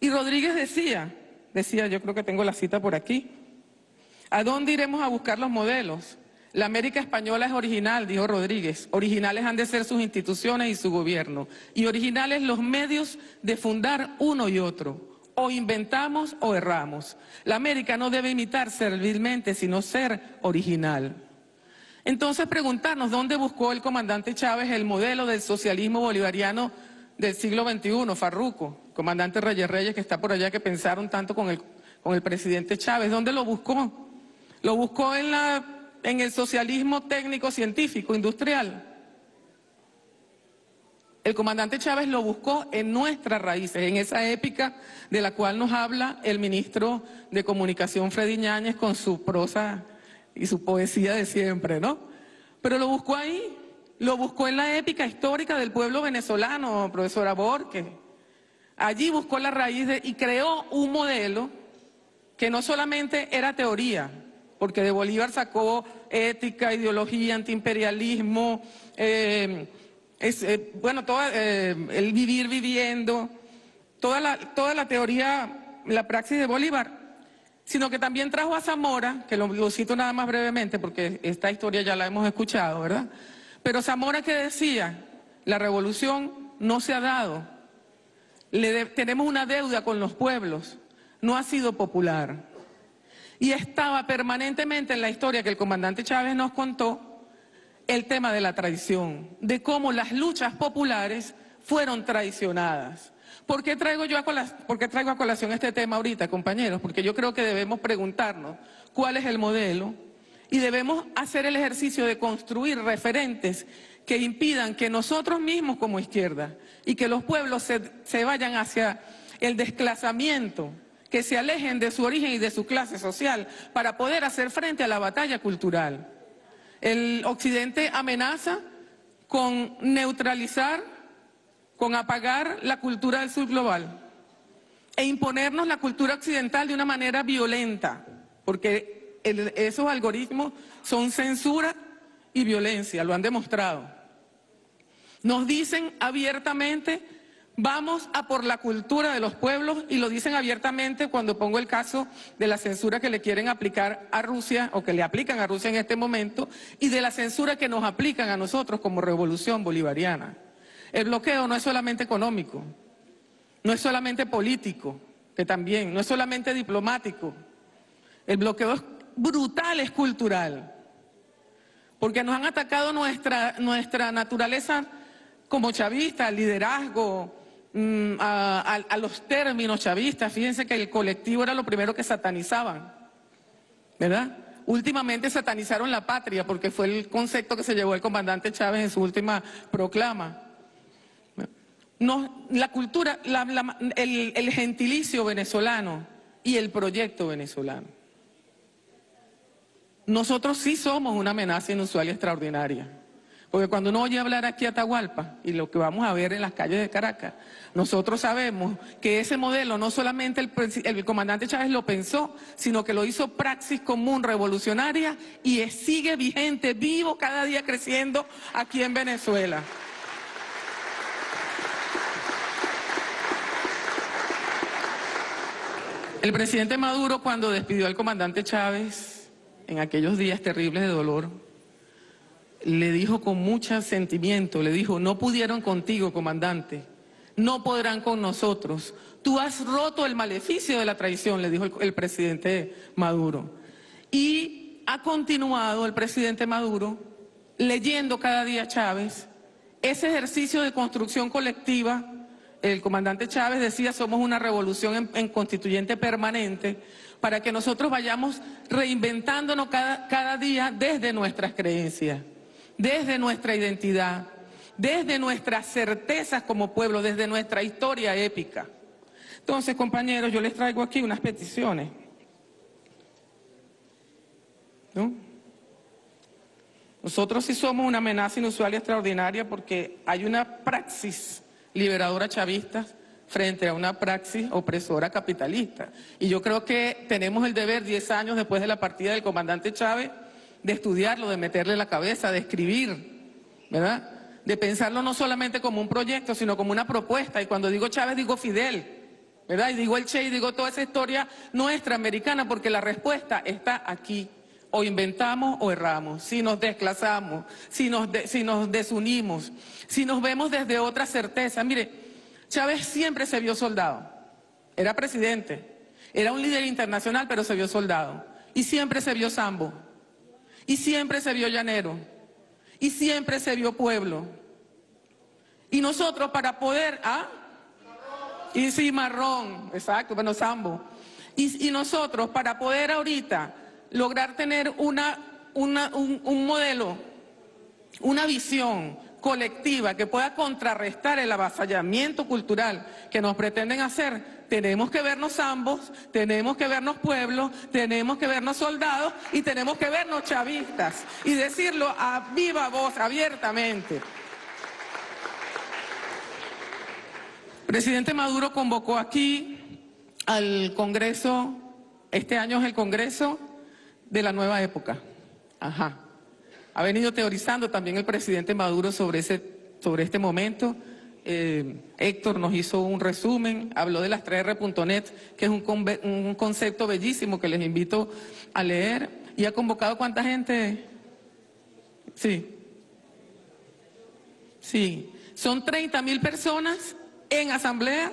Y Rodríguez decía, decía, yo creo que tengo la cita por aquí, ¿a dónde iremos a buscar los modelos? La América española es original, dijo Rodríguez. Originales han de ser sus instituciones y su gobierno. Y originales los medios de fundar uno y otro. O inventamos o erramos. La América no debe imitar servilmente, sino ser original. Entonces preguntarnos dónde buscó el comandante Chávez el modelo del socialismo bolivariano del siglo XXI, Farruco, comandante Reyes Reyes que está por allá, que pensaron tanto con el, con el presidente Chávez. ¿Dónde lo buscó? Lo buscó en, la, en el socialismo técnico, científico, industrial. El comandante Chávez lo buscó en nuestras raíces, en esa épica de la cual nos habla el ministro de Comunicación Freddy Ñáñez con su prosa y su poesía de siempre, ¿no? Pero lo buscó ahí, lo buscó en la épica histórica del pueblo venezolano, profesora Borges. Allí buscó la raíz de, y creó un modelo que no solamente era teoría, porque de Bolívar sacó ética, ideología, antiimperialismo, eh, es, eh, bueno, toda, eh, el vivir viviendo, toda la, toda la teoría, la praxis de Bolívar, sino que también trajo a Zamora, que lo, lo cito nada más brevemente porque esta historia ya la hemos escuchado, ¿verdad? Pero Zamora que decía, la revolución no se ha dado, Le de- tenemos una deuda con los pueblos, no ha sido popular. Y estaba permanentemente en la historia que el comandante Chávez nos contó el tema de la traición, de cómo las luchas populares fueron traicionadas. ¿Por qué traigo yo a colación, traigo a colación este tema ahorita, compañeros? Porque yo creo que debemos preguntarnos cuál es el modelo y debemos hacer el ejercicio de construir referentes que impidan que nosotros mismos como izquierda y que los pueblos se, se vayan hacia el desclasamiento, que se alejen de su origen y de su clase social para poder hacer frente a la batalla cultural. El occidente amenaza con neutralizar, con apagar la cultura del sur global e imponernos la cultura occidental de una manera violenta, porque esos algoritmos son censura y violencia, lo han demostrado. Nos dicen abiertamente, vamos a por la cultura de los pueblos y lo dicen abiertamente cuando pongo el caso de la censura que le quieren aplicar a Rusia o que le aplican a Rusia en este momento y de la censura que nos aplican a nosotros como revolución bolivariana. El bloqueo no es solamente económico, no es solamente político, que también, no es solamente diplomático. El bloqueo es brutal, es cultural porque nos han atacado nuestra, nuestra naturaleza como chavistas, al liderazgo, mm, a, los términos chavistas. Fíjense que el colectivo era lo primero que satanizaban, ¿verdad? Últimamente satanizaron la patria porque fue el concepto que se llevó el comandante Chávez en su última proclama. Nos- la cultura, el gentilicio venezolano y el proyecto venezolano. Nosotros sí somos una amenaza inusual y extraordinaria. Porque cuando uno oye hablar aquí a Atahualpa y lo que vamos a ver en las calles de Caracas, nosotros sabemos que ese modelo no solamente el, comandante Chávez lo pensó, sino que lo hizo praxis común revolucionaria y sigue vigente, vivo, cada día creciendo aquí en Venezuela. El presidente Maduro cuando despidió al comandante Chávez en aquellos días terribles de dolor, le dijo con mucho sentimiento, le dijo, no pudieron contigo, comandante, no podrán con nosotros. Tú has roto el maleficio de la traición, le dijo el, presidente Maduro. Y ha continuado el presidente Maduro leyendo cada día Chávez ese ejercicio de construcción colectiva. El comandante Chávez decía, somos una revolución en, en constituyente permanente para que nosotros vayamos reinventándonos cada, cada día desde nuestras creencias, desde nuestra identidad, desde nuestras certezas como pueblo, desde nuestra historia épica. Entonces, compañeros, yo les traigo aquí unas peticiones. ¿No? Nosotros sí somos una amenaza inusual y extraordinaria porque hay una praxis liberadora chavista frente a una praxis opresora capitalista. Y yo creo que tenemos el deber, 10 años después de la partida del comandante Chávez, de estudiarlo, de meterle la cabeza, de escribir, ¿verdad? De pensarlo no solamente como un proyecto, sino como una propuesta. Y cuando digo Chávez, digo Fidel, ¿verdad? Y digo el Che y digo toda esa historia nuestra americana, porque la respuesta está aquí. O inventamos o erramos, si nos desclasamos, si nos, si nos desunimos, si nos vemos desde otra certeza. Mire, Chávez siempre se vio soldado, era presidente, era un líder internacional, pero se vio soldado. Y siempre se vio sambo, y siempre se vio llanero, y siempre se vio pueblo. Y nosotros para poder, ¿ah? Y sí, marrón, exacto, bueno, sambo. Y, y nosotros para poder ahorita lograr tener una, una- un, un modelo, una visión colectiva que pueda contrarrestar el avasallamiento cultural que nos pretenden hacer, tenemos que vernos ambos, tenemos que vernos pueblos, tenemos que vernos soldados y tenemos que vernos chavistas y decirlo a viva voz, abiertamente. Presidente Maduro convocó aquí al Congreso, este año es el Congreso de la nueva época. Ajá. Ha venido teorizando también el presidente Maduro sobre, ese, sobre este momento. Eh, Héctor nos hizo un resumen, habló de las 3R.net, que es un, un concepto bellísimo que les invito a leer. ¿Y ha convocado cuánta gente? Sí. Sí. Son 30 mil personas en asamblea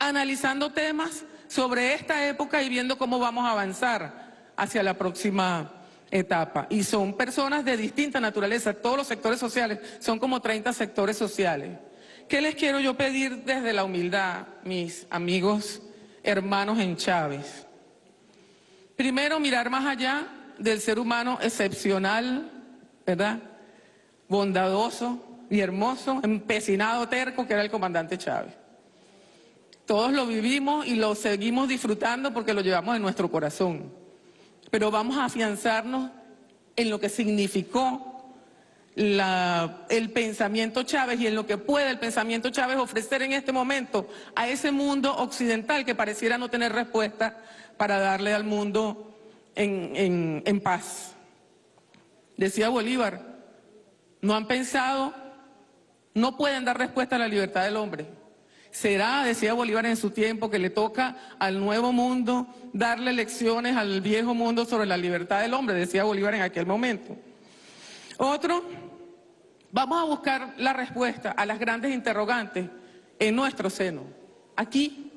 analizando temas sobre esta época y viendo cómo vamos a avanzar hacia la próxima etapa. Y son personas de distinta naturaleza, todos los sectores sociales, son como 30 sectores sociales. ¿Qué les quiero yo pedir desde la humildad, mis amigos, hermanos en Chávez? Primero, mirar más allá del ser humano excepcional, ¿verdad? Bondadoso y hermoso, empecinado, terco, que era el comandante Chávez. Todos lo vivimos y lo seguimos disfrutando porque lo llevamos en nuestro corazón. Pero vamos a afianzarnos en lo que significó el pensamiento Chávez y en lo que puede el pensamiento Chávez ofrecer en este momento a ese mundo occidental que pareciera no tener respuesta para darle al mundo en, paz. Decía Bolívar, no han pensado, no pueden dar respuesta a la libertad del hombre. Será, decía Bolívar en su tiempo, que le toca al nuevo mundo darle lecciones al viejo mundo sobre la libertad del hombre, decía Bolívar en aquel momento. Otro, vamos a buscar la respuesta a las grandes interrogantes en nuestro seno. Aquí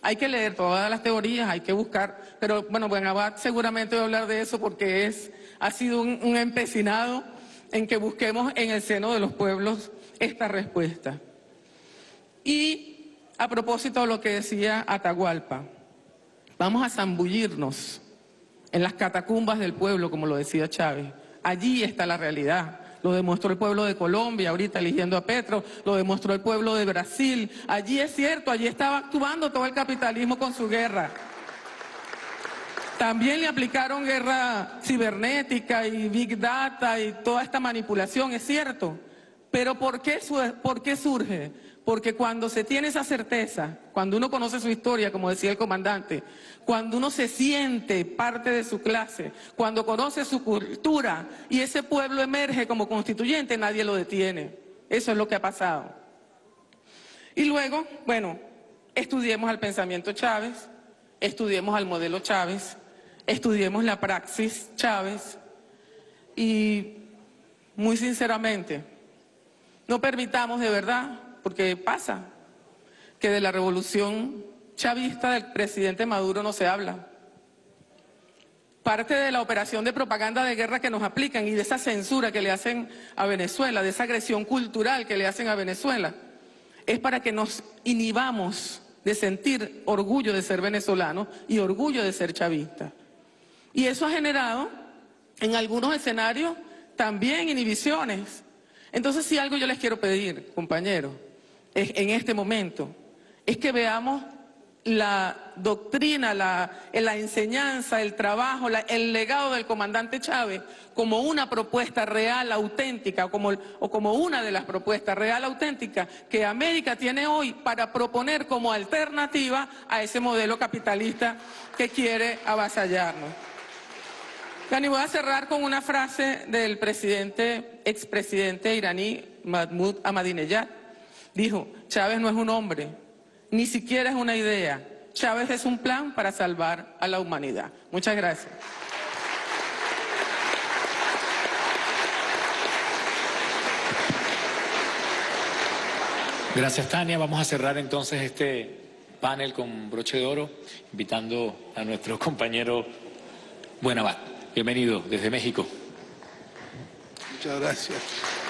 hay que leer todas las teorías, hay que buscar, pero bueno, Buenabad seguramente va a hablar de eso porque es, ha sido un, un empecinado en que busquemos en el seno de los pueblos esta respuesta. Y a propósito de lo que decía Atahualpa, vamos a zambullirnos en las catacumbas del pueblo, como lo decía Chávez. Allí está la realidad. Lo demostró el pueblo de Colombia, ahorita eligiendo a Petro, lo demostró el pueblo de Brasil. Allí es cierto, allí estaba actuando todo el capitalismo con su guerra. También le aplicaron guerra cibernética y big data y toda esta manipulación, es cierto. Pero ¿por qué, por qué surge? Porque cuando se tiene esa certeza, cuando uno conoce su historia, como decía el comandante, cuando uno se siente parte de su clase, cuando conoce su cultura y ese pueblo emerge como constituyente, nadie lo detiene. Eso es lo que ha pasado. Y luego, bueno, estudiemos al pensamiento Chávez, estudiemos al modelo Chávez, estudiemos la praxis Chávez y, muy sinceramente, no permitamos de verdad porque pasa que de la revolución chavista del presidente Maduro no se habla. Parte de la operación de propaganda de guerra que nos aplican y de esa censura que le hacen a Venezuela, de esa agresión cultural que le hacen a Venezuela, es para que nos inhibamos de sentir orgullo de ser venezolano y orgullo de ser chavista. Y eso ha generado en algunos escenarios también inhibiciones. Entonces, si algo yo les quiero pedir, compañeros, en este momento es que veamos la doctrina, la, enseñanza, el trabajo, el legado del comandante Chávez como una propuesta real, auténtica, como, o como una de las propuestas real, auténtica que América tiene hoy para proponer como alternativa a ese modelo capitalista que quiere avasallarnos. Y voy a cerrar con una frase del presidente, expresidente iraní Mahmoud Ahmadinejad Dijo, Chávez no es un hombre, ni siquiera es una idea. Chávez es un plan para salvar a la humanidad. Muchas gracias. Gracias, Tania. Vamos a cerrar entonces este panel con broche de oro, invitando a nuestro compañero Buenabat. Bienvenido desde México. Muchas gracias.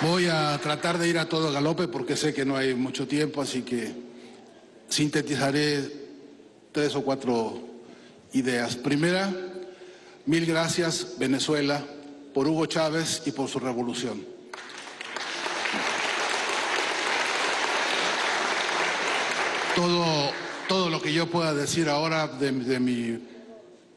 Voy a tratar de ir a todo galope porque sé que no hay mucho tiempo, así que sintetizaré tres o cuatro ideas. Primera, mil gracias Venezuela por Hugo Chávez y por su revolución. Todo, todo lo que yo pueda decir ahora de, mi,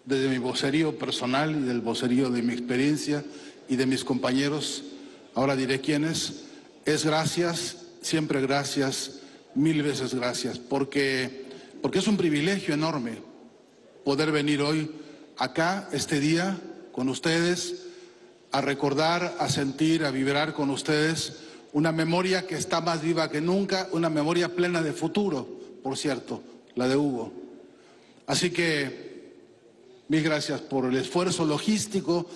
desde mi vocerío personal y del vocerío de mi experiencia y de mis compañeros ahora diré quiénes, es gracias, siempre gracias, mil veces gracias, porque porque es un privilegio enorme poder venir hoy acá, este día, con ustedes, a recordar, a sentir, a vibrar con ustedes una memoria que está más viva que nunca, una memoria plena de futuro, por cierto, la de Hugo. Así que mil gracias por el esfuerzo logístico,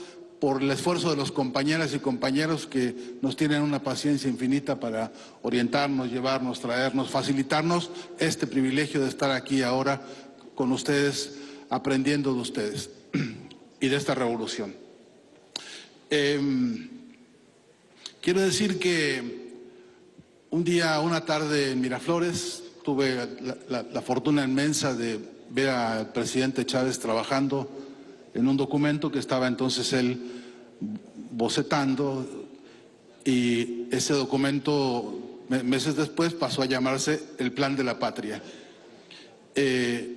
por el esfuerzo de los compañeras y compañeros que nos tienen una paciencia infinita para orientarnos, llevarnos, traernos, facilitarnos este privilegio de estar aquí ahora con ustedes, aprendiendo de ustedes y de esta revolución. Eh, quiero decir que un día, una tarde en Miraflores, tuve la, la fortuna inmensa de ver al presidente Chávez trabajando en un documento que estaba entonces él bocetando y ese documento meses después pasó a llamarse el Plan de la Patria. Eh,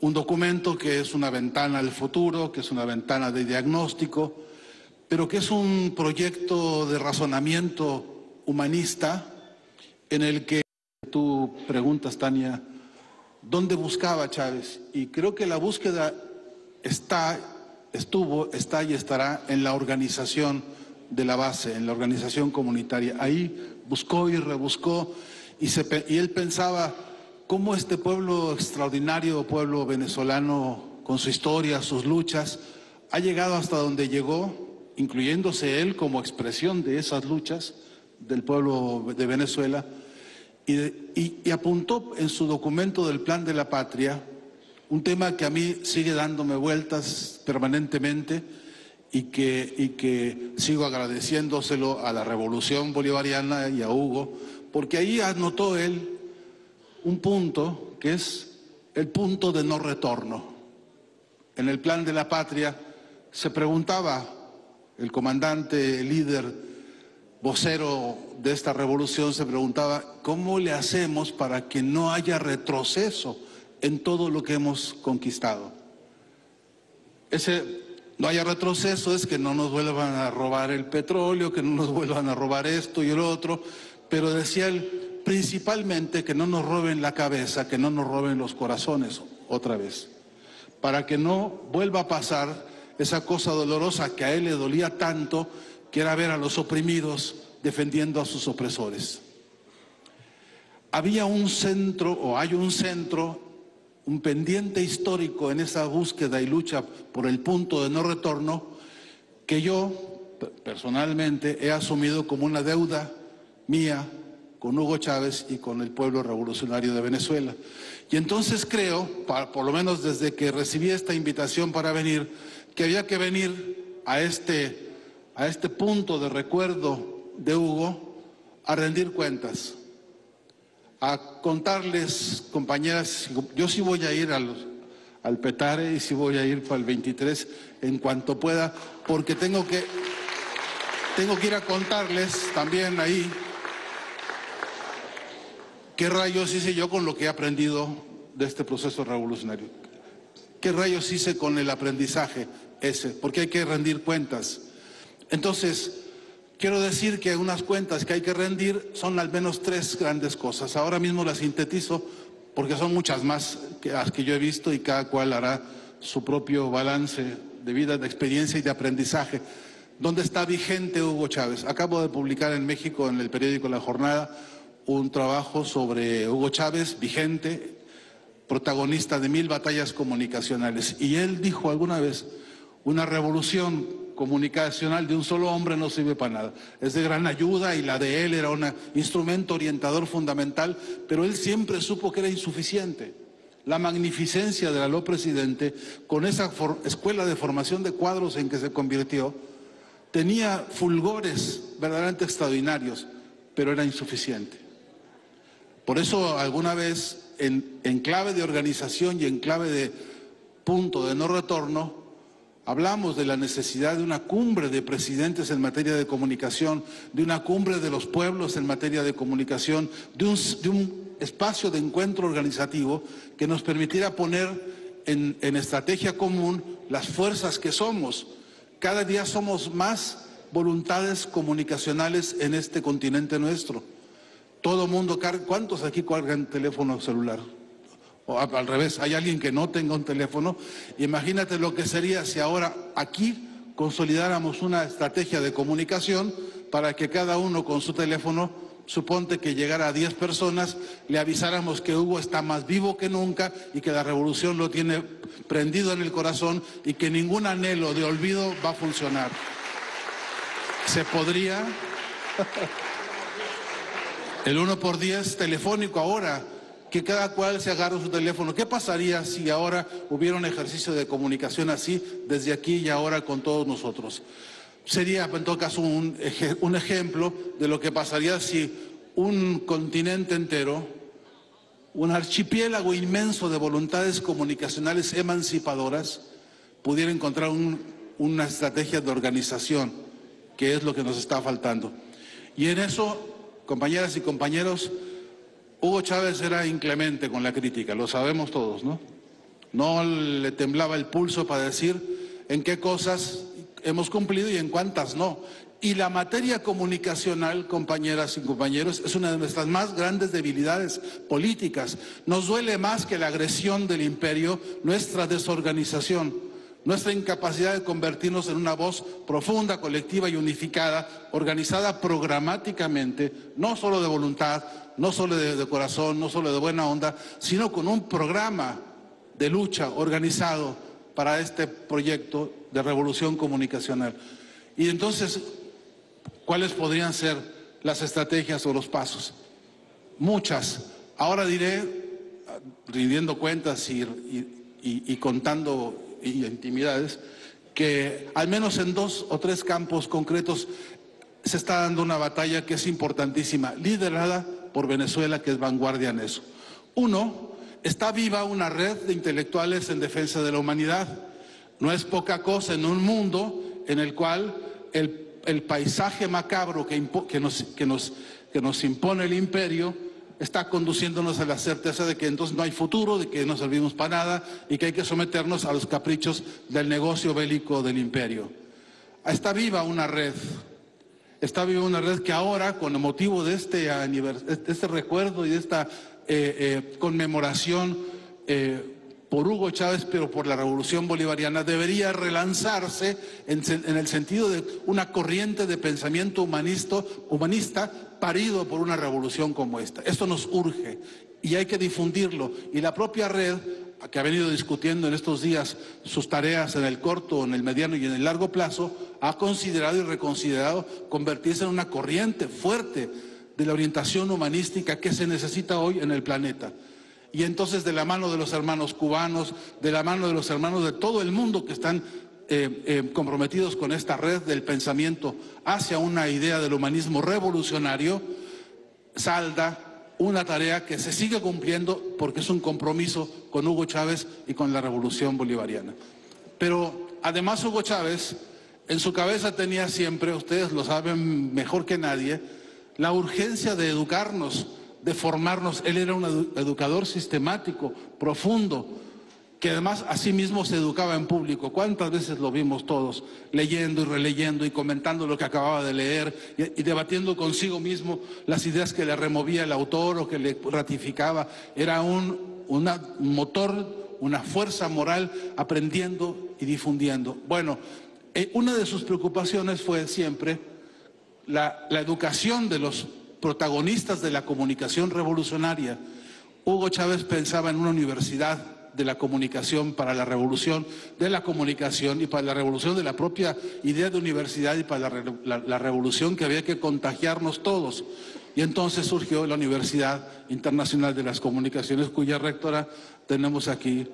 un documento que es una ventana al futuro, que es una ventana de diagnóstico, pero que es un proyecto de razonamiento humanista en el que tú preguntas, Tania, ¿dónde buscaba Chávez? Y creo que la búsqueda está, estuvo, está y estará en la organización de la base, en la organización comunitaria. Ahí buscó y rebuscó y, él pensaba cómo este pueblo extraordinario, pueblo venezolano, con su historia, sus luchas, ha llegado hasta donde llegó, incluyéndose él como expresión de esas luchas del pueblo de Venezuela, y, y, y, apuntó en su documento del Plan de la Patria un tema que a mí sigue dándome vueltas permanentemente y que, sigo agradeciéndoselo a la Revolución Bolivariana y a Hugo, porque ahí anotó él un punto que es el punto de no retorno. En el plan de la patria se preguntaba el comandante, el líder, vocero de esta revolución, se preguntaba, ¿cómo le hacemos para que no haya retroceso en todo lo que hemos conquistado? Ese no haya retroceso es que no nos vuelvan a robar el petróleo, que no nos vuelvan a robar esto y el otro, pero decía él, principalmente que no nos roben la cabeza, que no nos roben los corazones otra vez, para que no vuelva a pasar esa cosa dolorosa que a él le dolía tanto, que era ver a los oprimidos defendiendo a sus opresores. Había un centro, o hay un centro, un pendiente histórico en esa búsqueda y lucha por el punto de no retorno, que yo personalmente he asumido como una deuda mía con Hugo Chávez y con el pueblo revolucionario de Venezuela. Y entonces creo, por lo menos desde que recibí esta invitación para venir, que había que venir a este, a este punto de recuerdo de Hugo a rendir cuentas, a contarles, compañeras, yo sí voy a ir al, Petare y sí voy a ir para el 23 en cuanto pueda, porque tengo que, tengo que ir a contarles también ahí ¿Qué rayos hice yo con lo que he aprendido de este proceso revolucionario? ¿Qué rayos hice con el aprendizaje ese? Porque hay que rendir cuentas. Entonces, quiero decir que unas cuentas que hay que rendir son al menos tres grandes cosas. Ahora mismo las sintetizo porque son muchas más que las que yo he visto y cada cual hará su propio balance de vida, de experiencia y de aprendizaje. ¿Dónde está vigente Hugo Chávez? Acabo de publicar en México, en el periódico La Jornada, un trabajo sobre Hugo Chávez, vigente, protagonista de mil batallas comunicacionales. Y él dijo alguna vez, una revolución comunicacional de un solo hombre no sirve para nada. Es de gran ayuda y la de él era un instrumento orientador fundamental, pero él siempre supo que era insuficiente. La magnificencia del aló presidente, con esa escuela de formación de cuadros en que se convirtió, tenía fulgores verdaderamente extraordinarios, pero era insuficiente. Por eso alguna vez en, en, clave de organización y en clave de punto de no retorno, hablamos de la necesidad de una cumbre de presidentes en materia de comunicación, de una cumbre de los pueblos en materia de comunicación, de un, de un espacio de encuentro organizativo que nos permitiera poner en, estrategia común las fuerzas que somos. Cada día somos más voluntades comunicacionales en este continente nuestro. Todo mundo. ¿Cuántos aquí cargan teléfono celular? O al revés, hay alguien que no tenga un teléfono, imagínate lo que sería si ahora aquí consolidáramos una estrategia de comunicación para que cada uno con su teléfono, suponte que llegara a 10 personas, le avisáramos que Hugo está más vivo que nunca y que la revolución lo tiene prendido en el corazón y que ningún anhelo de olvido va a funcionar. Se podría. El 1 por 10 telefónico ahora, que cada cual se agarre su teléfono. ¿Qué pasaría si ahora hubiera un ejercicio de comunicación así desde aquí y ahora con todos nosotros? Sería en todo caso un, un ejemplo de lo que pasaría si un continente entero, un archipiélago inmenso de voluntades comunicacionales emancipadoras, pudiera encontrar un- una estrategia de organización, que es lo que nos está faltando. Y en eso, compañeras y compañeros, Hugo Chávez era inclemente con la crítica, lo sabemos todos, ¿no? No le temblaba el pulso para decir en qué cosas hemos cumplido y en cuántas no. Y la materia comunicacional, compañeras y compañeros, es una de nuestras más grandes debilidades políticas. Nos duele más que la agresión del imperio nuestra desorganización, nuestra incapacidad de convertirnos en una voz profunda, colectiva y unificada, organizada programáticamente, no solo de voluntad, no solo de, corazón, no solo de buena onda, sino con un programa de lucha organizado para este proyecto de revolución comunicacional. Y entonces, ¿cuáles podrían ser las estrategias o los pasos? Muchas. Ahora diré, rindiendo cuentas y, contando intimidades, que al menos en dos o tres campos concretos se está dando una batalla que es importantísima, liderada por Venezuela, que es vanguardia en eso. Uno, está viva una red de intelectuales en defensa de la humanidad. No es poca cosa en un mundo en el cual el, paisaje macabro que nos, que, nos, que nos impone el imperio está conduciéndonos a la certeza de que entonces no hay futuro, de que no servimos para nada y que hay que someternos a los caprichos del negocio bélico del imperio. Está viva una red, está viva una red que ahora, con motivo de este, de este recuerdo y de esta eh, eh, conmemoración eh, por Hugo Chávez, pero por la revolución bolivariana, debería relanzarse en, el sentido de una corriente de pensamiento humanista parido por una revolución como esta. Esto nos urge y hay que difundirlo. Y la propia red que ha venido discutiendo en estos días sus tareas en el corto, en el mediano y en el largo plazo, ha considerado y reconsiderado convertirse en una corriente fuerte de la orientación humanística que se necesita hoy en el planeta. Y entonces de la mano de los hermanos cubanos, de la mano de los hermanos de todo el mundo que están eh, eh, comprometidos con esta red del pensamiento hacia una idea del humanismo revolucionario, salda una tarea que se sigue cumpliendo porque es un compromiso con Hugo Chávez y con la revolución bolivariana. Pero además Hugo Chávez en su cabeza tenía siempre, ustedes lo saben mejor que nadie, la urgencia de educarnos, de formarnos. Él era un edu- educador sistemático, profundo, que además a sí mismo se educaba en público. ¿Cuántas veces lo vimos todos leyendo y releyendo y comentando lo que acababa de leer y, debatiendo consigo mismo las ideas que le removía el autor o que le ratificaba? Era un una- un motor, una fuerza moral aprendiendo y difundiendo. Bueno, eh, una de sus preocupaciones fue siempre la, la educación de los protagonistas de la comunicación revolucionaria. Hugo Chávez pensaba en una universidad de la comunicación para la revolución de la comunicación y para la revolución de la propia idea de universidad y para la, re- la- la revolución que había que contagiarnos todos. Y entonces surgió la Universidad Internacional de las Comunicaciones, cuya rectora tenemos aquí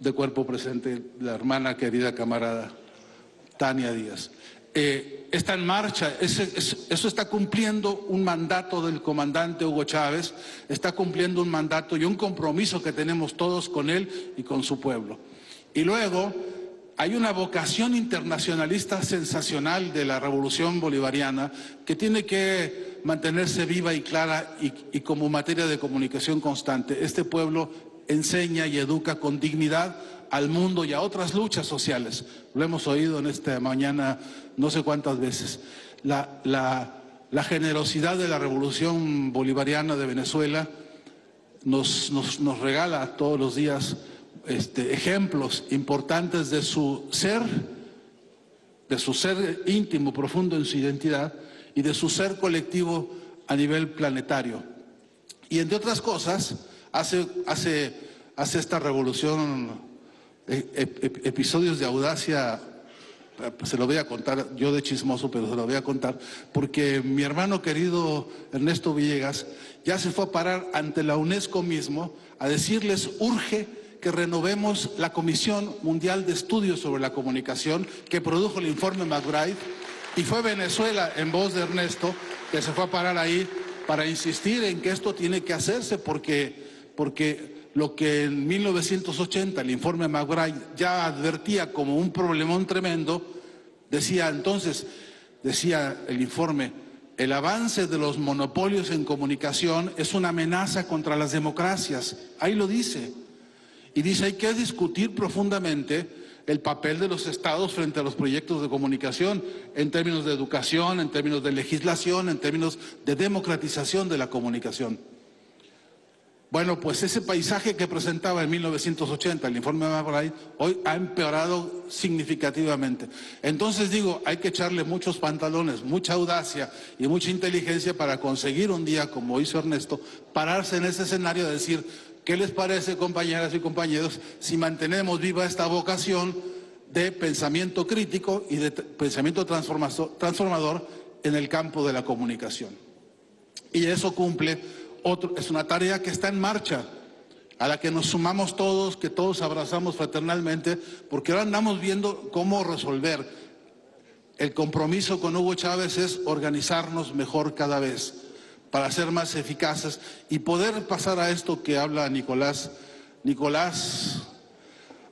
de cuerpo presente, la hermana querida camarada Tania Díaz. Eh, está en marcha, eso está cumpliendo un mandato del comandante Hugo Chávez, está cumpliendo un mandato y un compromiso que tenemos todos con él y con su pueblo. Y luego hay una vocación internacionalista sensacional de la revolución bolivariana que tiene que mantenerse viva y clara y, y como materia de comunicación constante. Este pueblo enseña y educa con dignidad al mundo y a otras luchas sociales. Lo hemos oído en esta mañana no sé cuántas veces. La, la- generosidad de la revolución bolivariana de Venezuela nos, nos, nos regala todos los días este, ejemplos importantes de su ser, de su ser íntimo, profundo en su identidad y de su ser colectivo a nivel planetario. Y entre otras cosas, hace, hace, hace esta revolución eh, ep- episodios de audacia, se lo voy a contar, yo de chismoso, pero se lo voy a contar, porque mi hermano querido Ernesto Villegas ya se fue a parar ante la UNESCO mismo a decirles urge que renovemos la Comisión Mundial de Estudios sobre la Comunicación que produjo el informe McBride y fue Venezuela, en voz de Ernesto, que se fue a parar ahí para insistir en que esto tiene que hacerse porque, porque lo que en 1980 el informe McBride ya advertía como un problemón tremendo, decía entonces, decía el informe, el avance de los monopolios en comunicación es una amenaza contra las democracias. Ahí lo dice. Y dice, hay que discutir profundamente el papel de los estados frente a los proyectos de comunicación en términos de educación, en términos de legislación, en términos de democratización de la comunicación. Bueno, pues ese paisaje que presentaba en 1980 el informe McBride hoy ha empeorado significativamente. Entonces digo, hay que echarle muchos pantalones, mucha audacia y mucha inteligencia para conseguir un día, como hizo Ernesto, pararse en ese escenario y decir, ¿qué les parece, compañeras y compañeros, si mantenemos viva esta vocación de pensamiento crítico y de pensamiento transformador en el campo de la comunicación? Y eso cumple es una tarea que está en marcha, a la que nos sumamos todos, que todos abrazamos fraternalmente, porque ahora andamos viendo cómo resolver. El compromiso con Hugo Chávez es organizarnos mejor cada vez para ser más eficaces y poder pasar a esto que habla Nicolás, Nicolás,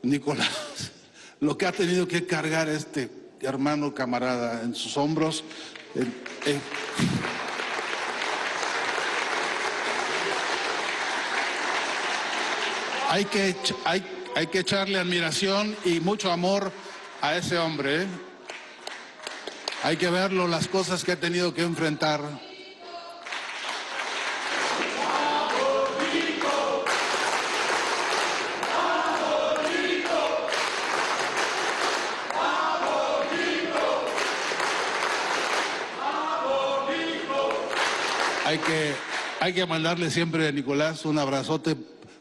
Nicolás, lo que ha tenido que cargar este hermano camarada en sus hombros. eh, eh, Hay que, hay, hay que echarle admiración y mucho amor a ese hombre. ¿eh? Hay que verlo, las cosas que ha tenido que enfrentar. Hay que, hay que mandarle siempre a Nicolás un abrazote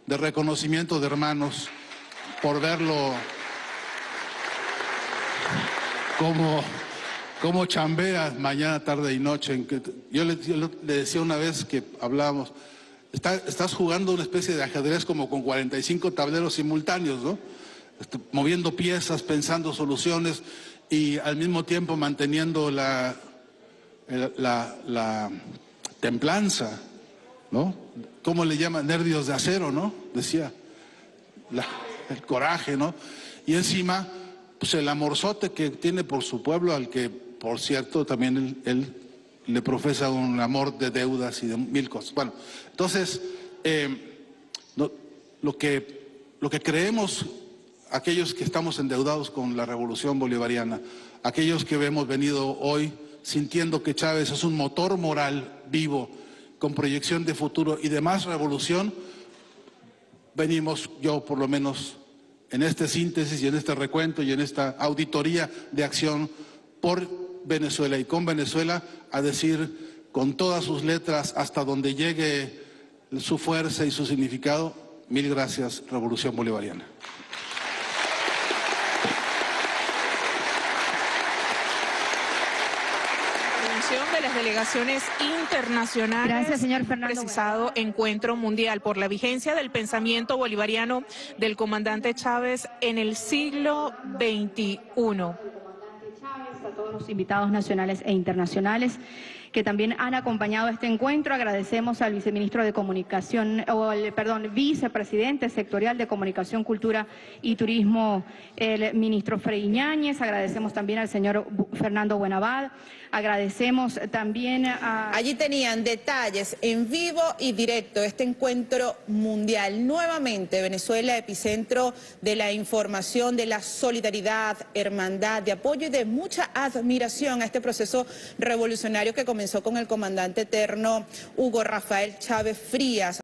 de reconocimiento de hermanos por verlo como, como chambea mañana, tarde y noche. yo le, yo le decía una vez que hablábamos, está- estás jugando una especie de ajedrez como con 45 tableros simultáneos, ¿no? Est- Moviendo piezas, pensando soluciones y al mismo tiempo manteniendo la, la templanza, ¿no? ¿Cómo le llaman? Nervios de acero, ¿no? Decía. El coraje, ¿no? Y encima, pues el amorzote que tiene por su pueblo, al que, por cierto, también él, le profesa un amor de deudas y de mil cosas. Bueno, entonces, eh, lo, que, lo que creemos aquellos que estamos endeudados con la revolución bolivariana, aquellos que hemos venido hoy sintiendo que Chávez es un motor moral vivo, con proyección de futuro y de más revolución, venimos, yo por lo menos, en esta síntesis y en este recuento y en esta auditoría de acción por Venezuela y con Venezuela, a decir con todas sus letras hasta donde llegue su fuerza y su significado, mil gracias, Revolución Bolivariana. Intervención de las delegaciones internacionales. Gracias, señor Fernando Precisado encuentro mundial por la vigencia del pensamiento bolivariano del comandante Chávez en el siglo XXI. a todos los invitados nacionales e internacionales que también han acompañado este encuentro. Agradecemos al viceministro de Comunicación, o al, perdón, vicepresidente sectorial de Comunicación, Cultura y Turismo, el ministro Frei Ñáñez. Agradecemos también al señor Fernando Buenavad. Agradecemos también a... Allí tenían detalles en vivo y directo este encuentro mundial. Nuevamente Venezuela, epicentro de la información, de la solidaridad, hermandad, de apoyo y de mucha admiración a este proceso revolucionario que comenzó con el comandante eterno Hugo Rafael Chávez Frías.